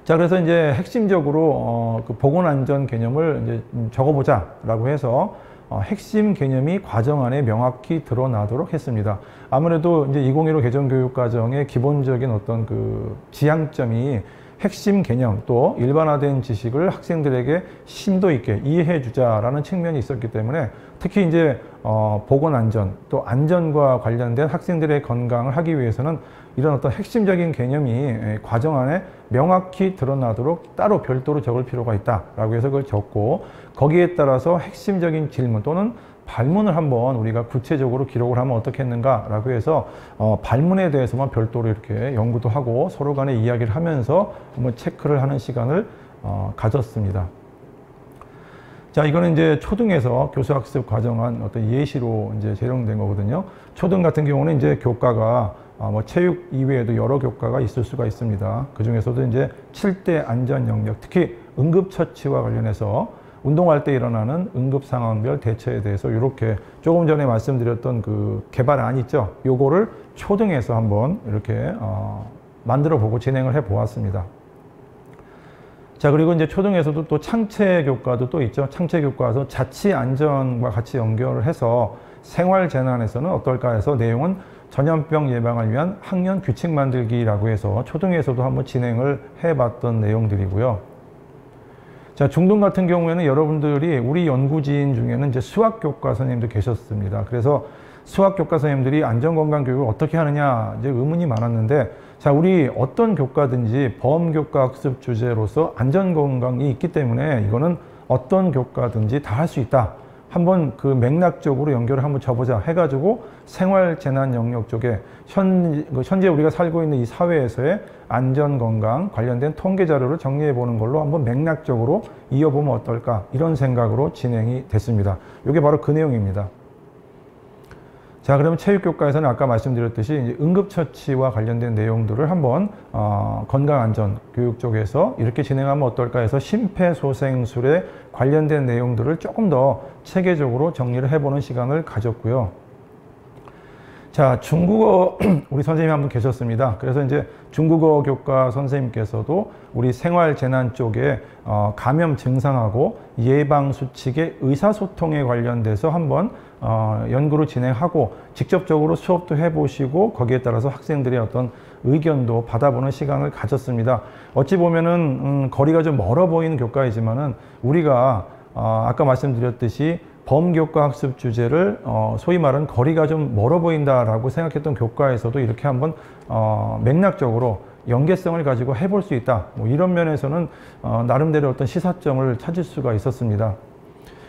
S7: 자, 그래서 이제 핵심적으로 어, 그 보건 안전 개념을 이제 적어보자라고 해서 어, 핵심 개념이 과정 안에 명확히 드러나도록 했습니다. 아무래도 이제 2015 개정 교육 과정의 기본적인 어떤 그 지향점이 핵심 개념 또 일반화된 지식을 학생들에게 심도 있게 이해해 주자라는 측면이 있었기 때문에 특히 이제 어, 보건 안전 또 안전과 관련된 학생들의 건강을 하기 위해서는 이런 어떤 핵심적인 개념이 에, 과정 안에 명확히 드러나도록 따로 별도로 적을 필요가 있다라고 해서 그걸 적고 거기에 따라서 핵심적인 질문 또는 발문을 한번 우리가 구체적으로 기록을 하면 어떻겠는가라고 해서 어, 발문에 대해서만 별도로 이렇게 연구도 하고 서로 간에 이야기를 하면서 한번 체크를 하는 시간을 어, 가졌습니다. 자, 이거는 이제 초등에서 교수학습 과정한 어떤 예시로 이제 재령된 거거든요. 초등 같은 경우는 이제 교과가 아, 뭐 체육 이외에도 여러 교과가 있을 수가 있습니다. 그 중에서도 이제 7대 안전 영역, 특히 응급처치와 관련해서 운동할 때 일어나는 응급 상황별 대처에 대해서 이렇게 조금 전에 말씀드렸던 그 개발안 있죠. 요거를 초등에서 한번 이렇게 어, 만들어 보고 진행을 해 보았습니다. 자 그리고 이제 초등에서도 또 창체 교과도 또 있죠. 창체 교과에서 자치 안전과 같이 연결을 해서 생활 재난에서는 어떨까 해서 내용은 전염병 예방을 위한 학년 규칙 만들기라고 해서 초등에서도 한번 진행을 해봤던 내용들이고요. 자, 중등 같은 경우에는 여러분들이 우리 연구진 중에는 이제 수학 교과 선생님도 계셨습니다. 그래서 수학 교과 선생님들이 안전건강 교육을 어떻게 하느냐 이제 의문이 많았는데 자, 우리 어떤 교과든지 보험교과 학습 주제로서 안전건강이 있기 때문에 이거는 어떤 교과든지 다 할 수 있다. 한번 그 맥락적으로 연결을 한번 줘보자 해가지고 생활 재난 영역 쪽에 현, 그 현재 우리가 살고 있는 이 사회에서의 안전 건강 관련된 통계 자료를 정리해 보는 걸로 한번 맥락적으로 이어보면 어떨까 이런 생각으로 진행이 됐습니다. 이게 바로 그 내용입니다. 자, 그러면 체육교과에서는 아까 말씀드렸듯이 응급처치와 관련된 내용들을 한번 어, 건강안전 교육 쪽에서 이렇게 진행하면 어떨까 해서 심폐소생술에 관련된 내용들을 조금 더 체계적으로 정리를 해보는 시간을 가졌고요. 자, 중국어 [clears throat] 우리 선생님 한분 계셨습니다. 그래서 이제 중국어 교과 선생님께서도 우리 생활 재난 쪽에 어, 감염 증상하고 예방 수칙의 의사소통에 관련돼서 한번 어, 연구를 진행하고 직접적으로 수업도 해보시고 거기에 따라서 학생들의 어떤 의견도 받아보는 시간을 가졌습니다. 어찌 보면은 음, 거리가 좀 멀어 보이는 교과이지만은 우리가 어, 아까 말씀드렸듯이 범교과 학습 주제를 어, 소위 말하는 거리가 좀 멀어 보인다라고 생각했던 교과에서도 이렇게 한번 어, 맥락적으로 연계성을 가지고 해볼 수 있다. 뭐 이런 면에서는 어, 나름대로 어떤 시사점을 찾을 수가 있었습니다.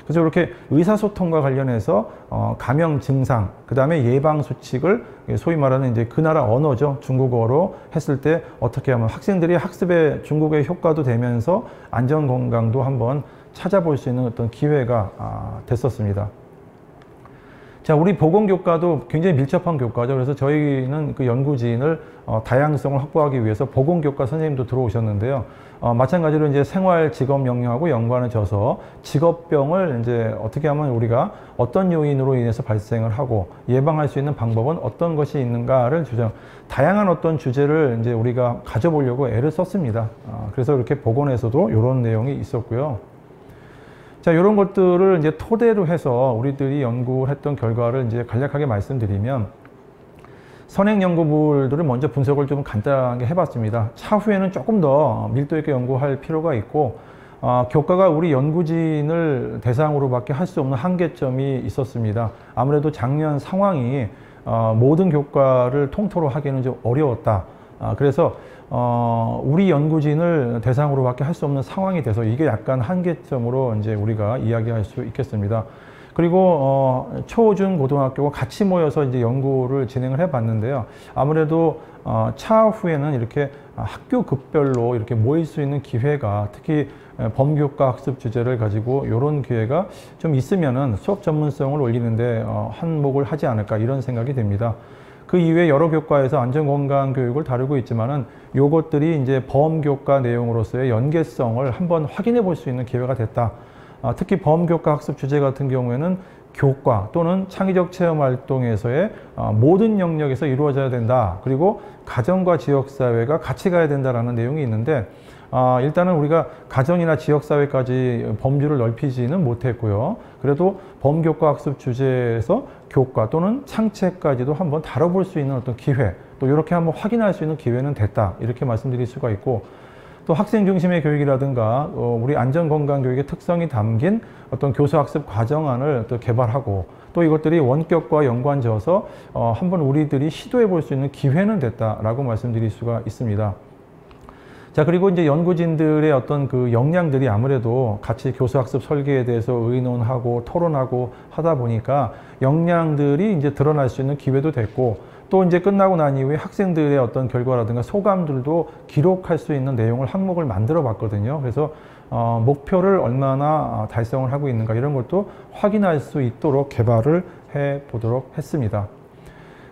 S7: 그래서 이렇게 의사소통과 관련해서 어, 감염 증상, 그 다음에 예방 수칙을 소위 말하는 이제 그 나라 언어죠. 중국어로 했을 때 어떻게 하면 학생들이 학습에 중국의 효과도 되면서 안전 건강도 한번 찾아볼 수 있는 어떤 기회가 아, 됐었습니다. 자, 우리 보건 교과도 굉장히 밀접한 교과죠. 그래서 저희는 그 연구진을 어, 다양성을 확보하기 위해서 보건 교과 선생님도 들어오셨는데요. 어, 마찬가지로 이제 생활 직업 영역하고 연관을 져서 직업병을 이제 어떻게 하면 우리가 어떤 요인으로 인해서 발생을 하고 예방할 수 있는 방법은 어떤 것이 있는가를 주장, 다양한 어떤 주제를 이제 우리가 가져보려고 애를 썼습니다. 어, 그래서 이렇게 보건에서도 이런 내용이 있었고요. 자, 이런 것들을 이제 토대로 해서 우리들이 연구했던 결과를 이제 간략하게 말씀드리면 선행 연구물들을 먼저 분석을 좀 간단하게 해봤습니다. 차후에는 조금 더 밀도 있게 연구할 필요가 있고 어, 교과가 우리 연구진을 대상으로밖에 할 수 없는 한계점이 있었습니다. 아무래도 작년 상황이 어, 모든 교과를 통틀어 하기는 좀 어려웠다. 아, 그래서 어, 우리 연구진을 대상으로밖에 할 수 없는 상황이 돼서 이게 약간 한계점으로 이제 우리가 이야기할 수 있겠습니다. 그리고 어, 초, 중, 고등학교가 같이 모여서 이제 연구를 진행을 해봤는데요. 아무래도 어, 차후에는 이렇게 학교 급별로 이렇게 모일 수 있는 기회가 특히 범교과 학습 주제를 가지고 이런 기회가 좀 있으면은 수업 전문성을 올리는데 어, 한몫을 하지 않을까 이런 생각이 됩니다. 그 이외에 여러 교과에서 안전건강 교육을 다루고 있지만은 요것들이 이제 보험교과 내용으로서의 연계성을 한번 확인해 볼 수 있는 기회가 됐다. 아, 특히 보험교과 학습 주제 같은 경우에는 교과 또는 창의적 체험 활동에서의 아, 모든 영역에서 이루어져야 된다. 그리고 가정과 지역사회가 같이 가야 된다라는 내용이 있는데 아, 일단은 우리가 가정이나 지역사회까지 범주를 넓히지는 못했고요. 그래도 범교과 학습 주제에서 교과 또는 창체까지도 한번 다뤄볼 수 있는 어떤 기회, 또 이렇게 한번 확인할 수 있는 기회는 됐다. 이렇게 말씀드릴 수가 있고, 또 학생 중심의 교육이라든가 어, 우리 안전건강 교육의 특성이 담긴 어떤 교수학습 과정안을 또 개발하고 또 이것들이 원격과 연관지어서 어, 한번 우리들이 시도해 볼 수 있는 기회는 됐다라고 말씀드릴 수가 있습니다. 자 그리고 이제 연구진들의 어떤 그 역량들이 아무래도 같이 교수학습 설계에 대해서 의논하고 토론하고 하다 보니까 역량들이 이제 드러날 수 있는 기회도 됐고 또 이제 끝나고 난 이후에 학생들의 어떤 결과라든가 소감들도 기록할 수 있는 내용을 항목을 만들어 봤거든요. 그래서 어, 목표를 얼마나 달성을 하고 있는가 이런 것도 확인할 수 있도록 개발을 해 보도록 했습니다.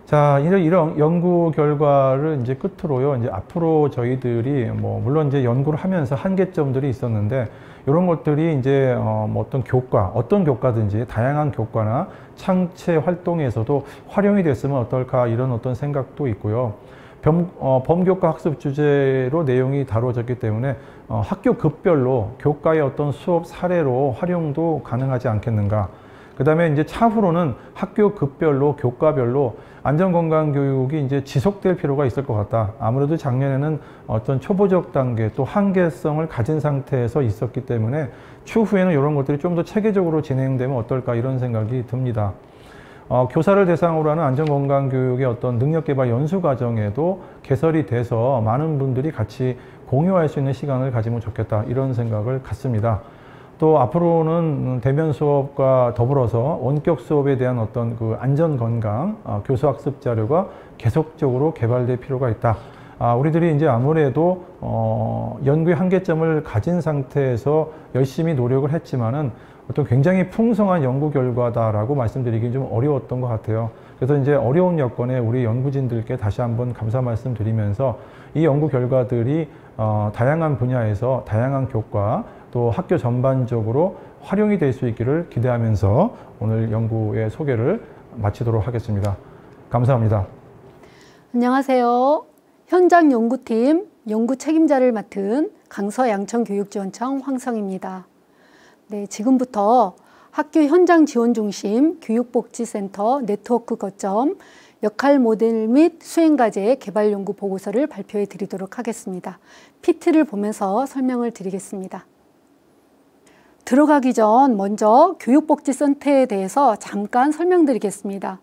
S7: 자, 이런, 이런 연구 결과를 이제 끝으로요, 이제 앞으로 저희들이 뭐, 물론 이제 연구를 하면서 한계점들이 있었는데, 이런 것들이 이제 어, 뭐 어떤 교과, 어떤 교과든지 다양한 교과나 창체 활동에서도 활용이 됐으면 어떨까 이런 어떤 생각도 있고요. 범, 어, 범교과 학습 주제로 내용이 다루어졌기 때문에 어, 학교 급별로 교과의 어떤 수업 사례로 활용도 가능하지 않겠는가. 그 다음에 이제 차후로는 학교 급별로 교과별로 안전건강교육이 이제 지속될 필요가 있을 것 같다. 아무래도 작년에는 어떤 초보적 단계 또 한계성을 가진 상태에서 있었기 때문에 추후에는 이런 것들이 좀 더 체계적으로 진행되면 어떨까 이런 생각이 듭니다. 어, 교사를 대상으로 하는 안전건강교육의 어떤 능력개발 연수 과정에도 개설이 돼서 많은 분들이 같이 공유할 수 있는 시간을 가지면 좋겠다 이런 생각을 갖습니다. 또 앞으로는 대면 수업과 더불어서 원격 수업에 대한 어떤 그 안전 건강 어, 교수 학습 자료가 계속적으로 개발될 필요가 있다. 아, 우리들이 이제 아무래도 어, 연구의 한계점을 가진 상태에서 열심히 노력을 했지만은 어떤 굉장히 풍성한 연구 결과다라고 말씀드리기 좀 어려웠던 것 같아요. 그래서 이제 어려운 여건에 우리 연구진들께 다시 한번 감사 말씀드리면서 이 연구 결과들이 어, 다양한 분야에서 다양한 교과 또 학교 전반적으로 활용이 될 수 있기를 기대하면서 오늘 연구의 소개를 마치도록 하겠습니다. 감사합니다.
S8: 안녕하세요. 현장 연구팀 연구 책임자를 맡은 강서 양천교육지원청 황성입니다. 네, 지금부터 학교 현장 지원 중심 교육복지센터 네트워크 거점 역할 모델 및 수행 과제 개발 연구 보고서를 발표해 드리도록 하겠습니다. PT를 보면서 설명을 드리겠습니다. 들어가기 전 먼저 교육복지센터에 대해서 잠깐 설명드리겠습니다.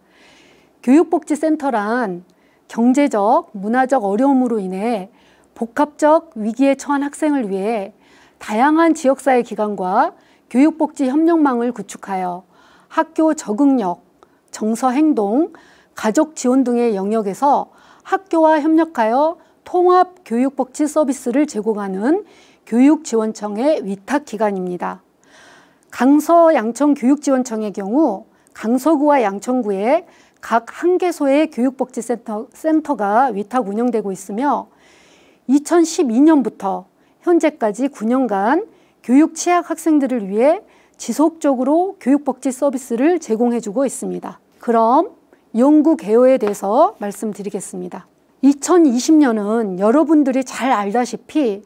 S8: 교육복지센터란 경제적, 문화적 어려움으로 인해 복합적 위기에 처한 학생을 위해 다양한 지역사회 기관과 교육복지 협력망을 구축하여 학교 적응력, 정서 행동, 가족 지원 등의 영역에서 학교와 협력하여 통합 교육복지 서비스를 제공하는 교육지원청의 위탁기관입니다. 강서 양천 교육지원청의 경우 강서구와 양천구에 각 한 개소의 교육복지센터 센터 가 위탁 운영되고 있으며 2012년부터 현재까지 9년간 교육 취약 학생들을 위해 지속적으로 교육복지 서비스를 제공해주고 있습니다. 그럼 연구 개요에 대해서 말씀드리겠습니다. 2020년은 여러분들이 잘 알다시피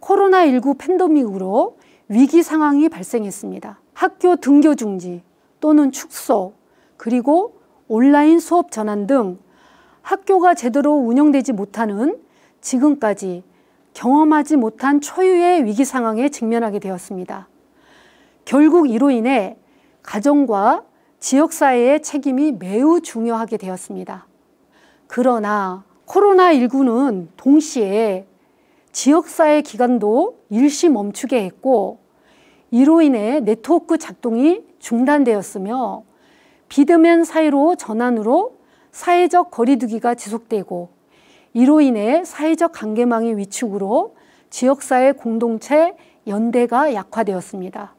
S8: 코로나19 팬데믹으로 위기 상황이 발생했습니다. 학교 등교 중지 또는 축소 그리고 온라인 수업 전환 등 학교가 제대로 운영되지 못하는 지금까지 경험하지 못한 초유의 위기 상황에 직면하게 되었습니다. 결국 이로 인해 가정과 지역사회의 책임이 매우 중요하게 되었습니다. 그러나 코로나19는 동시에 지역사회 기관도 일시 멈추게 했고 이로 인해 네트워크 작동이 중단되었으며 비대면 사이로 전환으로 사회적 거리두기가 지속되고 이로 인해 사회적 관계망의 위축으로 지역사회 공동체 연대가 약화되었습니다.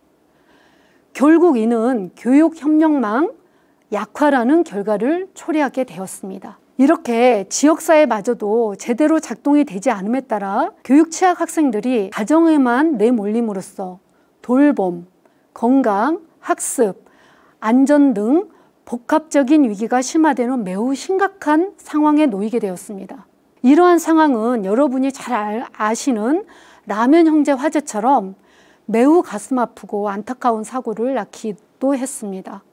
S8: 결국 이는 교육협력망 약화라는 결과를 초래하게 되었습니다. 이렇게 지역사회마저도 제대로 작동이 되지 않음에 따라 교육 취약 학생들이 가정에만 내몰림으로써 돌봄, 건강, 학습, 안전 등 복합적인 위기가 심화되는 매우 심각한 상황에 놓이게 되었습니다. 이러한 상황은 여러분이 잘 아시는 라면 형제 화재처럼 매우 가슴 아프고 안타까운 사고를 낳기도 했습니다.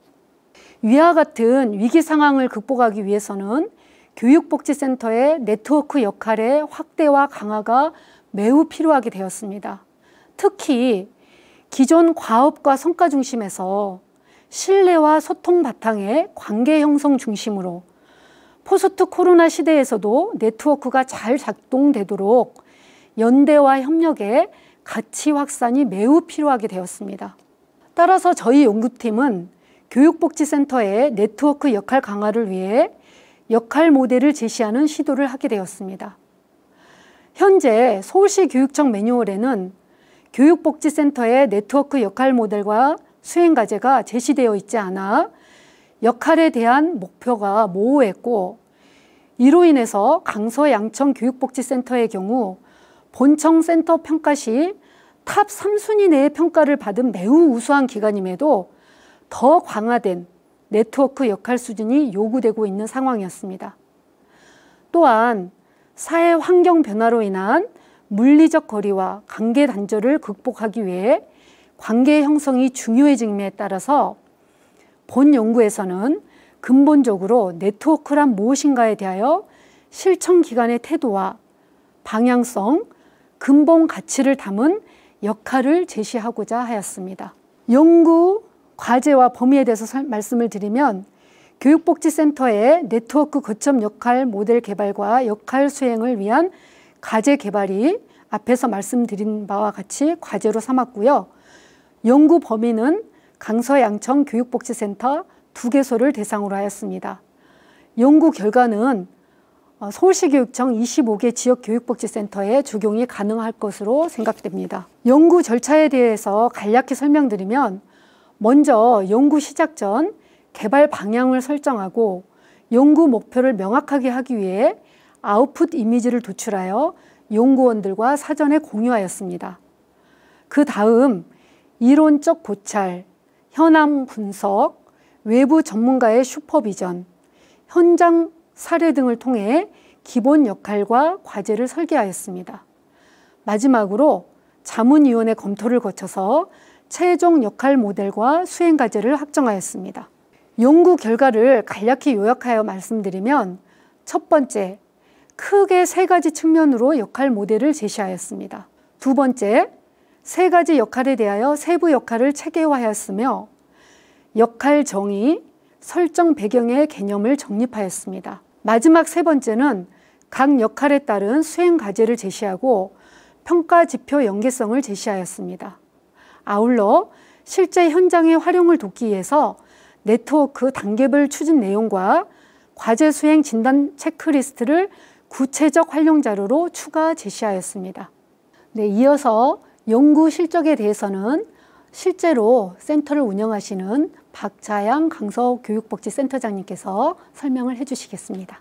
S8: 위와 같은 위기 상황을 극복하기 위해서는 교육복지센터의 네트워크 역할의 확대와 강화가 매우 필요하게 되었습니다. 특히 기존 과업과 성과 중심에서 신뢰와 소통 바탕의 관계 형성 중심으로 포스트 코로나 시대에서도 네트워크가 잘 작동되도록 연대와 협력의 가치 확산이 매우 필요하게 되었습니다. 따라서 저희 연구팀은 교육복지센터의 네트워크 역할 강화를 위해 역할 모델을 제시하는 시도를 하게 되었습니다. 현재 서울시 교육청 매뉴얼에는 교육복지센터의 네트워크 역할 모델과 수행 과제가 제시되어 있지 않아 역할에 대한 목표가 모호했고 이로 인해서 강서 양천 교육복지센터의 경우 본청 센터 평가 시 top 3순위 내의 평가를 받은 매우 우수한 기관임에도 더 강화된 네트워크 역할 수준이 요구되고 있는 상황이었습니다. 또한 사회 환경 변화로 인한 물리적 거리와 관계 단절을 극복하기 위해 관계 형성이 중요해짐에 따라서 본 연구에서는 근본적으로 네트워크란 무엇인가에 대하여 실천 기관의 태도와 방향성, 근본 가치를 담은 역할을 제시하고자 하였습니다. 연구 과제와 범위에 대해서 설, 말씀을 드리면 교육복지센터의 네트워크 거점 역할 모델 개발과 역할 수행을 위한 과제 개발이 앞에서 말씀드린 바와 같이 과제로 삼았고요. 연구 범위는 강서 양천 교육복지센터 두 개소를 대상으로 하였습니다. 연구 결과는 어, 서울시 교육청 25개 지역 교육복지센터에 적용이 가능할 것으로 생각됩니다. 연구 절차에 대해서 간략히 설명드리면 먼저 연구 시작 전 개발 방향을 설정하고 연구 목표를 명확하게 하기 위해 아웃풋 이미지를 도출하여 연구원들과 사전에 공유하였습니다. 그 다음 이론적 고찰, 현황 분석, 외부 전문가의 슈퍼비전, 현장 사례 등을 통해 기본 역할과 과제를 설계하였습니다. 마지막으로 자문위원회 검토를 거쳐서 최종 역할 모델과 수행 과제를 확정하였습니다. 연구 결과를 간략히 요약하여 말씀드리면 첫 번째, 크게 세 가지 측면으로 역할 모델을 제시하였습니다. 두 번째, 세 가지 역할에 대하여 세부 역할을 체계화하였으며 역할 정의, 설정 배경의 개념을 정립하였습니다. 마지막 세 번째는 각 역할에 따른 수행 과제를 제시하고 평가 지표 연계성을 제시하였습니다. 아울러 실제 현장의 활용을 돕기 위해서 네트워크 단계별 추진 내용과 과제 수행 진단 체크리스트를 구체적 활용 자료로 추가 제시하였습니다. 네, 이어서 연구 실적에 대해서는 실제로 센터를 운영하시는 박자양 강서교육복지센터장님께서 설명을 해주시겠습니다.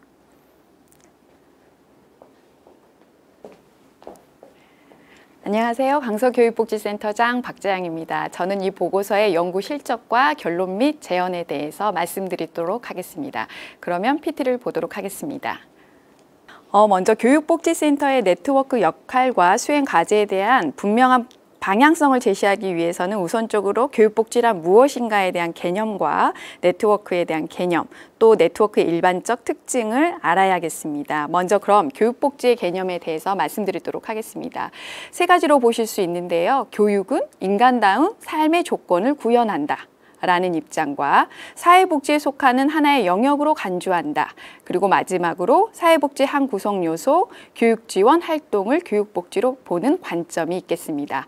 S9: 안녕하세요. 강서교육복지센터장 박재양입니다. 저는 이 보고서의 연구 실적과 결론 및 제언에 대해서 말씀드리도록 하겠습니다. 그러면 PT를 보도록 하겠습니다. 어, 먼저 교육복지센터의 네트워크 역할과 수행 과제에 대한 분명한 방향성을 제시하기 위해서는 우선적으로 교육복지란 무엇인가에 대한 개념과 네트워크에 대한 개념, 또 네트워크의 일반적 특징을 알아야겠습니다. 먼저 그럼 교육복지의 개념에 대해서 말씀드리도록 하겠습니다. 세 가지로 보실 수 있는데요. 교육은 인간다운 삶의 조건을 구현한다. 라는 입장과 사회복지에 속하는 하나의 영역으로 간주한다. 그리고 마지막으로 사회복지 한 구성 요소, 교육지원 활동을 교육복지로 보는 관점이 있겠습니다.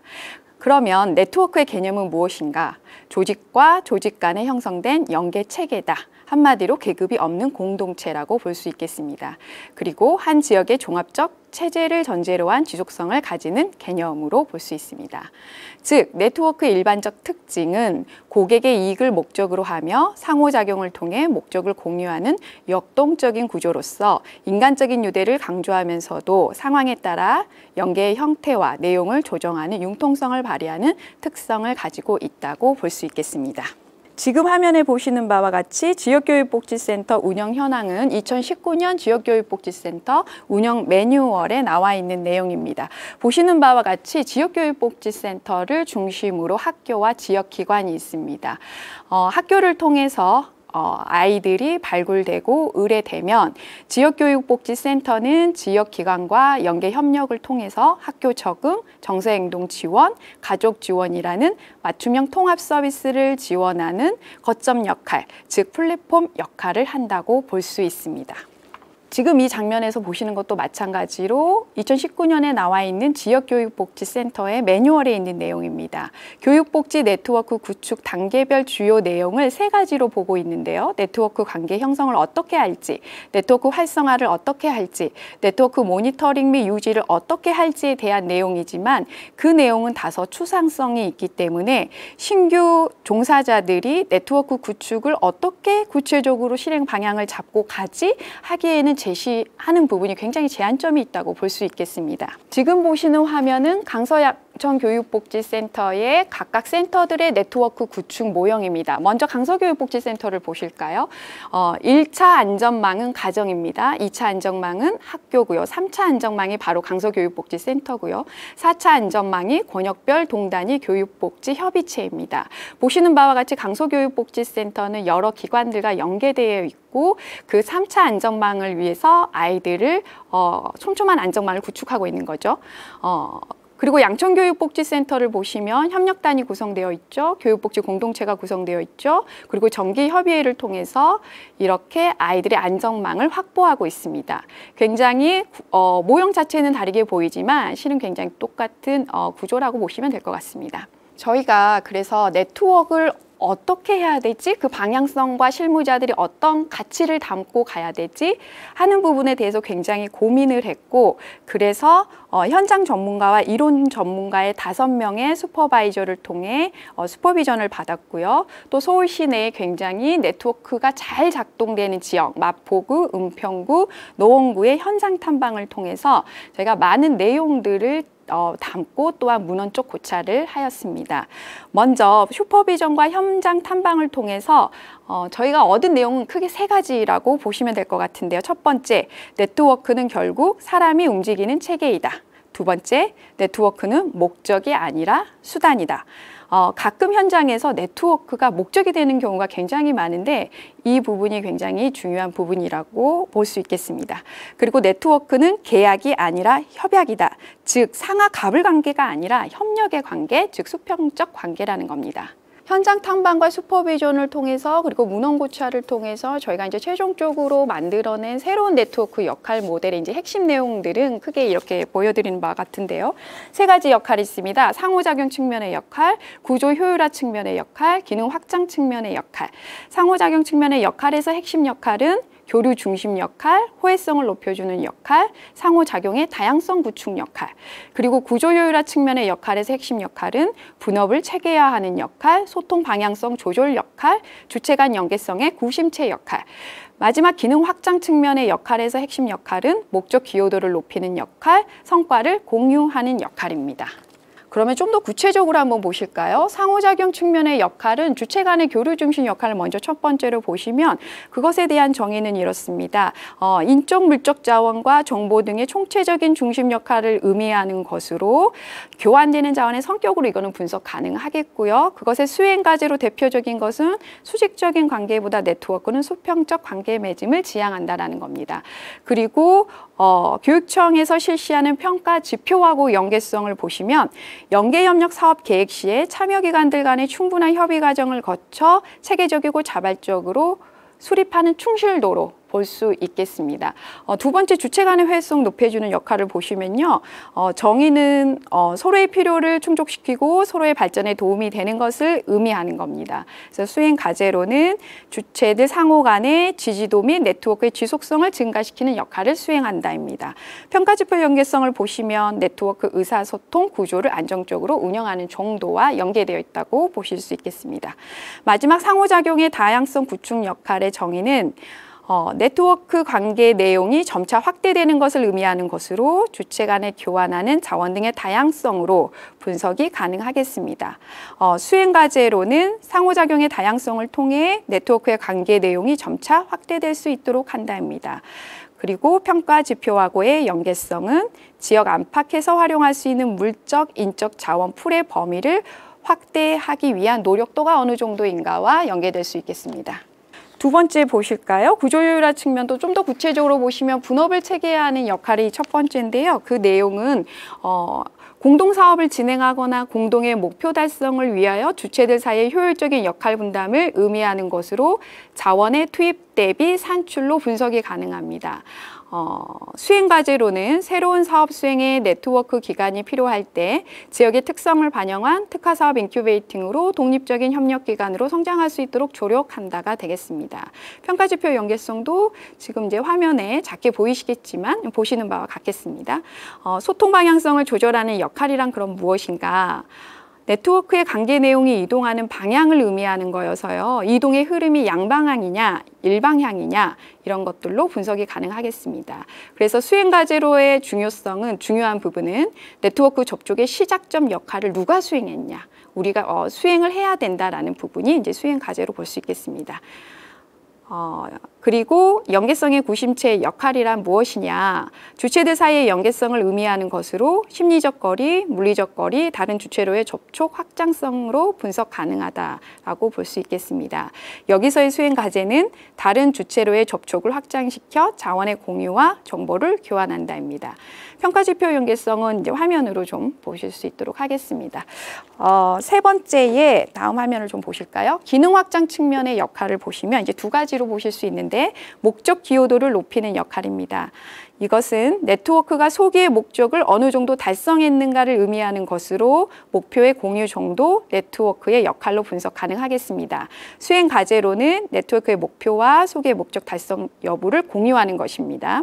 S9: 그러면 네트워크의 개념은 무엇인가? 조직과 조직 간에 형성된 연계 체계다. 한마디로 계급이 없는 공동체라고 볼 수 있겠습니다. 그리고 한 지역의 종합적 체제를 전제로 한 지속성을 가지는 개념으로 볼 수 있습니다. 즉, 네트워크의 일반적 특징은 고객의 이익을 목적으로 하며 상호작용을 통해 목적을 공유하는 역동적인 구조로서 인간적인 유대를 강조하면서도 상황에 따라 연계의 형태와 내용을 조정하는 융통성을 발휘하는 특성을 가지고 있다고 볼 수 있겠습니다. 지금 화면에 보시는 바와 같이 지역교육복지센터 운영 현황은 2019년 지역교육복지센터 운영 매뉴얼에 나와 있는 내용입니다. 보시는 바와 같이 지역교육복지센터를 중심으로 학교와 지역기관이 있습니다. 어, 학교를 통해서 어, 아이들이 발굴되고 의뢰되면 지역교육복지센터는 지역기관과 연계 협력을 통해서 학교 적응, 정서행동 지원, 가족 지원이라는 맞춤형 통합 서비스를 지원하는 거점 역할, 즉 플랫폼 역할을 한다고 볼 수 있습니다. 지금 이 장면에서 보시는 것도 마찬가지로 2019년에 나와 있는 지역교육복지센터의 매뉴얼에 있는 내용입니다. 교육복지 네트워크 구축 단계별 주요 내용을 세 가지로 보고 있는데요. 네트워크 관계 형성을 어떻게 할지, 네트워크 활성화를 어떻게 할지, 네트워크 모니터링 및 유지를 어떻게 할지에 대한 내용이지만 그 내용은 다소 추상성이 있기 때문에 신규 종사자들이 네트워크 구축을 어떻게 구체적으로 실행 방향을 잡고 가지 하기에는 제시하는 부분이 굉장히 제한점이 있다고 볼 수 있겠습니다. 지금 보시는 화면은 강서약 천 교육복지센터의 각각 센터들의 네트워크 구축 모형입니다. 먼저 강서교육복지센터를 보실까요? 어, 1차 안전망은 가정입니다. 2차 안전망은 학교고요. 3차 안전망이 바로 강서교육복지센터고요. 4차 안전망이 권역별 동단위 교육복지 협의체입니다. 보시는 바와 같이 강서교육복지센터는 여러 기관들과 연계되어 있고 그 3차 안전망을 위해서 아이들을 어, 촘촘한 안전망을 구축하고 있는 거죠. 어, 그리고 양천교육복지센터를 보시면 협력단이 구성되어 있죠. 교육복지 공동체가 구성되어 있죠. 그리고 정기협의회를 통해서 이렇게 아이들의 안전망을 확보하고 있습니다. 굉장히 어, 모형 자체는 다르게 보이지만 실은 굉장히 똑같은 어, 구조라고 보시면 될 것 같습니다. 저희가 그래서 네트워크를 어떻게 해야 될지 그 방향성과 실무자들이 어떤 가치를 담고 가야 될지 하는 부분에 대해서 굉장히 고민을 했고 그래서 어, 현장 전문가와 이론 전문가의 다섯 명의 슈퍼바이저를 통해 어, 슈퍼비전을 받았고요. 또 서울 시 내에 굉장히 네트워크가 잘 작동되는 지역 마포구, 은평구, 노원구의 현장 탐방을 통해서 저희가 많은 내용들을 어, 담고 또한 문헌적 고찰을 하였습니다. 먼저 슈퍼비전과 현장 탐방을 통해서 어, 저희가 얻은 내용은 크게 세 가지라고 보시면 될 것 같은데요. 첫 번째, 네트워크는 결국 사람이 움직이는 체계이다. 두 번째, 네트워크는 목적이 아니라 수단이다. 어, 가끔 현장에서 네트워크가 목적이 되는 경우가 굉장히 많은데 이 부분이 굉장히 중요한 부분이라고 볼 수 있겠습니다. 그리고 네트워크는 계약이 아니라 협약이다. 즉 상하 갑을 관계가 아니라 협력의 관계, 즉 수평적 관계라는 겁니다. 현장 탐방과 슈퍼비전을 통해서 그리고 문헌 고찰을 통해서 저희가 이제 최종적으로 만들어낸 새로운 네트워크 역할 모델의 이제 핵심 내용들은 크게 이렇게 보여드리는 바와 같은데요. 세 가지 역할이 있습니다. 상호작용 측면의 역할, 구조 효율화 측면의 역할, 기능 확장 측면의 역할. 상호작용 측면의 역할에서 핵심 역할은 교류 중심 역할, 호혜성을 높여주는 역할, 상호작용의 다양성 구축 역할, 그리고 구조효율화 측면의 역할에서 핵심 역할은 분업을 체계화하는 역할, 소통 방향성 조절 역할, 주체 간 연계성의 구심체 역할, 마지막 기능 확장 측면의 역할에서 핵심 역할은 목적 기여도를 높이는 역할, 성과를 공유하는 역할입니다. 그러면 좀 더 구체적으로 한번 보실까요? 상호작용 측면의 역할은 주체 간의 교류 중심 역할을 먼저 첫 번째로 보시면 그것에 대한 정의는 이렇습니다. 어, 인적 물적 자원과 정보 등의 총체적인 중심 역할을 의미하는 것으로 교환되는 자원의 성격으로 이거는 분석 가능하겠고요. 그것의 수행 과제로 대표적인 것은 수직적인 관계보다 네트워크는 수평적 관계 맺음을 지향한다라는 겁니다. 그리고 어, 교육청에서 실시하는 평가 지표하고 연계성을 보시면 연계협력 사업 계획 시에 참여 기관들 간의 충분한 협의 과정을 거쳐 체계적이고 자발적으로 수립하는 충실도로 볼 수 있겠습니다. 어, 두 번째 주체 간의 회의성 높여주는 역할을 보시면요. 어, 정의는 어, 서로의 필요를 충족시키고 서로의 발전에 도움이 되는 것을 의미하는 겁니다. 그래서 수행 과제로는 주체들 상호 간의 지지도 및 네트워크의 지속성을 증가시키는 역할을 수행한다입니다. 평가지표 연계성을 보시면 네트워크 의사소통 구조를 안정적으로 운영하는 정도와 연계되어 있다고 보실 수 있겠습니다. 마지막 상호작용의 다양성 구축 역할의 정의는 어, 네트워크 관계 내용이 점차 확대되는 것을 의미하는 것으로 주체 간에 교환하는 자원 등의 다양성으로 분석이 가능하겠습니다. 어, 수행 과제로는 상호작용의 다양성을 통해 네트워크의 관계 내용이 점차 확대될 수 있도록 한다입니다. 그리고 평가 지표하고의 연계성은 지역 안팎에서 활용할 수 있는 물적, 인적 자원 풀의 범위를 확대하기 위한 노력도가 어느 정도인가와 연계될 수 있겠습니다. 두 번째 보실까요? 구조효율화 측면도 좀 더 구체적으로 보시면 분업을 체계하는 역할이 첫 번째인데요. 그 내용은 어, 공동 사업을 진행하거나 공동의 목표 달성을 위하여 주체들 사이의 효율적인 역할 분담을 의미하는 것으로 자원의 투입 대비 산출로 분석이 가능합니다. 어, 수행 과제로는 새로운 사업 수행에 네트워크 기간이 필요할 때 지역의 특성을 반영한 특화 사업 incubating으로 독립적인 협력 기관으로 성장할 수 있도록 조력한다가 되겠습니다. 평가 지표 연계성도 지금 이제 화면에 작게 보이시겠지만 보시는 바와 같겠습니다. 어, 소통 방향성을 조절하는 역할이란 그럼 무엇인가? 네트워크의 관계 내용이 이동하는 방향을 의미하는 거여서요. 이동의 흐름이 양방향이냐, 일방향이냐 이런 것들로 분석이 가능하겠습니다. 그래서 수행 과제로의 중요성은 중요한 부분은 네트워크 접촉의 시작점 역할을 누가 수행했냐, 우리가 어, 수행을 해야 된다라는 부분이 이제 수행 과제로 볼 수 있겠습니다. 어, 그리고 연계성의 구심체의 역할이란 무엇이냐. 주체들 사이의 연계성을 의미하는 것으로 심리적 거리, 물리적 거리, 다른 주체로의 접촉 확장성으로 분석 가능하다라고 볼 수 있겠습니다. 여기서의 수행 과제는 다른 주체로의 접촉을 확장시켜 자원의 공유와 정보를 교환한다입니다. 평가 지표 연계성은 이제 화면으로 좀 보실 수 있도록 하겠습니다. 어, 세 번째에 다음 화면을 좀 보실까요? 기능 확장 측면의 역할을 보시면 이제 두 가지로 보실 수 있는데 목적 기여도를 높이는 역할입니다. 이것은 네트워크가 소기의 목적을 어느 정도 달성했는가를 의미하는 것으로 목표의 공유 정도 네트워크의 역할로 분석 가능하겠습니다. 수행 과제로는 네트워크의 목표와 소기의 목적 달성 여부를 공유하는 것입니다.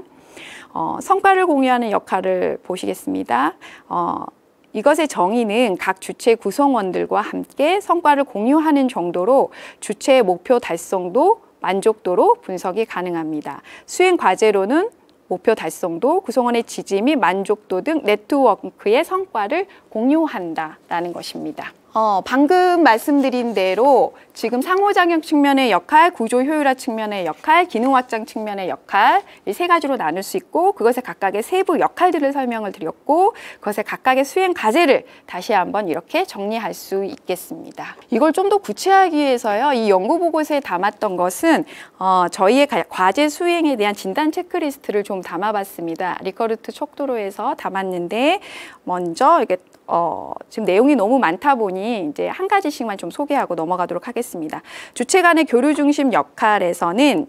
S9: 어, 성과를 공유하는 역할을 보시겠습니다. 어, 이것의 정의는 각 주체 구성원들과 함께 성과를 공유하는 정도로 주체의 목표 달성도 만족도로 분석이 가능합니다. 수행 과제로는 목표 달성도, 구성원의 지지 및 만족도 등 네트워크의 성과를 공유한다라는 것입니다. 어, 방금 말씀드린 대로 지금 상호작용 측면의 역할, 구조 효율화 측면의 역할, 기능 확장 측면의 역할 이 세 가지로 나눌 수 있고 그것의 각각의 세부 역할들을 설명을 드렸고 그것의 각각의 수행 과제를 다시 한번 이렇게 정리할 수 있겠습니다. 이걸 좀 더 구체하기 위해서요. 이 연구 보고서에 담았던 것은 어, 저희의 과제 수행에 대한 진단 체크리스트를 좀 담아봤습니다. 리커르트 촉도로에서 담았는데 먼저 이게 어, 지금 내용이 너무 많다 보니 이제 한 가지씩만 좀 소개하고 넘어가도록 하겠습니다. 주체 간의 교류 중심 역할에서는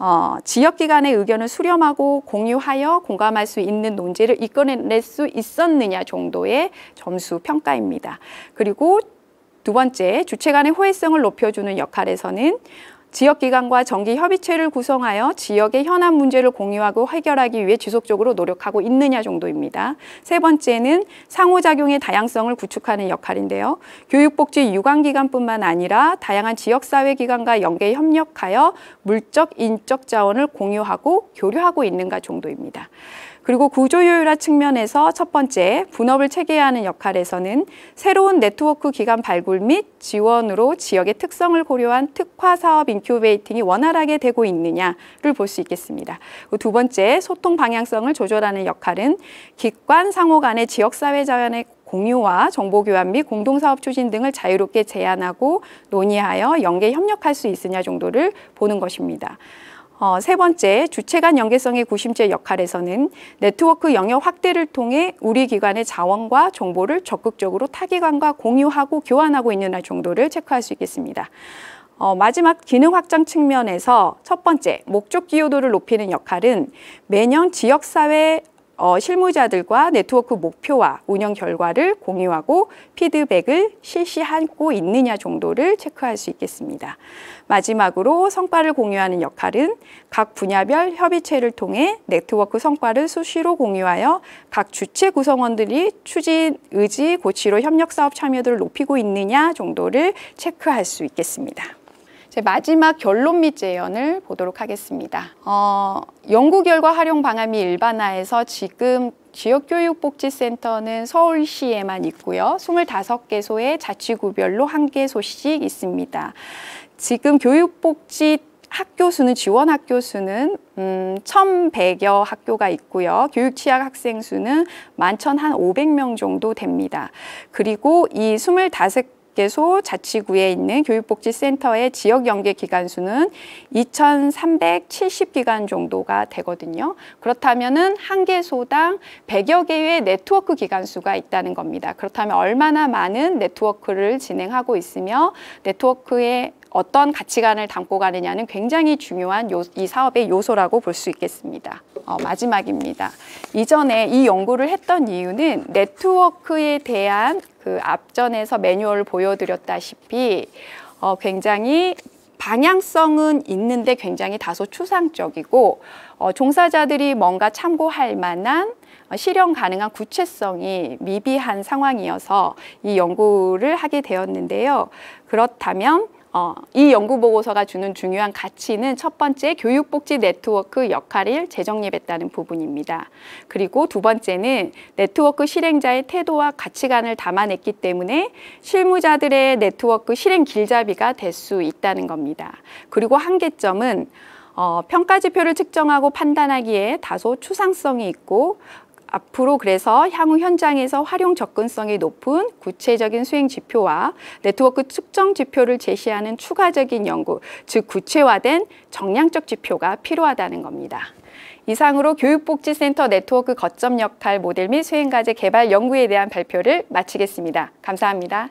S9: 어, 지역기관의 의견을 수렴하고 공유하여 공감할 수 있는 논제를 이끌어낼 수 있었느냐 정도의 점수 평가입니다. 그리고 두 번째, 주체 간의 호혜성을 높여주는 역할에서는 지역기관과 정기협의체를 구성하여 지역의 현안 문제를 공유하고 해결하기 위해 지속적으로 노력하고 있느냐 정도입니다. 세 번째는 상호작용의 다양성을 구축하는 역할인데요. 교육복지 유관기관뿐만 아니라 다양한 지역사회기관과 연계 협력하여 물적, 인적 자원을 공유하고 교류하고 있는가 정도입니다. 그리고 구조효율화 측면에서 첫 번째, 분업을 체계하는 역할에서는 새로운 네트워크 기관 발굴 및 지원으로 지역의 특성을 고려한 특화 사업 incubating이 원활하게 되고 있느냐를 볼 수 있겠습니다. 두 번째, 소통 방향성을 조절하는 역할은 기관 상호 간의 지역사회 자원의 공유와 정보 교환 및 공동사업 추진 등을 자유롭게 제안하고 논의하여 연계 협력할 수 있느냐 정도를 보는 것입니다. 어, 세 번째, 주체 간 연계성의 구심체 역할에서는 네트워크 영역 확대를 통해 우리 기관의 자원과 정보를 적극적으로 타기관과 공유하고 교환하고 있는 정도를 체크할 수 있겠습니다. 어, 마지막 기능 확장 측면에서 첫 번째, 목적 기여도를 높이는 역할은 매년 지역사회 어, 실무자들과 네트워크 목표와 운영 결과를 공유하고 피드백을 실시하고 있느냐 정도를 체크할 수 있겠습니다. 마지막으로 성과를 공유하는 역할은 각 분야별 협의체를 통해 네트워크 성과를 수시로 공유하여 각 주체 구성원들이 추진 의지 고치로 협력 사업 참여도를 높이고 있느냐 정도를 체크할 수 있겠습니다. 마지막 결론 및 재연을 보도록 하겠습니다. 어, 연구 결과 활용 방안이 일반화해서 지금 지역교육복지센터는 서울시에만 있고요. 25개소의 자치구별로 1개소씩 있습니다. 지금 교육복지 학교 수는 지원 학교 수는 음, 1,100여 학교가 있고요. 교육 취약 학생 수는 11,500명 정도 됩니다. 그리고 이 25 개소 자치구에 있는 교육복지센터의 지역 연계 기관 수는 2,370기관 정도가 되거든요. 그렇다면은 한 개소당 100여 개의 네트워크 기관 수가 있다는 겁니다. 그렇다면 얼마나 많은 네트워크를 진행하고 있으며 네트워크의 어떤 가치관을 담고 가느냐는 굉장히 중요한 요, 이 사업의 요소라고 볼 수 있겠습니다. 어, 마지막입니다. 이전에 이 연구를 했던 이유는 네트워크에 대한 그 앞전에서 매뉴얼을 보여드렸다시피 어, 굉장히 방향성은 있는데 굉장히 다소 추상적이고 어, 종사자들이 뭔가 참고할 만한 어, 실현 가능한 구체성이 미비한 상황이어서 이 연구를 하게 되었는데요. 그렇다면 어, 이 연구 보고서가 주는 중요한 가치는 첫 번째 교육복지 네트워크 역할을 재정립했다는 부분입니다. 그리고 두 번째는 네트워크 실행자의 태도와 가치관을 담아냈기 때문에 실무자들의 네트워크 실행 길잡이가 될 수 있다는 겁니다. 그리고 한계점은 어, 평가 지표를 측정하고 판단하기에 다소 추상성이 있고 앞으로 그래서 향후 현장에서 활용 접근성이 높은 구체적인 수행 지표와 네트워크 측정 지표를 제시하는 추가적인 연구, 즉 구체화된 정량적 지표가 필요하다는 겁니다. 이상으로 교육복지센터 네트워크 거점 역할 모델 및 수행과제 개발 연구에 대한 발표를 마치겠습니다. 감사합니다.